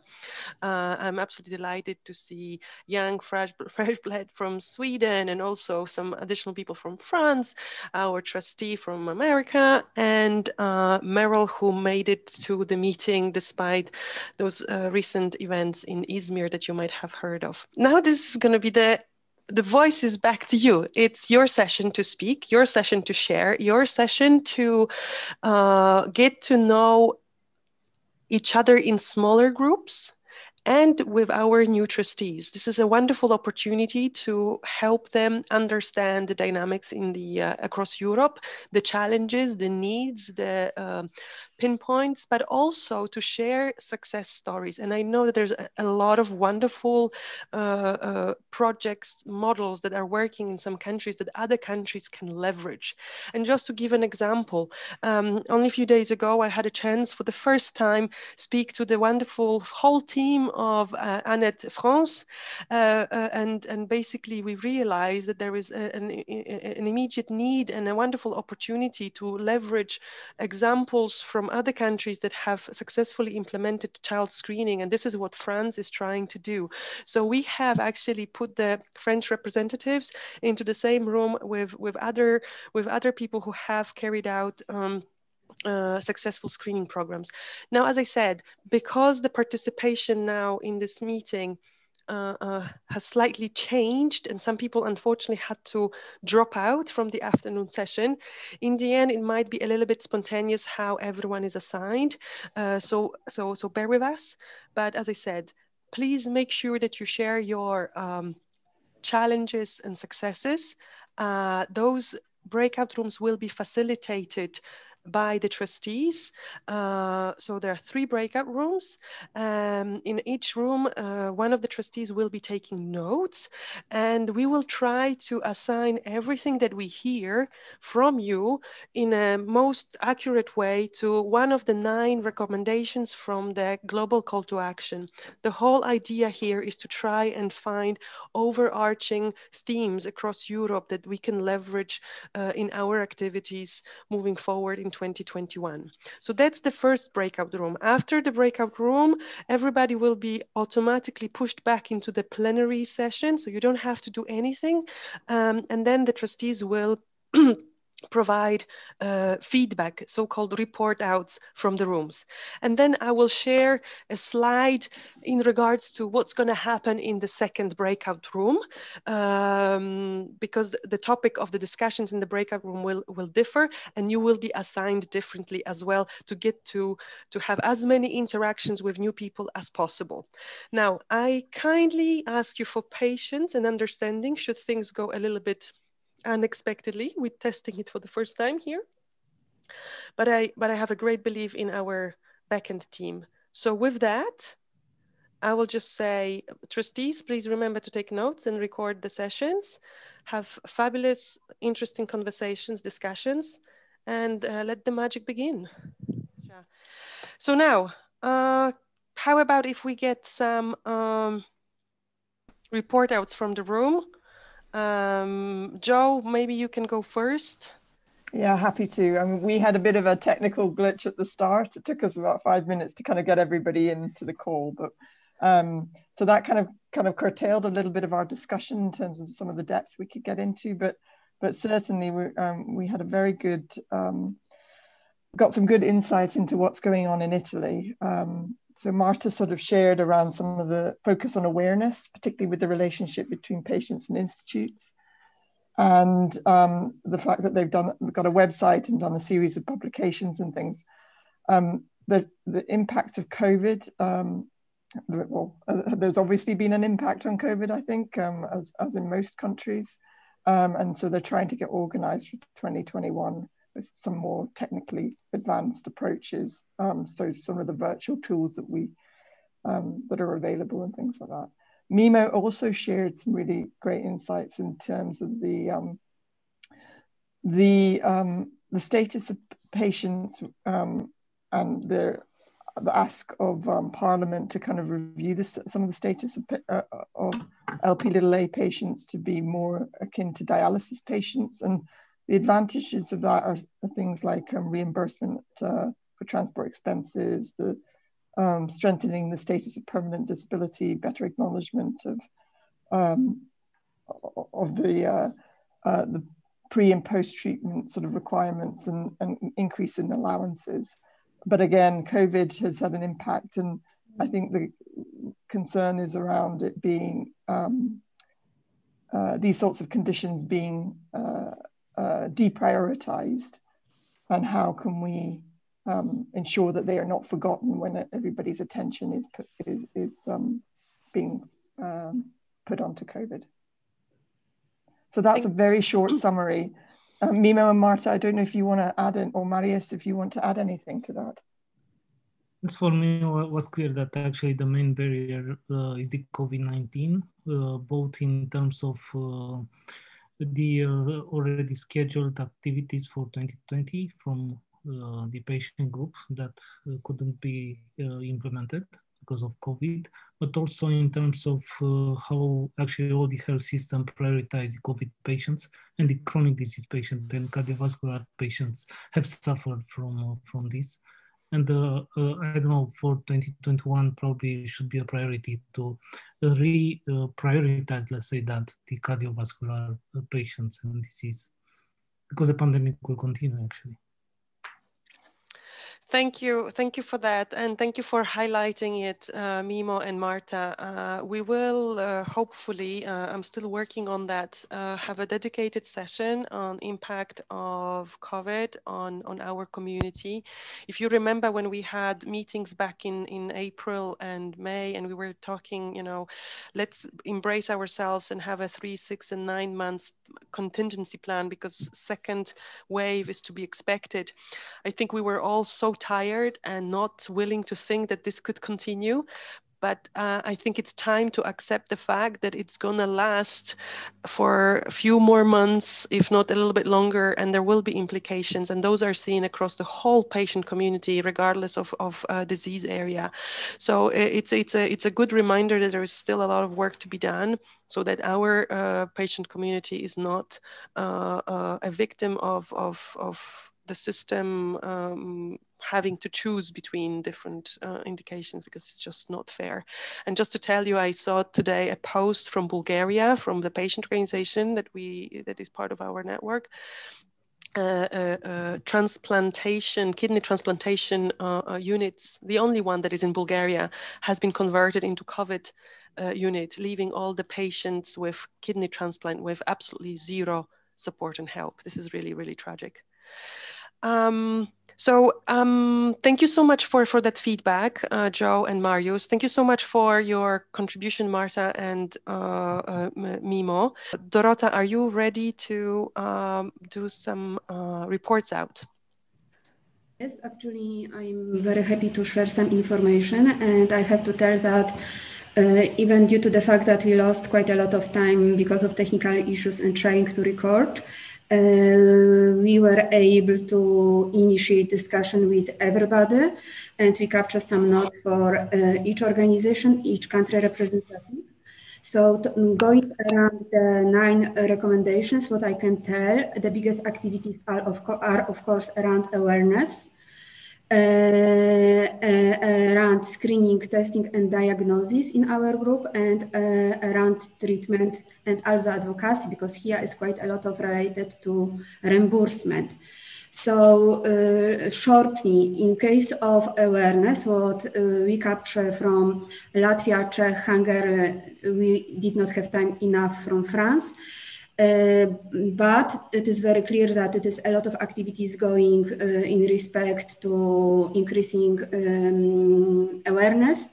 Uh, I'm absolutely delighted to see young fresh, fresh blood from Sweden and also some additional people from France, our trustee from America, and uh, Meryl, who made it to the meeting despite those uh, recent events in Izmir that you might have heard of. Now, this is going to be the the voice is back to you. It's your session to speak, your session to share, your session to uh, get to know each other in smaller groups and with our new trustees. This is a wonderful opportunity to help them understand the dynamics in the uh, across Europe, the challenges, the needs, the uh, pinpoints, but also to share success stories. And I know that there's a, a lot of wonderful uh, uh, projects, models that are working in some countries that other countries can leverage. And just to give an example, um, only a few days ago, I had a chance for the first time speak to the wonderful whole team of uh, ANHET France, uh, uh, and and basically we realized that there is a, an, an immediate need and a wonderful opportunity to leverage examples from from other countries that have successfully implemented child screening, and this is what France is trying to do. So we have actually put the French representatives into the same room with with other with other people who have carried out. Um, uh, successful screening programs. Now, as I said, because the participation now in this meeting uh, uh, has slightly changed, and some people unfortunately had to drop out from the afternoon session. In the end, it might be a little bit spontaneous how everyone is assigned. Uh, so, so, so bear with us. But as I said, please make sure that you share your um, challenges and successes. Uh, those breakout rooms will be facilitated by the trustees. Uh, so there are three breakout rooms. Um, in each room, uh, one of the trustees will be taking notes, and we will try to assign everything that we hear from you in a most accurate way to one of the nine recommendations from the global call to action. The whole idea here is to try and find overarching themes across Europe that we can leverage uh, in our activities moving forward in 2021. So that's the first breakout room. After the breakout room, everybody will be automatically pushed back into the plenary session. So you don't have to do anything. Um, and then the trustees will provide uh, feedback, so-called report outs from the rooms. And then I will share a slide in regards to what's going to happen in the second breakout room, um, because the topic of the discussions in the breakout room will, will differ and you will be assigned differently as well to get to, to have as many interactions with new people as possible. Now, I kindly ask you for patience and understanding should things go a little bit unexpectedly We're testing it for the first time here. But I, but I have a great belief in our backend team. So with that, I will just say, trustees, please remember to take notes and record the sessions. Have fabulous, interesting conversations, discussions, and uh, let the magic begin. So now, uh, how about if we get some um, report outs from the room? Um, Joe, maybe you can go first. Yeah, happy to. I mean, we had a bit of a technical glitch at the start. It took us about five minutes to kind of get everybody into the call, but um, so that kind of kind of curtailed a little bit of our discussion in terms of some of the depth we could get into. But but certainly we um, we had a very good um, got some good insight into what's going on in Italy. Um, so Marta sort of shared around some of the focus on awareness, particularly with the relationship between patients and institutes, and um, the fact that they've done got a website and done a series of publications and things. Um, the the impact of COVID. Um, well, uh, there's obviously been an impact on COVID, I think, um, as as in most countries, um, and so they're trying to get organised for 2021 with some more technically advanced approaches. Um, so some of the virtual tools that we um, that are available and things like that. Mimo also shared some really great insights in terms of the um, the um, the status of patients um, and their the ask of um, Parliament to kind of review this, some of the status of, uh, of LP little a patients to be more akin to dialysis patients and the advantages of that are, things like um, reimbursement uh, for transport expenses, the um, strengthening the status of permanent disability, better acknowledgement of um, of the uh, uh, the pre and post treatment sort of requirements and, and increase in allowances. But again, COVID has had an impact, and I think the concern is around it being um, uh, these sorts of conditions being uh, uh, deprioritized and how can we um, ensure that they are not forgotten when everybody's attention is put, is, is um, being um, put onto COVID. So that's a very short summary. Um, Mimo and Marta, I don't know if you want to add in, or Marius, if you want to add anything to that. For me, it was clear that actually the main barrier uh, is the COVID-19, uh, both in terms of uh, the uh, already scheduled activities for 2020 from uh, the patient group that uh, couldn't be implemented because of COVID, but also in terms of uh, how actually all the health system prioritize the COVID patients and the chronic disease patients and cardiovascular patients have suffered from, uh, from this. And uh, uh, I don't know, for 2021, probably should be a priority to re-prioritize, uh, let's say that, the cardiovascular patients and disease, because the pandemic will continue actually. Thank you. Thank you for that. And thank you for highlighting it, uh, Mimo and Marta. Uh, we will uh, hopefully, uh, I'm still working on that, uh, have a dedicated session on impact of COVID on, on our community. If you remember when we had meetings back in, in April and May, and we were talking, you know, let's embrace ourselves and have a three, six, and nine months contingency plan because second wave is to be expected. I think we were all so tired and not willing to think that this could continue but uh, I think it's time to accept the fact that it's going to last for a few more months, if not a little bit longer, and there will be implications. And those are seen across the whole patient community, regardless of, of uh, disease area. So it's, it's, a, it's a good reminder that there is still a lot of work to be done so that our uh, patient community is not uh, uh, a victim of, of, of the system um, having to choose between different uh, indications because it's just not fair. And just to tell you, I saw today a post from Bulgaria from the patient organization that we that is part of our network. Uh, uh, uh transplantation, kidney transplantation uh, uh, units, the only one that is in Bulgaria, has been converted into COVID unit, leaving all the patients with kidney transplant with absolutely zero support and help. This is really, really tragic. Um, so um, thank you so much for, for that feedback, uh, Joe and Marius. Thank you so much for your contribution, Marta and uh, uh, Mimo. Dorota, are you ready to um, do some uh, reports out? Yes, actually, I'm very happy to share some information. And I have to tell that uh, even due to the fact that we lost quite a lot of time because of technical issues and trying to record, uh, we were able to initiate discussion with everybody and we captured some notes for uh, each organization, each country representative. So going around the nine recommendations, what I can tell, the biggest activities are of, are of course around awareness, around screening, testing, and diagnosis in our group, and around treatment and also advocacy, because here is quite a lot of related to reimbursement. So uh, shortly, in case of awareness, what uh, we capture from Latvia, Czech, Hungary, we did not have time enough from France. Uh, but it is very clear that it is a lot of activities going uh, in respect to increasing um, awareness.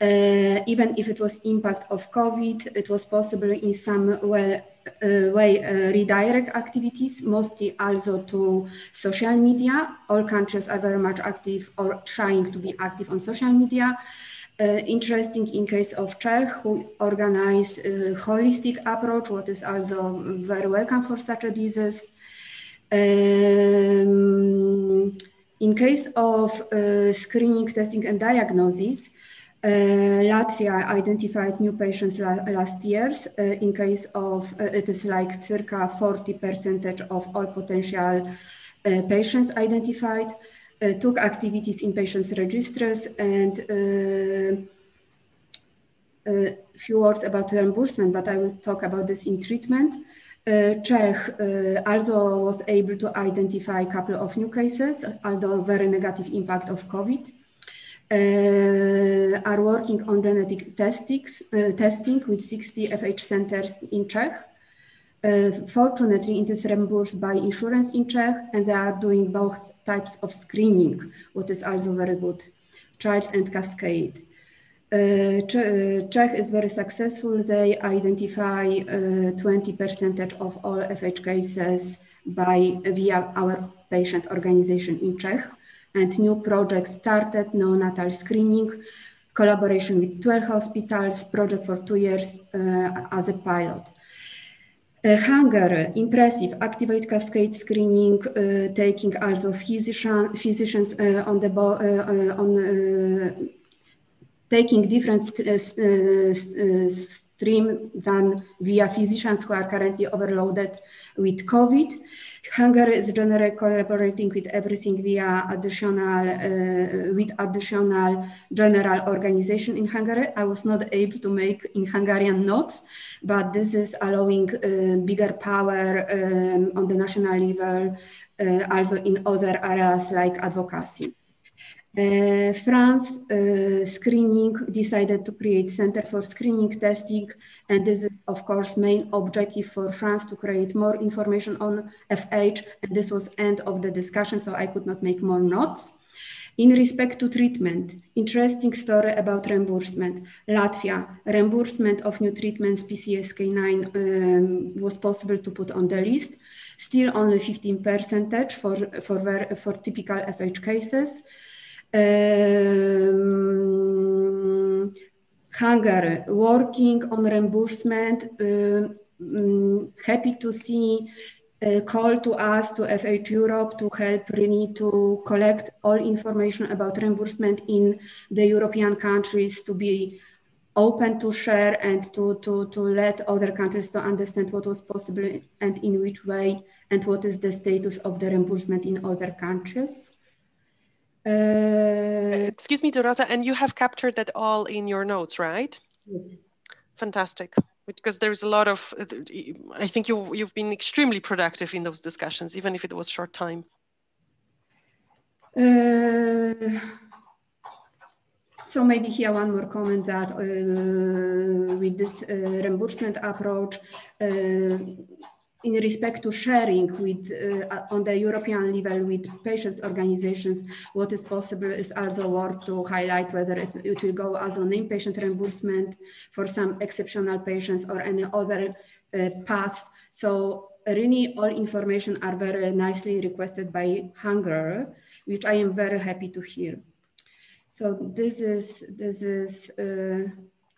Uh, even if it was impact of COVID, it was possible in some well, uh, way uh, redirect activities, mostly also to social media. All countries are very much active or trying to be active on social media. Uh, interesting in case of Czech, who organize a holistic approach, what is also very welcome for such a disease. Um, in case of uh, screening, testing, and diagnosis, uh, Latvia identified new patients la last years. Uh, in case of, uh, it is like circa 40 percentage of all potential uh, patients identified. Uh, took activities in patients' registers and a uh, uh, few words about reimbursement, but I will talk about this in treatment. Uh, Czech uh, also was able to identify a couple of new cases, although very negative impact of COVID. Uh, are working on genetic testings, testing with 60 FH centers in Czech. Uh, fortunately, it is reimbursed by insurance in Czech, and they are doing both types of screening, what is also very good, Child and Cascade. Uh, uh Czech is very successful. They identify 20% uh, of all FH cases by via our patient organization in Czech, and new projects started, neonatal screening, collaboration with 12 hospitals, project for two years uh, as a pilot. Hungary, impressive, activate cascade screening, taking also physician, physicians on the on taking different stream than via physicians who are currently overloaded with COVID. Hungary is generally collaborating with everything via additional uh, with additional general organization in Hungary. I was not able to make in Hungarian notes, but this is allowing uh, bigger power um, on the national level, uh, also in other areas like advocacy. Uh, France uh, screening decided to create Center for Screening Testing, and this is, of course, main objective for France to create more information on FH. And this was end of the discussion, so I could not make more notes. In respect to treatment, interesting story about reimbursement. Latvia, reimbursement of new treatments PCSK9 um, was possible to put on the list. Still only 15 percentage for, for, for typical FH cases. Um, working on reimbursement. Um, happy to see a call to us to FH Europe to help really to collect all information about reimbursement in the European countries to be open to share and to, to, to let other countries to understand what was possible and in which way and what is the status of the reimbursement in other countries. Uh, Excuse me, Dorota, and you have captured that all in your notes, right? Yes. Fantastic because there's a lot of i think you you've been extremely productive in those discussions even if it was short time uh, so maybe here one more comment that uh, with this uh, reimbursement approach uh, in respect to sharing with uh, on the European level with patients organizations, what is possible is also worth to highlight whether it, it will go as an inpatient reimbursement for some exceptional patients or any other uh, paths. So really all information are very nicely requested by Hungary, which I am very happy to hear. So this is, this is uh,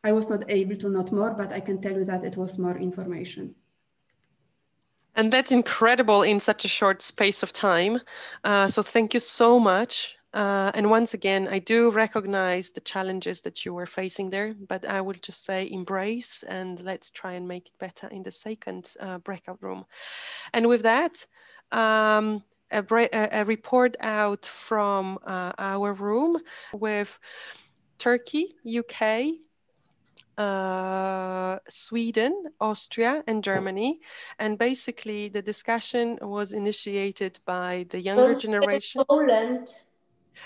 I was not able to note more, but I can tell you that it was more information. And that's incredible in such a short space of time. Uh, so thank you so much. Uh, and once again, I do recognize the challenges that you were facing there, but I will just say embrace and let's try and make it better in the second uh, breakout room. And with that, um, a, a, report out from uh, our room with Turkey, UK, uh, Sweden, Austria, and Germany. And basically, the discussion was initiated by the younger Don't generation. Poland.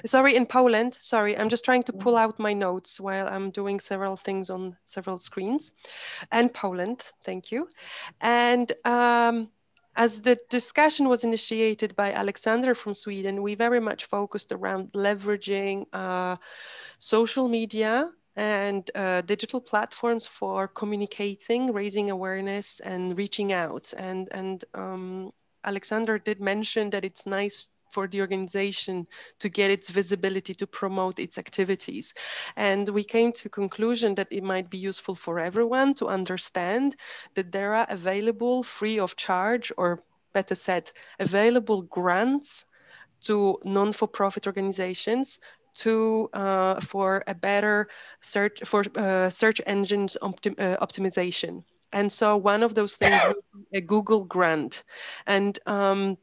Sorry, in Poland. Sorry, I'm just trying to pull out my notes while I'm doing several things on several screens. And Poland, thank you. And um, as the discussion was initiated by Alexander from Sweden, we very much focused around leveraging uh, social media and uh, digital platforms for communicating, raising awareness, and reaching out. And and um, Alexander did mention that it's nice for the organization to get its visibility to promote its activities and we came to conclusion that it might be useful for everyone to understand that there are available free of charge or better said available grants to non-for-profit organizations to uh, for a better search for uh, search engines optim uh, optimization. And so one of those things a Google grant. And um,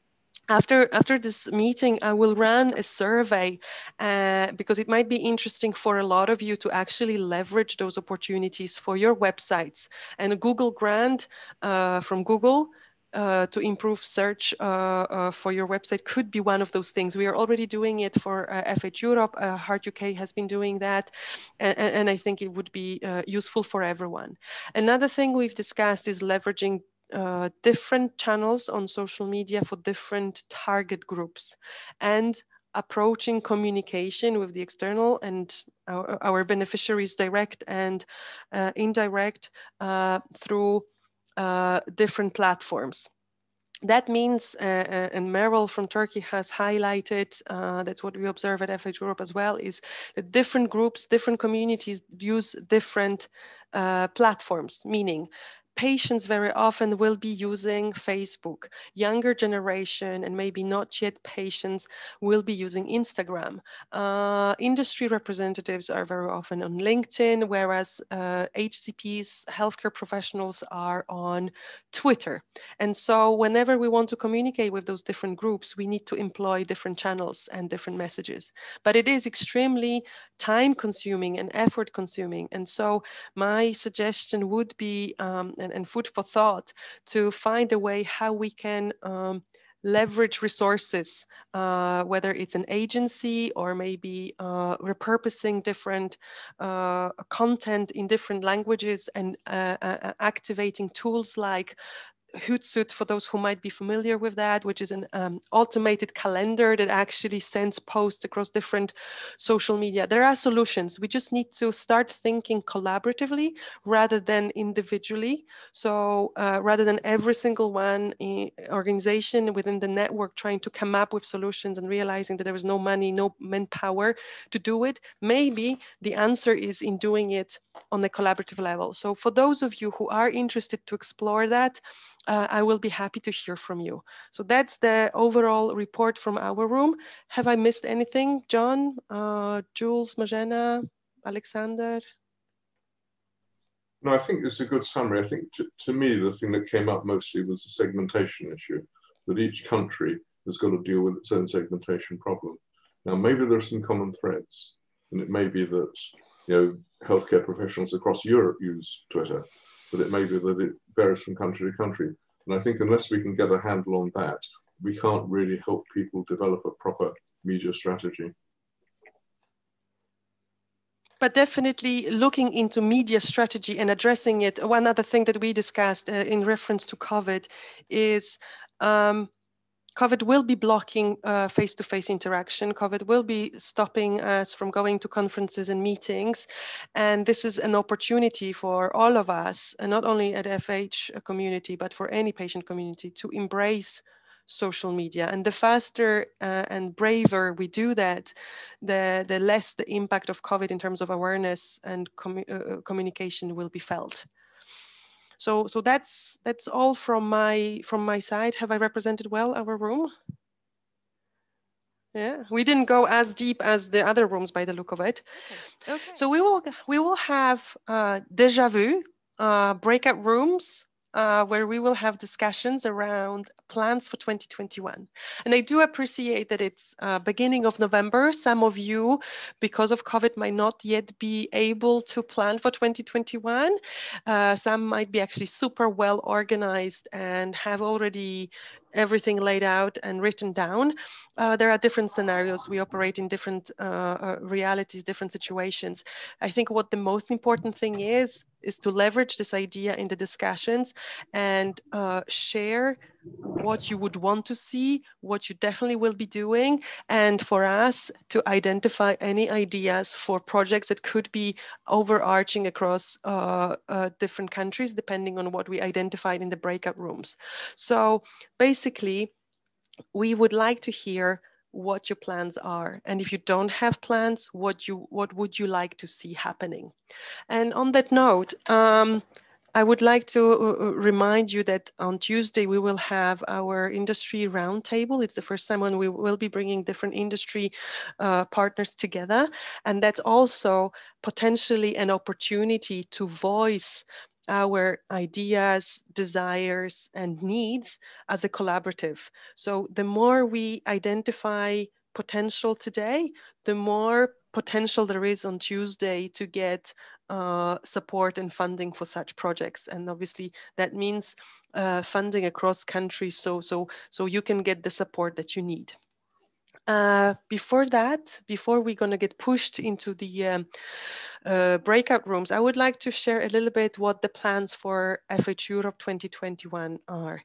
after after this meeting, I will run a survey uh, because it might be interesting for a lot of you to actually leverage those opportunities for your websites. And a Google grant uh, from Google uh, to improve search uh, uh, for your website could be one of those things. We are already doing it for FH Europe. Heart UK has been doing that, and, and I think it would be useful for everyone. Another thing we've discussed is leveraging uh, different channels on social media for different target groups and approaching communication with the external and our, our beneficiaries direct and uh, indirect uh, through uh, different platforms. That means, uh, uh, and Meryl from Turkey has highlighted, uh, that's what we observe at FH Europe as well, is that different groups, different communities use different uh, platforms, meaning patients very often will be using Facebook. Younger generation and maybe not yet patients will be using Instagram. Uh, industry representatives are very often on LinkedIn, whereas uh, HCPs, healthcare professionals are on Twitter. And so whenever we want to communicate with those different groups, we need to employ different channels and different messages. But it is extremely time consuming and effort consuming. And so my suggestion would be, um, and, and, food for thought, to find a way how we can um, leverage resources, uh, whether it's an agency or maybe uh, repurposing different uh, content in different languages and uh, uh, activating tools like Hootsuite, for those who might be familiar with that, which is an um, automated calendar that actually sends posts across different social media. There are solutions. We just need to start thinking collaboratively rather than individually. So uh, rather than every single one organization within the network trying to come up with solutions and realizing that there is no money, no manpower to do it, maybe the answer is in doing it on a collaborative level. So for those of you who are interested to explore that, uh, I will be happy to hear from you. So that's the overall report from our room. Have I missed anything? John, uh, Jules, Magena, Alexander? No, I think it's a good summary. I think to, to me, the thing that came up mostly was the segmentation issue, that each country has got to deal with its own segmentation problem. Now, maybe there are some common threads, and it may be that you know healthcare professionals across Europe use Twitter, but it may be that it varies from country to country. And I think unless we can get a handle on that, we can't really help people develop a proper media strategy. But definitely looking into media strategy and addressing it. One other thing that we discussed uh, in reference to COVID is um, COVID will be blocking uh, face-to-face interaction. COVID will be stopping us from going to conferences and meetings. And this is an opportunity for all of us, and not only at FH community, but for any patient community to embrace social media. And the faster uh, and braver we do that, the, the less the impact of COVID in terms of awareness and com uh, communication will be felt. So, so that's that's all from my from my side. Have I represented well our room? Yeah, we didn't go as deep as the other rooms by the look of it. Okay. okay. So we will we will have uh, deja vu uh, breakout rooms uh, where we will have discussions around plans for 2021. And I do appreciate that it's uh, beginning of November. Some of you, because of COVID, might not yet be able to plan for 2021. Uh, some might be actually super well organized and have already everything laid out and written down. Uh, there are different scenarios. We operate in different uh, uh, realities, different situations. I think what the most important thing is, is to leverage this idea in the discussions and uh, share what you would want to see, what you definitely will be doing, and for us to identify any ideas for projects that could be overarching across uh, uh, different countries, depending on what we identified in the breakout rooms. So basically, we would like to hear what your plans are and if you don't have plans what you what would you like to see happening and on that note um, I would like to uh, uh, remind you that on Tuesday we will have our industry roundtable. It's the first time when we will be bringing different industry uh, partners together. And that's also potentially an opportunity to voice our ideas, desires, and needs as a collaborative. So the more we identify potential today, the more potential there is on Tuesday to get uh, support and funding for such projects. And obviously that means uh, funding across countries so, so, so you can get the support that you need. Uh, before that, before we're going to get pushed into the um, uh, breakout rooms, I would like to share a little bit what the plans for FH Europe 2021 are.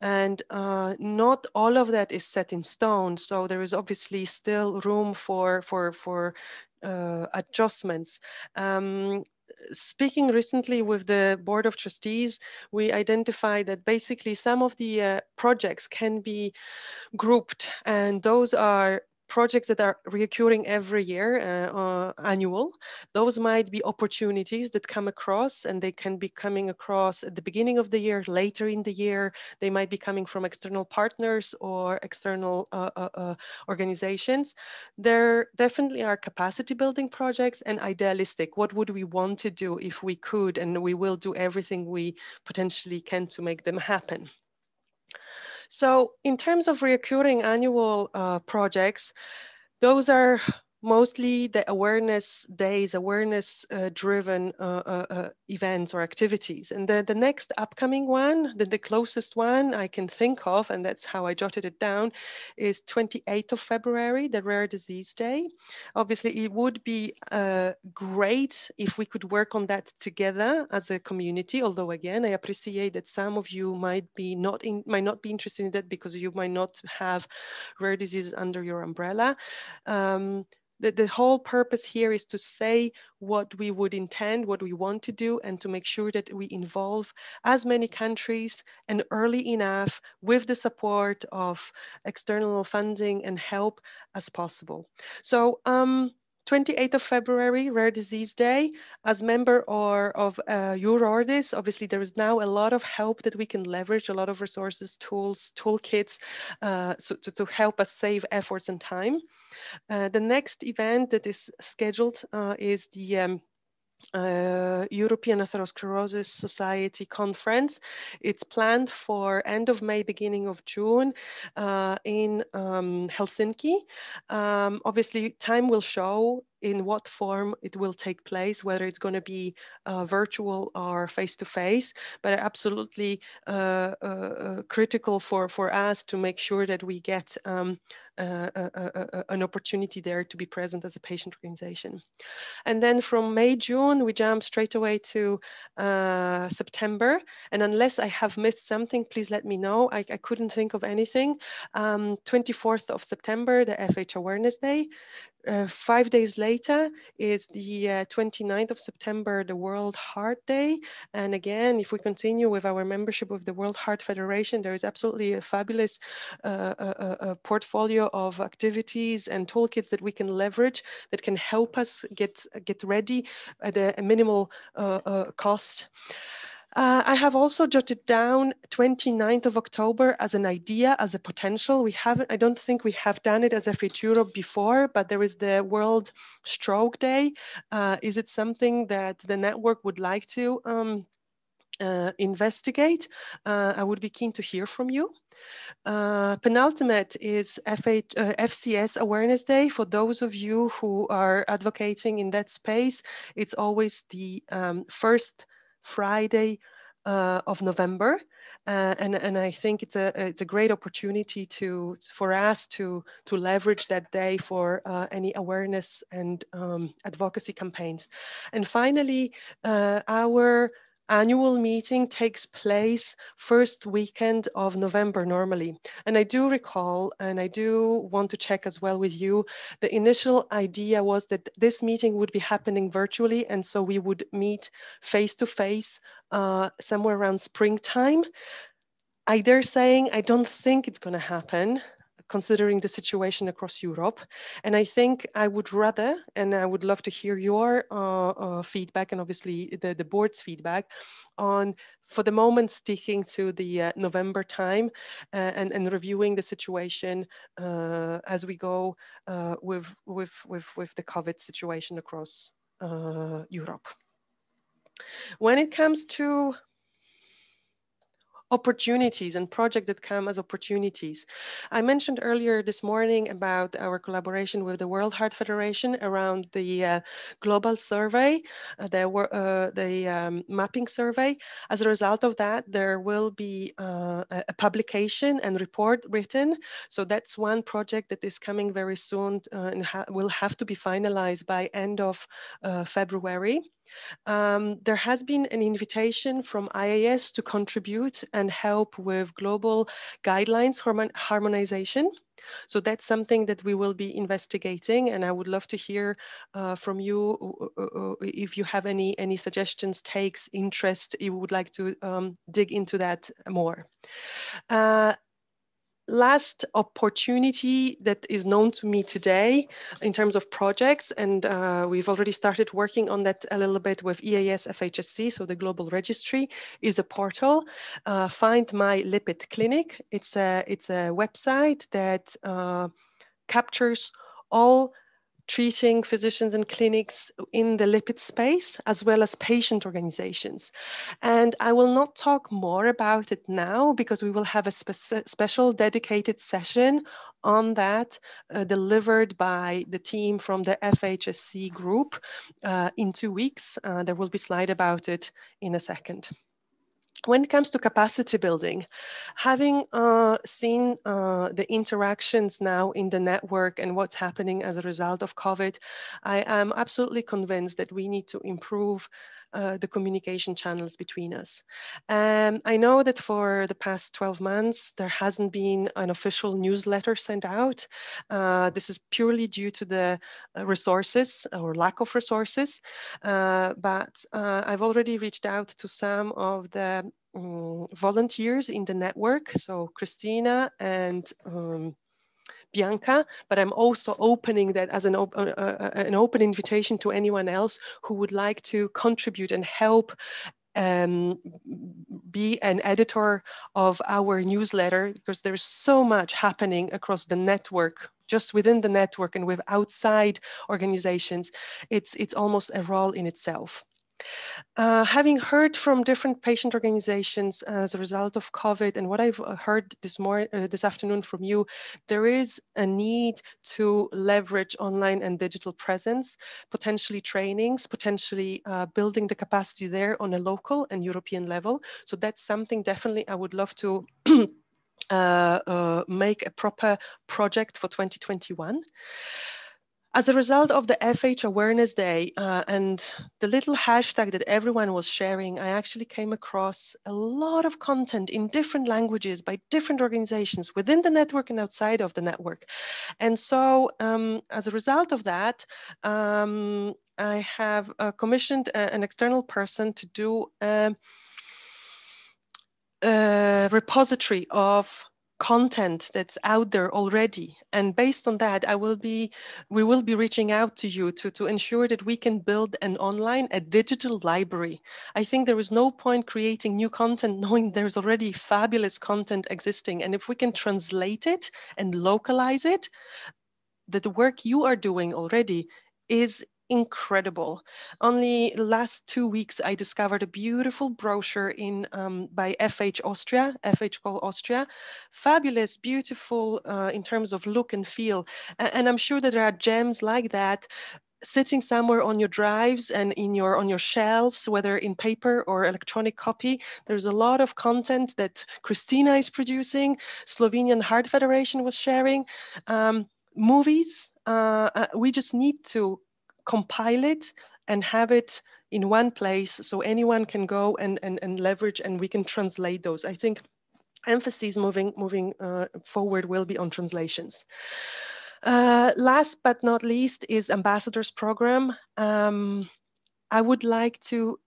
And uh, not all of that is set in stone. So there is obviously still room for, for, for uh, adjustments. Um, speaking recently with the board of trustees, we identified that basically some of the uh, projects can be grouped, and those are projects that are recurring every year, uh, uh, annual, those might be opportunities that come across and they can be coming across at the beginning of the year, later in the year. They might be coming from external partners or external uh, uh organizations. There definitely are capacity building projects and idealistic. What would we want to do if we could? And we will do everything we potentially can to make them happen. So in terms of recurring annual uh, projects, those are mostly the awareness days, awareness uh, driven uh, uh, uh, events or activities. And the, the next upcoming one, the, the closest one I can think of, and that's how I jotted it down, is 28th of February, the Rare Disease Day. Obviously, it would be uh, great if we could work on that together as a community. Although, again, I appreciate that some of you might be not in, might not be interested in that because you might not have rare diseases under your umbrella. Um, the, the whole purpose here is to say what we would intend, what we want to do, and to make sure that we involve as many countries and early enough with the support of external funding and help as possible. So um, 28th of February, Rare Disease Day. As member or of uh, EURORDIS, obviously there is now a lot of help that we can leverage, a lot of resources, tools, toolkits uh, so, to, to help us save efforts and time. Uh, the next event that is scheduled uh, is the um, uh, European Atherosclerosis Society conference. It's planned for end of May, beginning of June uh, in um, Helsinki. Um, obviously, time will show in what form it will take place, whether it's going to be uh, virtual or face to face, but absolutely uh, uh, uh, critical for, for us to make sure that we get um, uh, uh, an opportunity there to be present as a patient organization. And then from May, June, we jump straight away to September. And unless I have missed something, please let me know. I, I couldn't think of anything. Um, 24th of September, the FH Awareness Day. Uh, five days later is the uh, 29th of September, the World Heart Day. And again, if we continue with our membership of the World Heart Federation, there is absolutely a fabulous uh, uh, uh, uh portfolio of activities and toolkits that we can leverage that can help us get, get ready at a, a minimal cost. Uh, I have also jotted down 29th of October as an idea, as a potential. We haven't, I don't think we have done it as FH Europe before, but there is the World Stroke Day. Uh, is it something that the network would like to um, uh, investigate? Uh, I would be keen to hear from you. Uh, penultimate is FH, uh, FCS Awareness Day. For those of you who are advocating in that space, it's always the um, first Friday uh, of November. Uh, and, and I think it's a it's a great opportunity to for us to to leverage that day for uh, any awareness and um, advocacy campaigns. And finally, uh, our annual meeting takes place first weekend of November normally. And I do recall, and I do want to check as well with you, the initial idea was that this meeting would be happening virtually. And so we would meet face to face somewhere around springtime. I dare saying I don't think it's going to happen considering the situation across Europe. And I think I would rather, and I would love to hear your uh, uh, feedback and obviously the, the board's feedback on, for the moment, sticking to the uh, November time uh, and, and reviewing the situation uh, as we go uh, with, with, with, with the COVID situation across Europe. When it comes to opportunities and projects that come as opportunities. I mentioned earlier this morning about our collaboration with the World Heart Federation around the uh, global survey, uh, the, uh, the um, mapping survey. As a result of that, there will be uh, a publication and report written. So that's one project that is coming very soon uh, and ha will have to be finalized by end of uh, February. Um, there has been an invitation from IAS to contribute and help with global guidelines harmonization. So that's something that we will be investigating, and I would love to hear uh, from you uh, uh, uh if you have any any suggestions, takes, interest. You would like to um, dig into that more. Uh, last opportunity that is known to me today in terms of projects, and uh, we've already started working on that a little bit with EAS FHSC, so the global registry, is a portal. Uh, Find My Lipid Clinic. It's a it's a website that uh, captures all treating physicians and clinics in the lipid space, as well as patient organizations. And I will not talk more about it now because we will have a spe special dedicated session on that uh, delivered by the team from the FHSC group uh, in two weeks. Uh, there will be slide about it in a second when it comes to capacity building, having uh, seen uh, the interactions now in the network and what's happening as a result of COVID, I am absolutely convinced that we need to improve uh, the communication channels between us. Um, I know that for the past 12 months, there hasn't been an official newsletter sent out. Uh, this is purely due to the uh, resources or lack of resources. Uh, but I've already reached out to some of the um, volunteers in the network. So Christina and um, Bianca, but I'm also opening that as an, op uh, uh, uh, an open invitation to anyone else who would like to contribute and help um, be an editor of our newsletter because there's so much happening across the network just within the network and with outside organizations. It's it's almost a role in itself uh, having heard from different patient organizations as a result of COVID and what I've uh, heard this morning, uh, this afternoon from you, there is a need to leverage online and digital presence, potentially trainings, potentially uh, building the capacity there on a local and European level. So that's something definitely I would love to uh, uh, make a proper project for 2021. As a result of the FH Awareness Day uh, and the little hashtag that everyone was sharing, I actually came across a lot of content in different languages by different organizations within the network and outside of the network. And so, um, as a result of that, um, I have uh, commissioned a, an external person to do a, a repository of content that's out there already. And based on that i will be we will be reaching out to you to to ensure that we can build an online a digital library. I think there is no point creating new content knowing there's already fabulous content existing. And if we can translate it and localize it that the work you are doing already is incredible. Only last two weeks, I discovered a beautiful brochure in um, by FH Austria, FHchol Austria. Fabulous, beautiful uh, in terms of look and feel. And, I'm sure that there are gems like that sitting somewhere on your drives and in your on your shelves whether in paper or electronic copy there's a lot of content that christina is producing slovenian heart federation was sharing um, movies uh, uh, we just need to compile it and have it in one place so anyone can go and, and, and leverage and we can translate those. I think emphasis moving, moving uh, forward will be on translations. Uh, last but not least is ambassadors program. Um, I would like to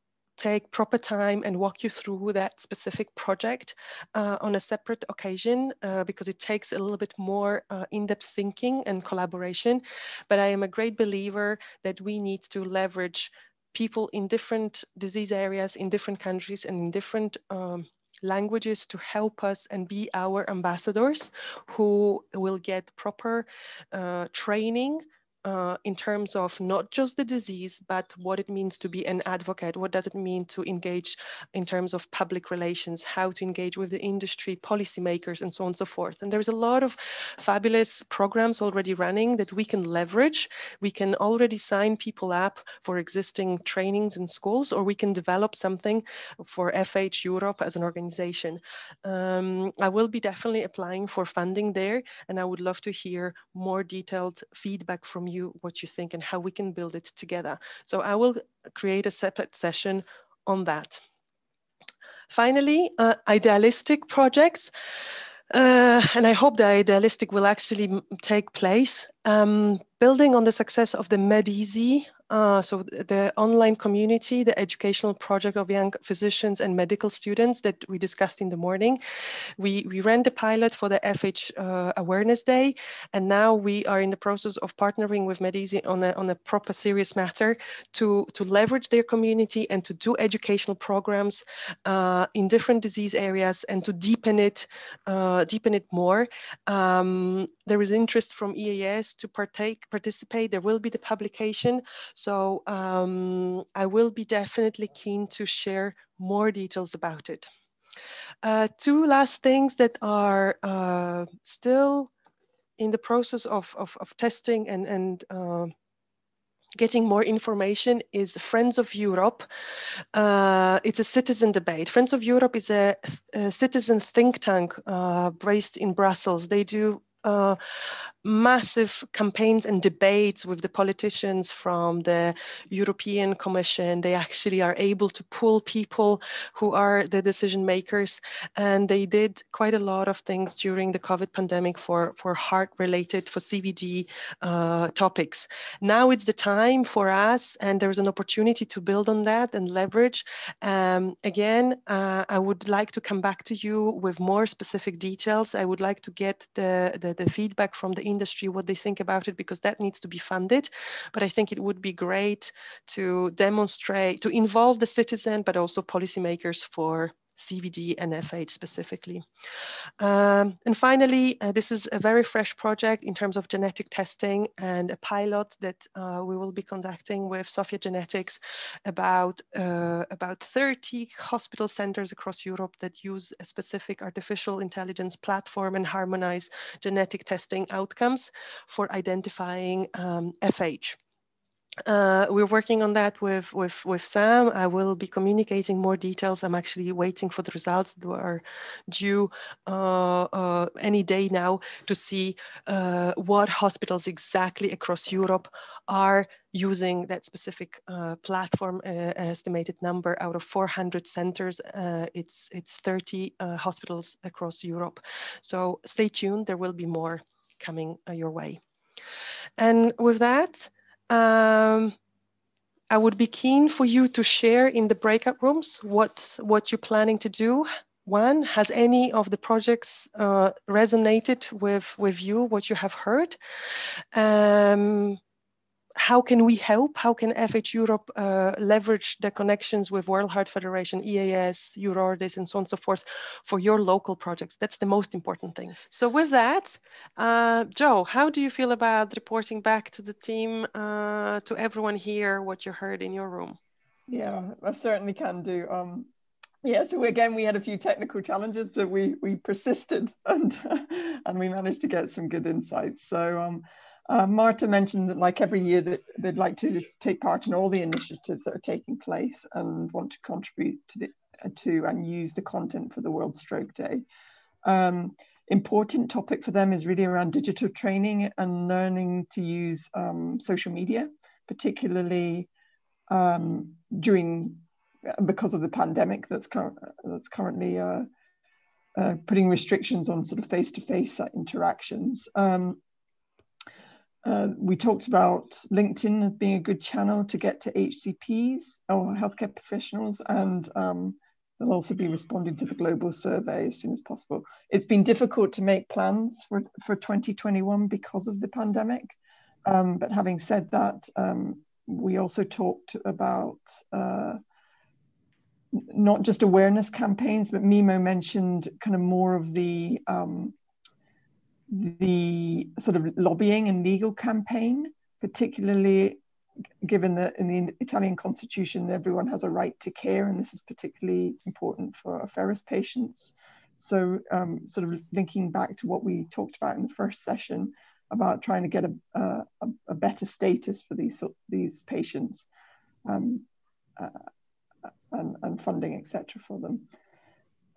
take proper time and walk you through that specific project uh, on a separate occasion uh, because it takes a little bit more uh, in-depth thinking and collaboration. But I am a great believer that we need to leverage people in different disease areas, in different countries, and in different um, languages to help us and be our ambassadors who will get proper uh, training uh, in terms of not just the disease, but what it means to be an advocate. What does it mean to engage in terms of public relations, how to engage with the industry, policymakers, and so on and so forth. And there's a lot of fabulous programs already running that we can leverage. We can already sign people up for existing trainings in schools, or we can develop something for FH Europe as an organization. Um, I will be definitely applying for funding there, and I would love to hear more detailed feedback from you you what you think and how we can build it together. So I will create a separate session on that. Finally, uh, idealistic projects. Uh, and I hope the idealistic will actually take place. Um, building on the success of the MEDEASY uh, so the online community, the educational project of young physicians and medical students that we discussed in the morning. We, we ran the pilot for the FH uh, Awareness Day, and now we are in the process of partnering with MEDEASY on a, on a proper serious matter to, to leverage their community and to do educational programs uh, in different disease areas and to deepen it, uh, deepen it more. Um, there is interest from EAS to partake, participate. There will be the publication. So um, I will be definitely keen to share more details about it. Uh, two last things that are uh, still in the process of, of, of testing and, and uh, getting more information is Friends of Europe. Uh, it's a citizen debate. Friends of Europe is a, a citizen think tank uh, based in Brussels. They do uh, massive campaigns and debates with the politicians from the European Commission. They actually are able to pull people who are the decision makers. And they did quite a lot of things during the COVID pandemic for, for heart related, for CVD uh, topics. Now it's the time for us, and there's an opportunity to build on that and leverage. Um, again, uh, I would like to come back to you with more specific details. I would like to get the, the, the feedback from the industry what they think about it because that needs to be funded. But I think it would be great to demonstrate, to involve the citizen, but also policymakers for CVD and FH specifically. Um, and finally, uh, this is a very fresh project in terms of genetic testing and a pilot that uh, we will be conducting with Sophia Genetics about, uh, about 30 hospital centers across Europe that use a specific artificial intelligence platform and harmonize genetic testing outcomes for identifying um, FH uh, we're working on that with, with, with Sam. I will be communicating more details. I'm actually waiting for the results that are due uh, uh, any day now to see uh, what hospitals exactly across Europe are using that specific uh, platform. Uh, estimated number out of 400 centers, it's it's 30 hospitals across Europe. So stay tuned. There will be more coming your way. And with that. Um, I would be keen for you to share in the breakout rooms what what you're planning to do. One, has any of the projects uh, resonated with with you? What you have heard? Um, how can we help? How can FH Europe uh, leverage the connections with World Heart Federation, EAS, Eurordis, and so on and so forth for your local projects? That's the most important thing. So with that, uh, Joe, how do you feel about reporting back to the team, uh, to everyone here, what you heard in your room? Yeah, I certainly can do. Um, yeah, so again, we had a few technical challenges, but we we persisted and and we managed to get some good insights. So um, uh, Marta mentioned that, like every year, that they'd like to take part in all the initiatives that are taking place and want to contribute to the to and use the content for the World Stroke Day. Um, important topic for them is really around digital training and learning to use um, social media, particularly um, during because of the pandemic that's, cur- that's currently uh, uh, putting restrictions on sort of face-to-face interactions. Um, uh, we talked about LinkedIn as being a good channel to get to HCPs or healthcare professionals, and um, they'll also be responding to the global survey as soon as possible. It's been difficult to make plans for, for 2021 because of the pandemic. Um, but having said that, um, we also talked about uh, not just awareness campaigns, but Mimo mentioned kind of more of the um, the sort of lobbying and legal campaign, particularly given that in the Italian constitution, everyone has a right to care, and this is particularly important for Ferris patients. So, um, sort of linking back to what we talked about in the first session about trying to get a, a, a better status for these these patients um, uh, and, and funding, etc., for them.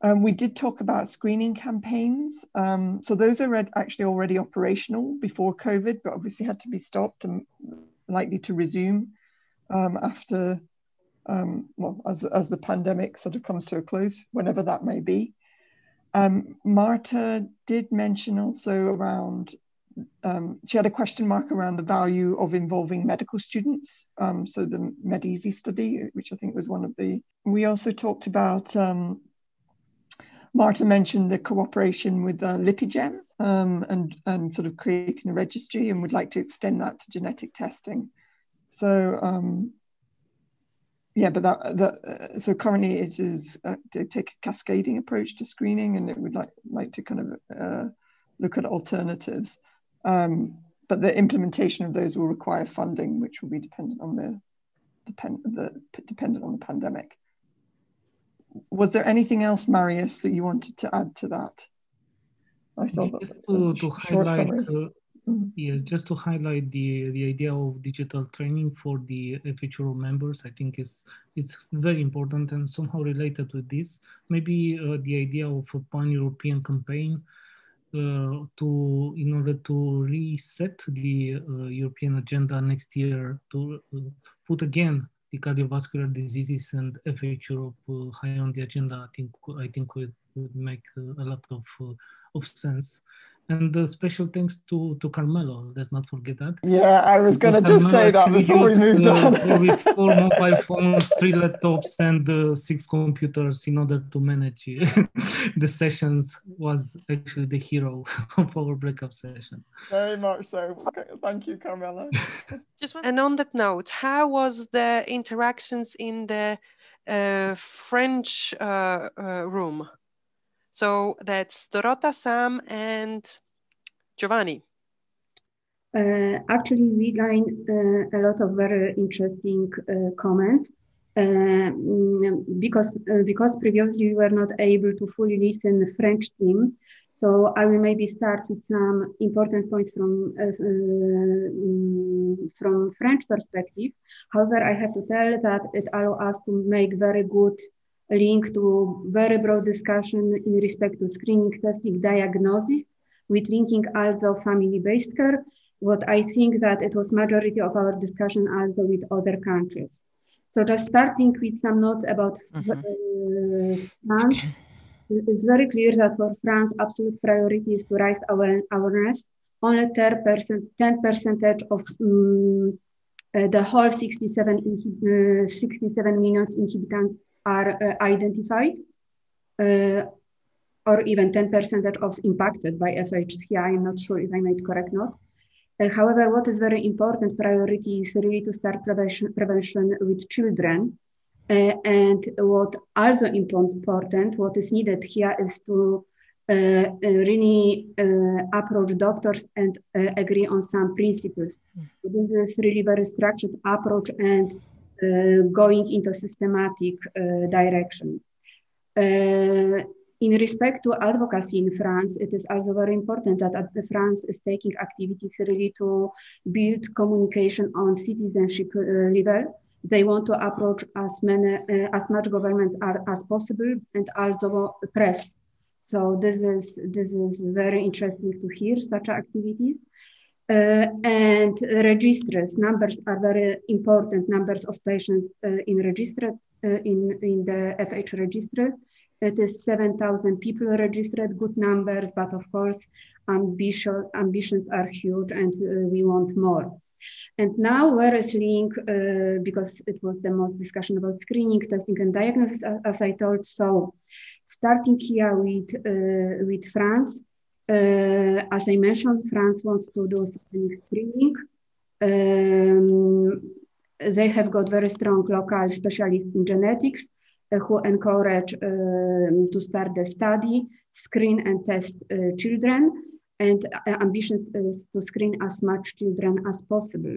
Um, we did talk about screening campaigns. Um, so those are actually already operational before COVID, but obviously had to be stopped and likely to resume um, after, um, well, as, as the pandemic sort of comes to a close, whenever that may be. Um, Marta did mention also around, um, she had a question mark around the value of involving medical students. so the MedEasy study, which I think was one of the, we also talked about Marta mentioned the cooperation with uh, LIPIGEN um, and, and sort of creating the registry and would like to extend that to genetic testing. So um, yeah, but that, that uh, so currently it is uh, to take a cascading approach to screening and it would like, like to kind of uh, look at alternatives. Um, but the implementation of those will require funding, which will be dependent on the, depend, the dependent on the pandemic. Was there anything else, Marius, that you wanted to add to that? I thought just that to, to highlight, uh, mm-hmm. yes, just to highlight the the idea of digital training for the FHRO members, I think is is very important and somehow related with this. Maybe uh, the idea of a pan-European campaign uh, to in order to reset the uh, European agenda next year to uh, put again the cardiovascular diseases and FH uh, Europe high on the agenda. I think I think would, would make uh, a lot of uh, of sense. And uh, special thanks to, to Carmelo. Let's not forget that. Yeah, I was going to just say that before used, we moved uh, on. with four mobile phones, three laptops, and uh, six computers in order to manage the sessions was actually the hero of our breakup session. Very much so. Okay, thank you, Carmelo. just and on that note, how was the interactions in the uh, French uh, uh, room? So that's Dorota, Sam, and Giovanni. Uh, actually, we gained uh, a lot of very interesting uh, comments. Uh, mm, because uh, because previously we were not able to fully listen the French team, so I will maybe start with some important points from uh, mm, from French perspective. However, I have to tell that it allows us to make very good link to very broad discussion in respect to screening, testing, diagnosis, with linking also family-based care. What I think that it was majority of our discussion also with other countries. So just starting with some notes about mm-hmm. uh, France, it's very clear that for France, absolute priority is to raise our awareness. Only 10 percent, 10 percentage of um, uh, the whole 67, uh, 67 million inhabitants are uh, identified uh, or even 10% of impacted by FHCI. I'm not sure if I made correct note. Uh, however, what is very important priority is really to start prevention, prevention with children. Uh, and what also important, what is needed here is to uh, really uh, approach doctors and agree on some principles. Mm. This is really very structured approach and going into systematic uh, direction. Uh, in respect to advocacy in France, it is also very important that France is taking activities really to build communication on citizenship level. They want to approach as many uh, as much government are, as possible and also press. So this is this is very interesting to hear such activities uh, and registers numbers are very important numbers of patients uh, in registered uh, in in the FH register. It is 7,000 people registered, good numbers, but of course, ambition, ambitions are huge and uh, we want more. And now, where is link? Uh, because it was the most discussion about screening, testing, and diagnosis, as I told. So, starting here with uh, with France, uh, as I mentioned, France wants to do something screening. Um, they have got very strong local specialists in genetics uh, who encourage um, to start the study, screen and test uh, children, and ambitions is to screen as much children as possible.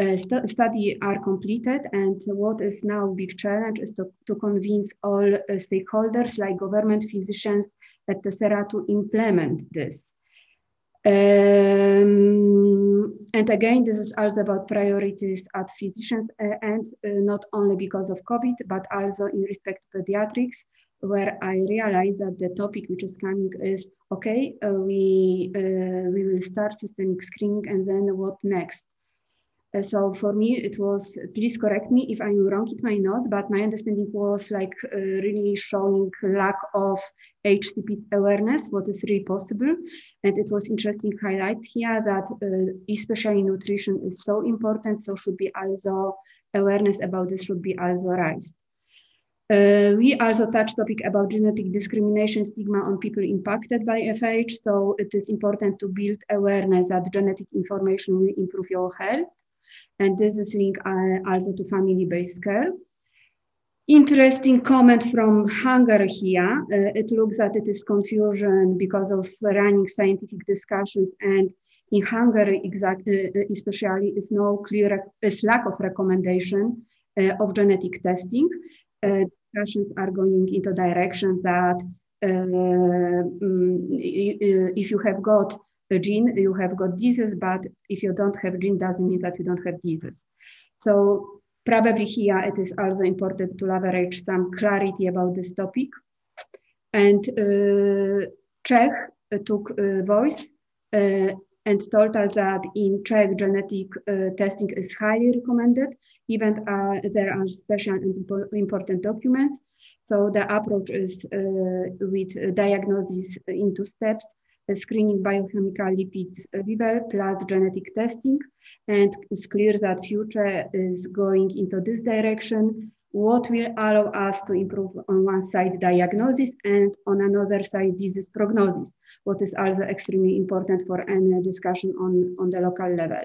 Uh, st study are completed and what is now big challenge is to, to convince all uh, stakeholders like government, physicians, etc. to implement this. Um, and again, this is also about priorities at physicians uh, and uh, not only because of COVID, but also in respect to pediatrics, where I realize that the topic which is coming is, okay, uh, we, uh, we will start systemic screening and then what next? Uh, so for me, it was, please correct me if I'm wrong in my notes, but my understanding was like uh, really showing lack of HCP's awareness, what is really possible. And it was interesting highlight here that uh, especially nutrition is so important, so should be also awareness about this should be also raised. Uh, we also touched topic about genetic discrimination stigma on people impacted by FH. So it is important to build awareness that genetic information will improve your health and this is linked uh, also to family-based care. Interesting comment from Hungary here. Uh, it looks that it is confusion because of running scientific discussions and In Hungary, exactly, especially, is no clear is lack of recommendation of genetic testing. discussions are going into direction that um, if you have got a gene, you have got disease, but if you don't have gene, doesn't mean that you don't have disease. So probably here it is also important to leverage some clarity about this topic. And uh, Czech uh, took uh, voice uh, and told us that in Czech genetic uh, testing is highly recommended, even uh, there are special and important documents. So the approach is with diagnosis in two steps screening biochemical lipids level plus genetic testing. And it's clear that future is going into this direction, what will allow us to improve on one side diagnosis and on another side disease prognosis, what is also extremely important for any discussion on, on the local level.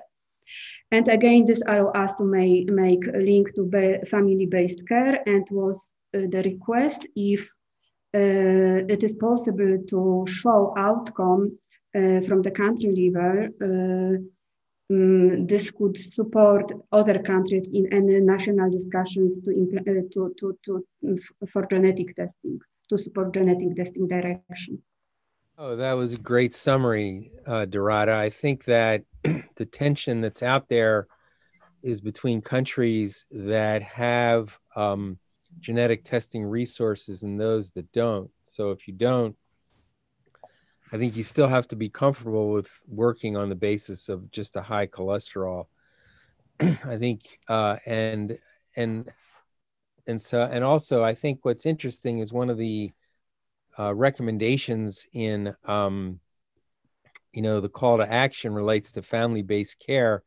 And again, this allow us to make, make a link to family-based care and was uh, the request if it is possible to show outcome uh, from the country level. Um, this could support other countries in any national discussions to, uh, to, to, to, for genetic testing, to support genetic testing direction. Oh, that was a great summary, uh, Dorota. I think that the tension that's out there is between countries that have um, genetic testing resources and those that don't. So if you don't, I think you still have to be comfortable with working on the basis of just a high cholesterol. I think, uh, and and and so and also, I think what's interesting is one of the uh, recommendations in, um, you know, the call to action relates to family-based care,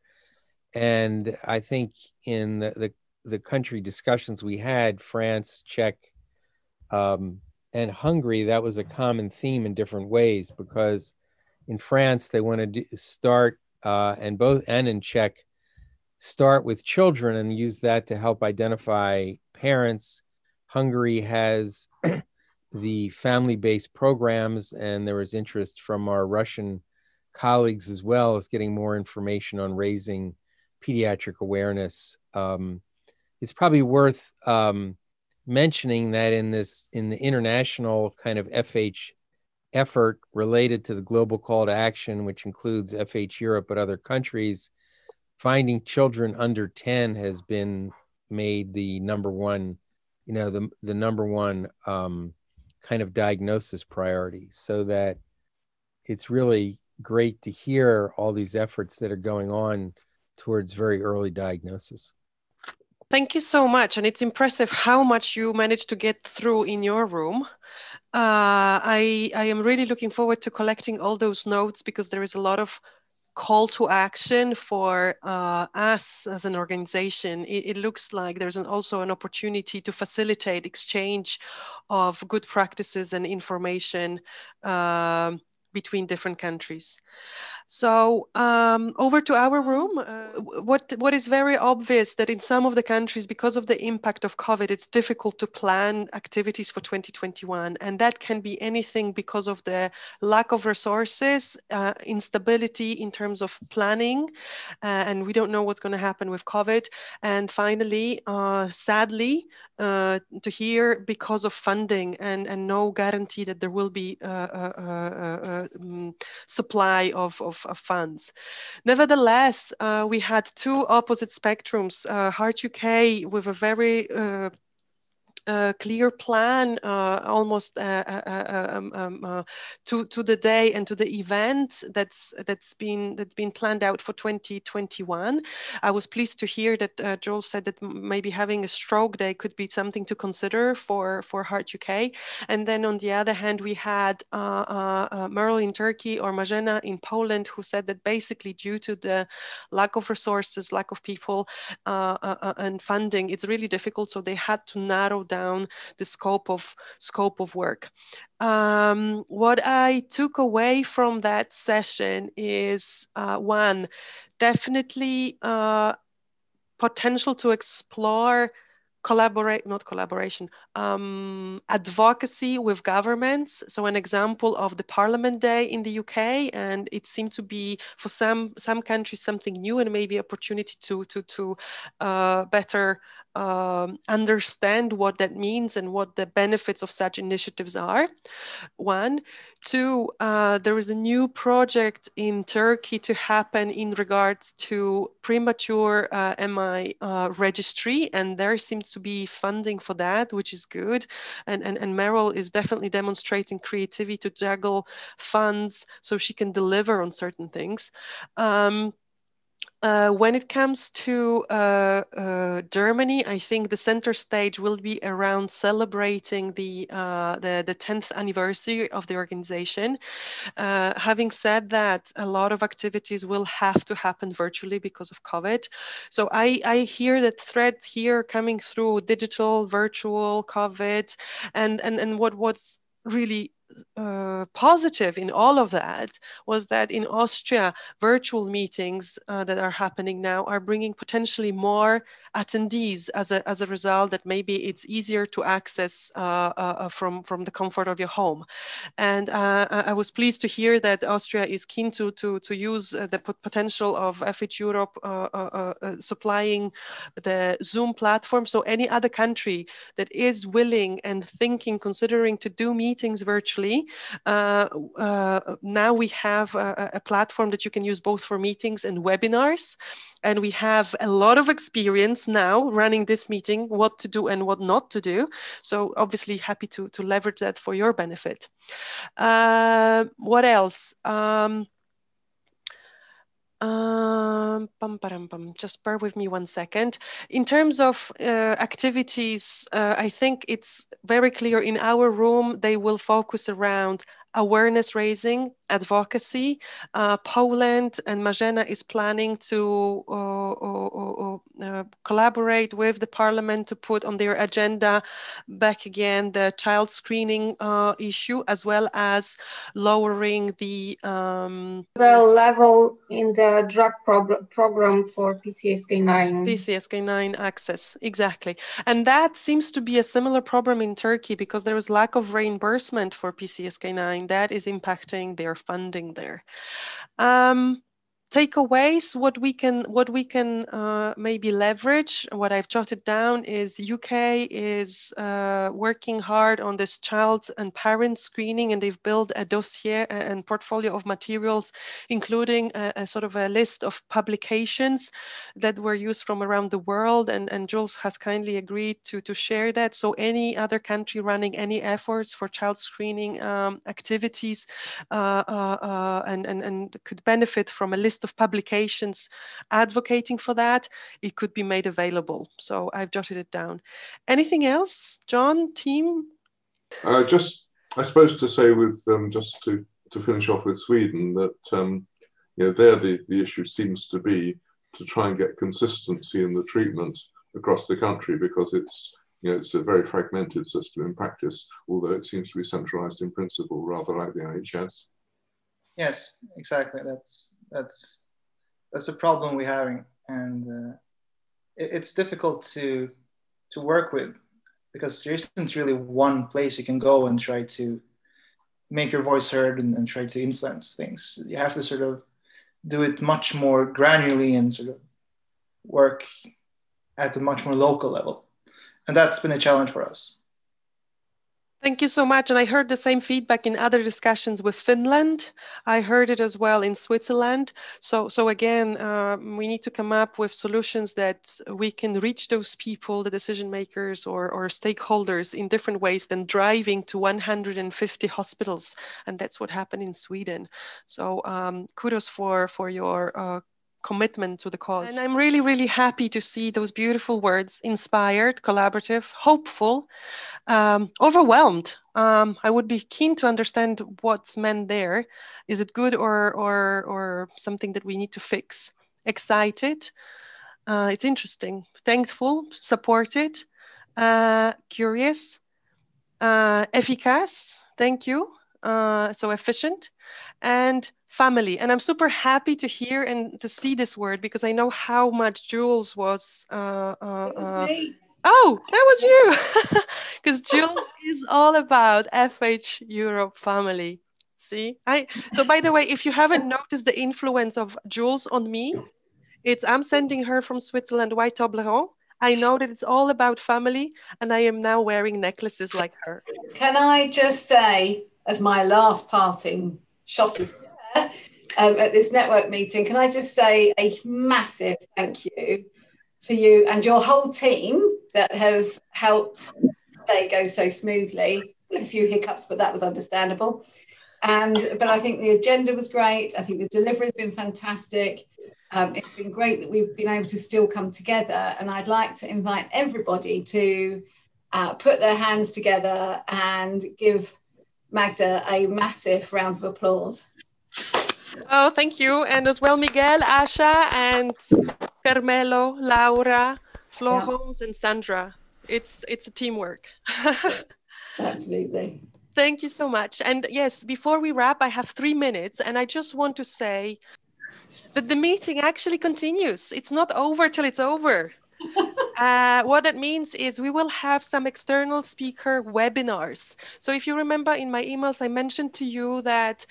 and I think in the, the the country discussions we had, France, Czech, um, and Hungary, that was a common theme in different ways because in France they want to start uh, and both and in Czech start with children and use that to help identify parents. Hungary has the family-based programs, and there was interest from our Russian colleagues as well as getting more information on raising pediatric awareness. Um, it's probably worth um, mentioning that in this in the international kind of FH effort related to the global call to action, which includes FH Europe but other countries, finding children under 10 has been made the number one, you know, the the number one um, kind of diagnosis priority. So that it's really great to hear all these efforts that are going on towards very early diagnosis. Thank you so much. And it's impressive how much you managed to get through in your room. Uh, I, I am really looking forward to collecting all those notes because there is a lot of call to action for uh, us as an organization. It, it looks like there's an, also an opportunity to facilitate exchange of good practices and information uh, between different countries. So um, over to our room. Uh, what what is very obvious that in some of the countries, because of the impact of COVID, it's difficult to plan activities for 2021, and that can be anything because of the lack of resources, uh, instability in terms of planning, uh, and we don't know what's going to happen with COVID. And finally, uh, sadly, uh, to hear because of funding and and no guarantee that there will be a, um, supply of, of of, funds. Nevertheless, uh, we had two opposite spectrums. Uh, Heart UK with a very uh, clear plan uh, almost uh, uh, um, um, to to the day and to the event that's that's been that's been planned out for 2021. I was pleased to hear that Joel said that maybe having a stroke day could be something to consider for for Heart UK. And then on the other hand, we had Merle in Turkey or Marzena in Poland who said that basically due to the lack of resources, lack of people, and funding, it's really difficult. So they had to narrow down down the scope of scope of work. Um, what I took away from that session is uh, one, definitely uh, potential to explore collaborate not collaboration um, advocacy with governments so an example of the parliament day in the uk and it seemed to be for some some countries something new and maybe opportunity to to to uh, better um, understand what that means and what the benefits of such initiatives are. One, two, uh, there is a new project in Turkey to happen in regards to premature uh, MI uh, registry, and there seems to be funding for that, which is good. And and and Meryl is definitely demonstrating creativity to juggle funds so she can deliver on certain things. Um, uh, when it comes to uh, uh, Germany, I think the center stage will be around celebrating the uh, the, the 10th anniversary of the organization. Uh, having said that, a lot of activities will have to happen virtually because of COVID. So I, I hear that thread here coming through digital, virtual, COVID, and and and what what's really uh, positive in all of that was that in Austria, virtual meetings uh, that are happening now are bringing potentially more attendees as a, as a result that maybe it's easier to access uh, uh, uh from, from the comfort of your home. And I was pleased to hear that Austria is keen to, to, to use the potential of FH Europe supplying the Zoom platform. So any other country that is willing and thinking, considering to do meetings virtually, now we have a, a platform that you can use both for meetings and webinars. And we have a lot of experience now running this meeting what to do and what not to do. So obviously happy to to leverage that for your benefit. Uh, what else? Um, um, bum, bum, just bear with me one second. In terms of uh, activities, uh, I think it's very clear in our room, they will focus around awareness raising, advocacy. Uh, Poland and Marzena is planning to uh, uh, uh, collaborate with the parliament to put on their agenda back again the child screening uh, issue as well as lowering the um, the level in the drug program for PCSK9. PCSK9 access, exactly. And that seems to be a similar problem in Turkey because there is lack of reimbursement for PCSK9 that is impacting their funding there. Um, takeaways what we can what we can uh, maybe leverage. What i've jotted down is uk is uh, working hard on this child and parent screening and they've built a dossier and portfolio of materials including a, a, sort of a list of publications that were used from around the world and, and jules has kindly agreed to to share that. So any other country running any efforts for child screening um, activities uh, uh, uh and, and and could benefit from a list list of publications advocating for that, it could be made available. So I've jotted it down. Anything else, John, team? Uh, just, I suppose, to say with um, just to to finish off with Sweden that um, you know there the the issue seems to be to try and get consistency in the treatment across the country because it's you know, it's a very fragmented system in practice, although it seems to be centralized in principle, rather like the NHS. Yes, exactly. That's that's that's a problem we're having, and uh, it, it's difficult to to work with because there isn't really one place you can go and try to make your voice heard and, and try to influence things. You have to sort of do it much more granularly and sort of work at a much more local level, and that's been a challenge for us. Thank you so much. And I heard the same feedback in other discussions with Finland. I heard it as well in Switzerland. So, so again, um, we need to come up with solutions that we can reach those people, the decision makers or, or stakeholders in different ways than driving to 150 hospitals. And that's what happened in Sweden. So um, kudos for, for your uh, commitment to the cause. And I'm really, really happy to see those beautiful words inspired, collaborative, hopeful, um, overwhelmed. Um, I would be keen to understand what's meant there. Is it good or, or, or something that we need to fix? Excited. Uh, it's interesting. Thankful, supported, uh, curious, uh, efficace. Thank you. Uh, so efficient and family. And I'm super happy to hear and to see this word because I know how much Jules was. Uh, uh, uh Oh, that was you. Because Jules is all about FH Europe family. See, I so by the way, if you haven't noticed the influence of Jules on me, it's I'm sending her from Switzerland white Toblerone. I know that it's all about family, and I am now wearing necklaces like her. Can I just say, as my last parting shot is um, at this network meeting, can I just say a massive thank you to you and your whole team that have helped they go so smoothly with a few hiccups, but that was understandable. And but I think the agenda was great. I think the delivery has been fantastic. Um, it's been great that we've been able to still come together. And I'd like to invite everybody to uh, put their hands together and give Magda a massive round of applause. Oh, thank you. And as well, Miguel, Asha, and Carmelo, Laura, Florence, yeah. and Sandra. It's it's a teamwork. Absolutely. Thank you so much. And yes, before we wrap, I have three minutes, and I just want to say that the meeting actually continues. It's not over till it's over. uh, what that means is we will have some external speaker webinars. So if you remember in my emails, I mentioned to you that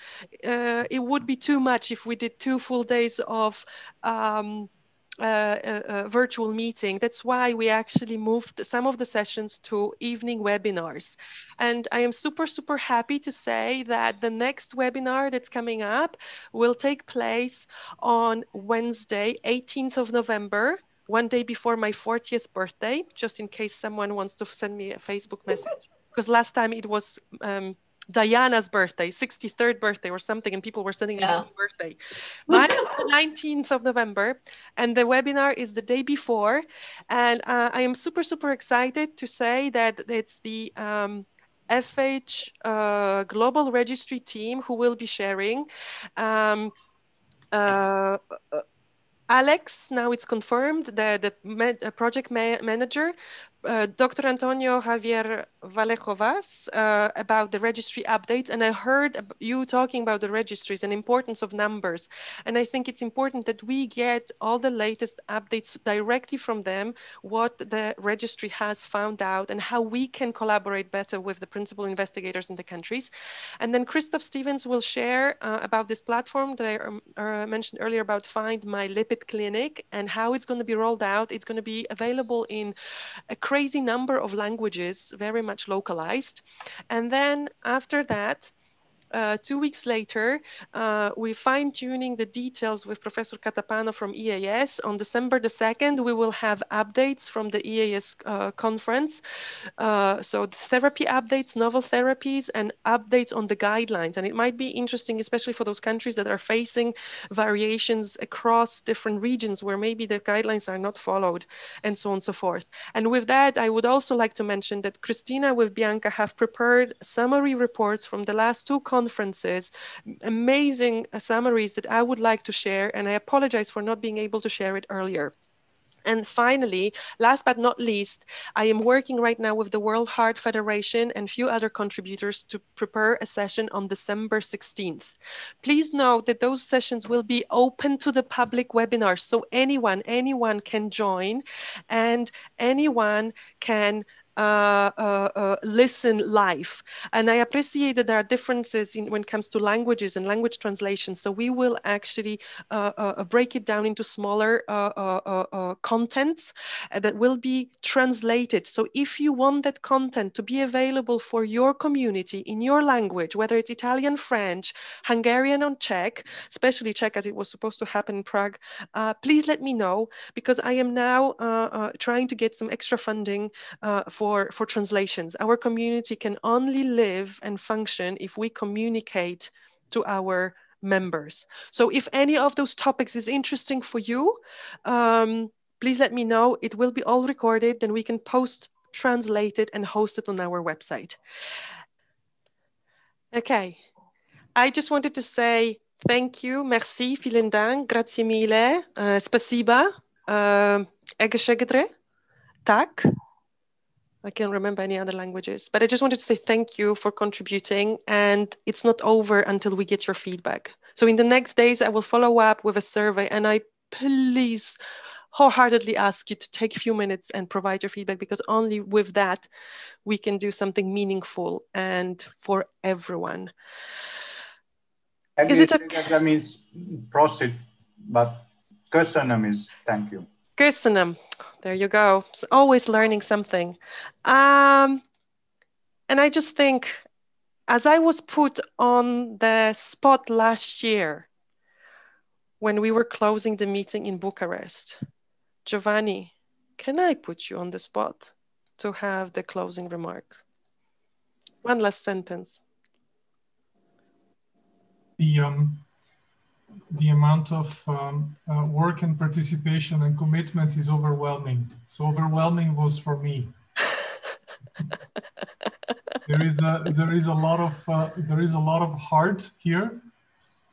uh, it would be too much if we did two full days of um, uh, virtual meeting. That's why we actually moved some of the sessions to evening webinars. And I am super, super happy to say that the next webinar that's coming up will take place on Wednesday, 18th of November, one day before my 40th birthday, just in case someone wants to send me a Facebook message. Because last time it was um, Diana's birthday, 63rd birthday or something, and people were sending yeah. me birthday. Mine is the 19th of November, and the webinar is the day before. And uh, I am super, super excited to say that it's the um, FH uh, Global Registry team who will be sharing. Um, uh, Alex, now it's confirmed, the, the uh, project ma manager uh, Dr. Antonio Javier Vallejo-Vaz uh, about the registry updates, and I heard you talking about the registries and importance of numbers. And I think it's important that we get all the latest updates directly from them, what the registry has found out, and how we can collaborate better with the principal investigators in the countries. And then Christoph Stevens will share uh, about this platform that I um, uh, mentioned earlier about Find My Lipid Clinic and how it's going to be rolled out. It's going to be available in a crazy number of languages, very much localized. And then after that, uh, two weeks later, uh, we fine tuning the details with Professor Catapano from EAS. On December the 2nd, we will have updates from the EAS uh, conference. Uh, so therapy updates, novel therapies, and updates on the guidelines. And it might be interesting, especially for those countries that are facing variations across different regions where maybe the guidelines are not followed, and so on and so forth. And with that, I would also like to mention that Christina with Bianca have prepared summary reports from the last two conferences conferences, amazing summaries that I would like to share, and I apologize for not being able to share it earlier. And finally, last but not least, I am working right now with the World Heart Federation and few other contributors to prepare a session on December 16th. Please note that those sessions will be open to the public webinars, so anyone, anyone can join and anyone can uh, uh, uh, Uh, uh, uh, listen live. And I appreciate that there are differences in, when it comes to languages and language translation. So we will actually break it down into smaller contents that will be translated. So if you want that content to be available for your community in your language, whether it's Italian, French, Hungarian, or Czech, especially Czech as it was supposed to happen in Prague, uh, please let me know because I am now uh, uh, trying to get some extra funding for for, for translations. Our community can only live and function if we communicate to our members. So if any of those topics is interesting for you, um, please let me know. It will be all recorded, then we can post, translate it, and host it on our website. Okay, I just wanted to say thank you, merci, vielen Dank, grazie mille, uh, spasiba, uh, tak. I can't remember any other languages, but I just wanted to say thank you for contributing. And it's not over until we get your feedback. So in the next days, I will follow up with a survey and I please wholeheartedly ask you to take a few minutes and provide your feedback because only with that we can do something meaningful and for everyone. Is it okay? That means proceed, but köszönöm is thank you. Köszönöm. There you go. always learning something. Um, and I just think, as I was put on the spot last year when we were closing the meeting in Bucharest, Giovanni, can I put you on the spot to have the closing remark? One last sentence. The um, the amount of um, uh, work and participation and commitment is overwhelming. So overwhelming was for me. there is a there is a lot of uh, there is a lot of heart here,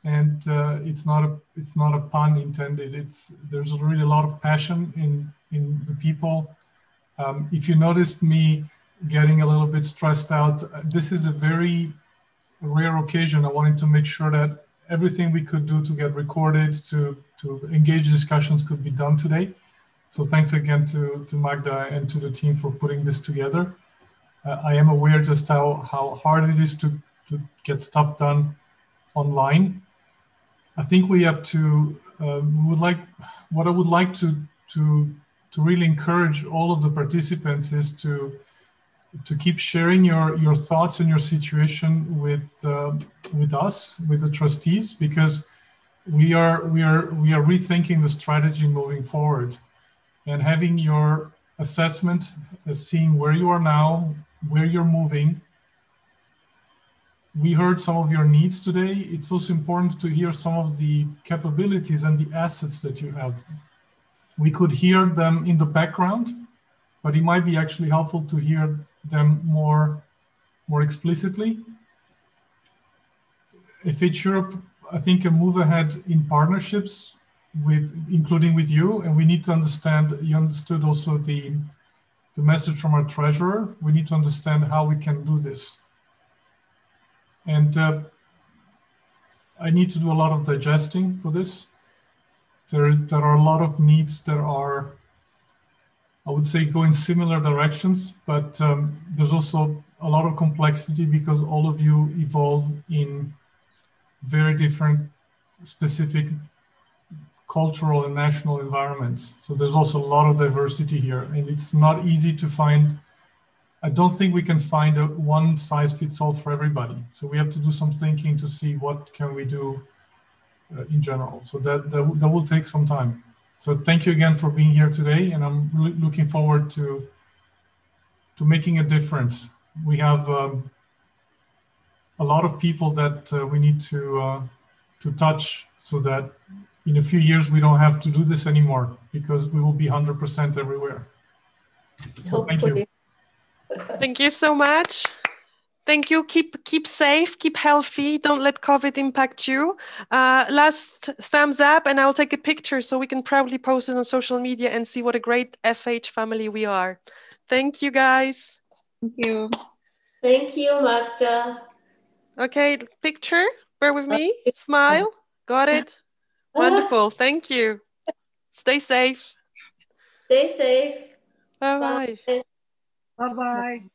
and uh, it's not a it's not a pun intended. It's there's really a lot of passion in in the people. Um, if you noticed me getting a little bit stressed out, this is a very rare occasion. I wanted to make sure that everything we could do to get recorded, to, to engage discussions could be done today. So thanks again to, to Magda and to the team for putting this together. Uh, I am aware just how, how hard it is to, to get stuff done online. I think we have to, uh, we would like, what I would like to, to, to really encourage all of the participants is to to keep sharing your, your thoughts and your situation with, uh, with us, with the trustees, because we are, we, are, we are rethinking the strategy moving forward and having your assessment, uh, seeing where you are now, where you're moving. We heard some of your needs today. It's also important to hear some of the capabilities and the assets that you have. We could hear them in the background, but it might be actually helpful to hear them more, more explicitly. FH Europe, I think, can move ahead in partnerships with, including with you, and we need to understand. You understood also the the message from our treasurer. We need to understand how we can do this. And uh, I need to do a lot of digesting for this. There, there are a lot of needs that are I would say go in similar directions, but um, there's also a lot of complexity because all of you evolve in very different specific cultural and national environments. So there's also a lot of diversity here and it's not easy to find. I don't think we can find a one size fits all for everybody. So we have to do some thinking to see what can we do uh, in general. So that, that, that will take some time. So thank you again for being here today, and I'm really looking forward to to making a difference. We have um, a lot of people that uh, we need to uh, to touch, so that in a few years we don't have to do this anymore because we will be 100% everywhere. So thank you. Thank you so much. Thank you. Keep keep safe. Keep healthy. Don't let COVID impact you. Uh, last thumbs up, and I'll take a picture so we can proudly post it on social media and see what a great FH family we are. Thank you, guys. Thank you. Thank you, Magda. Okay, picture. Bear with me. Smile. Got it. Wonderful. Thank you. Stay safe. Stay safe. Bye bye. Bye bye.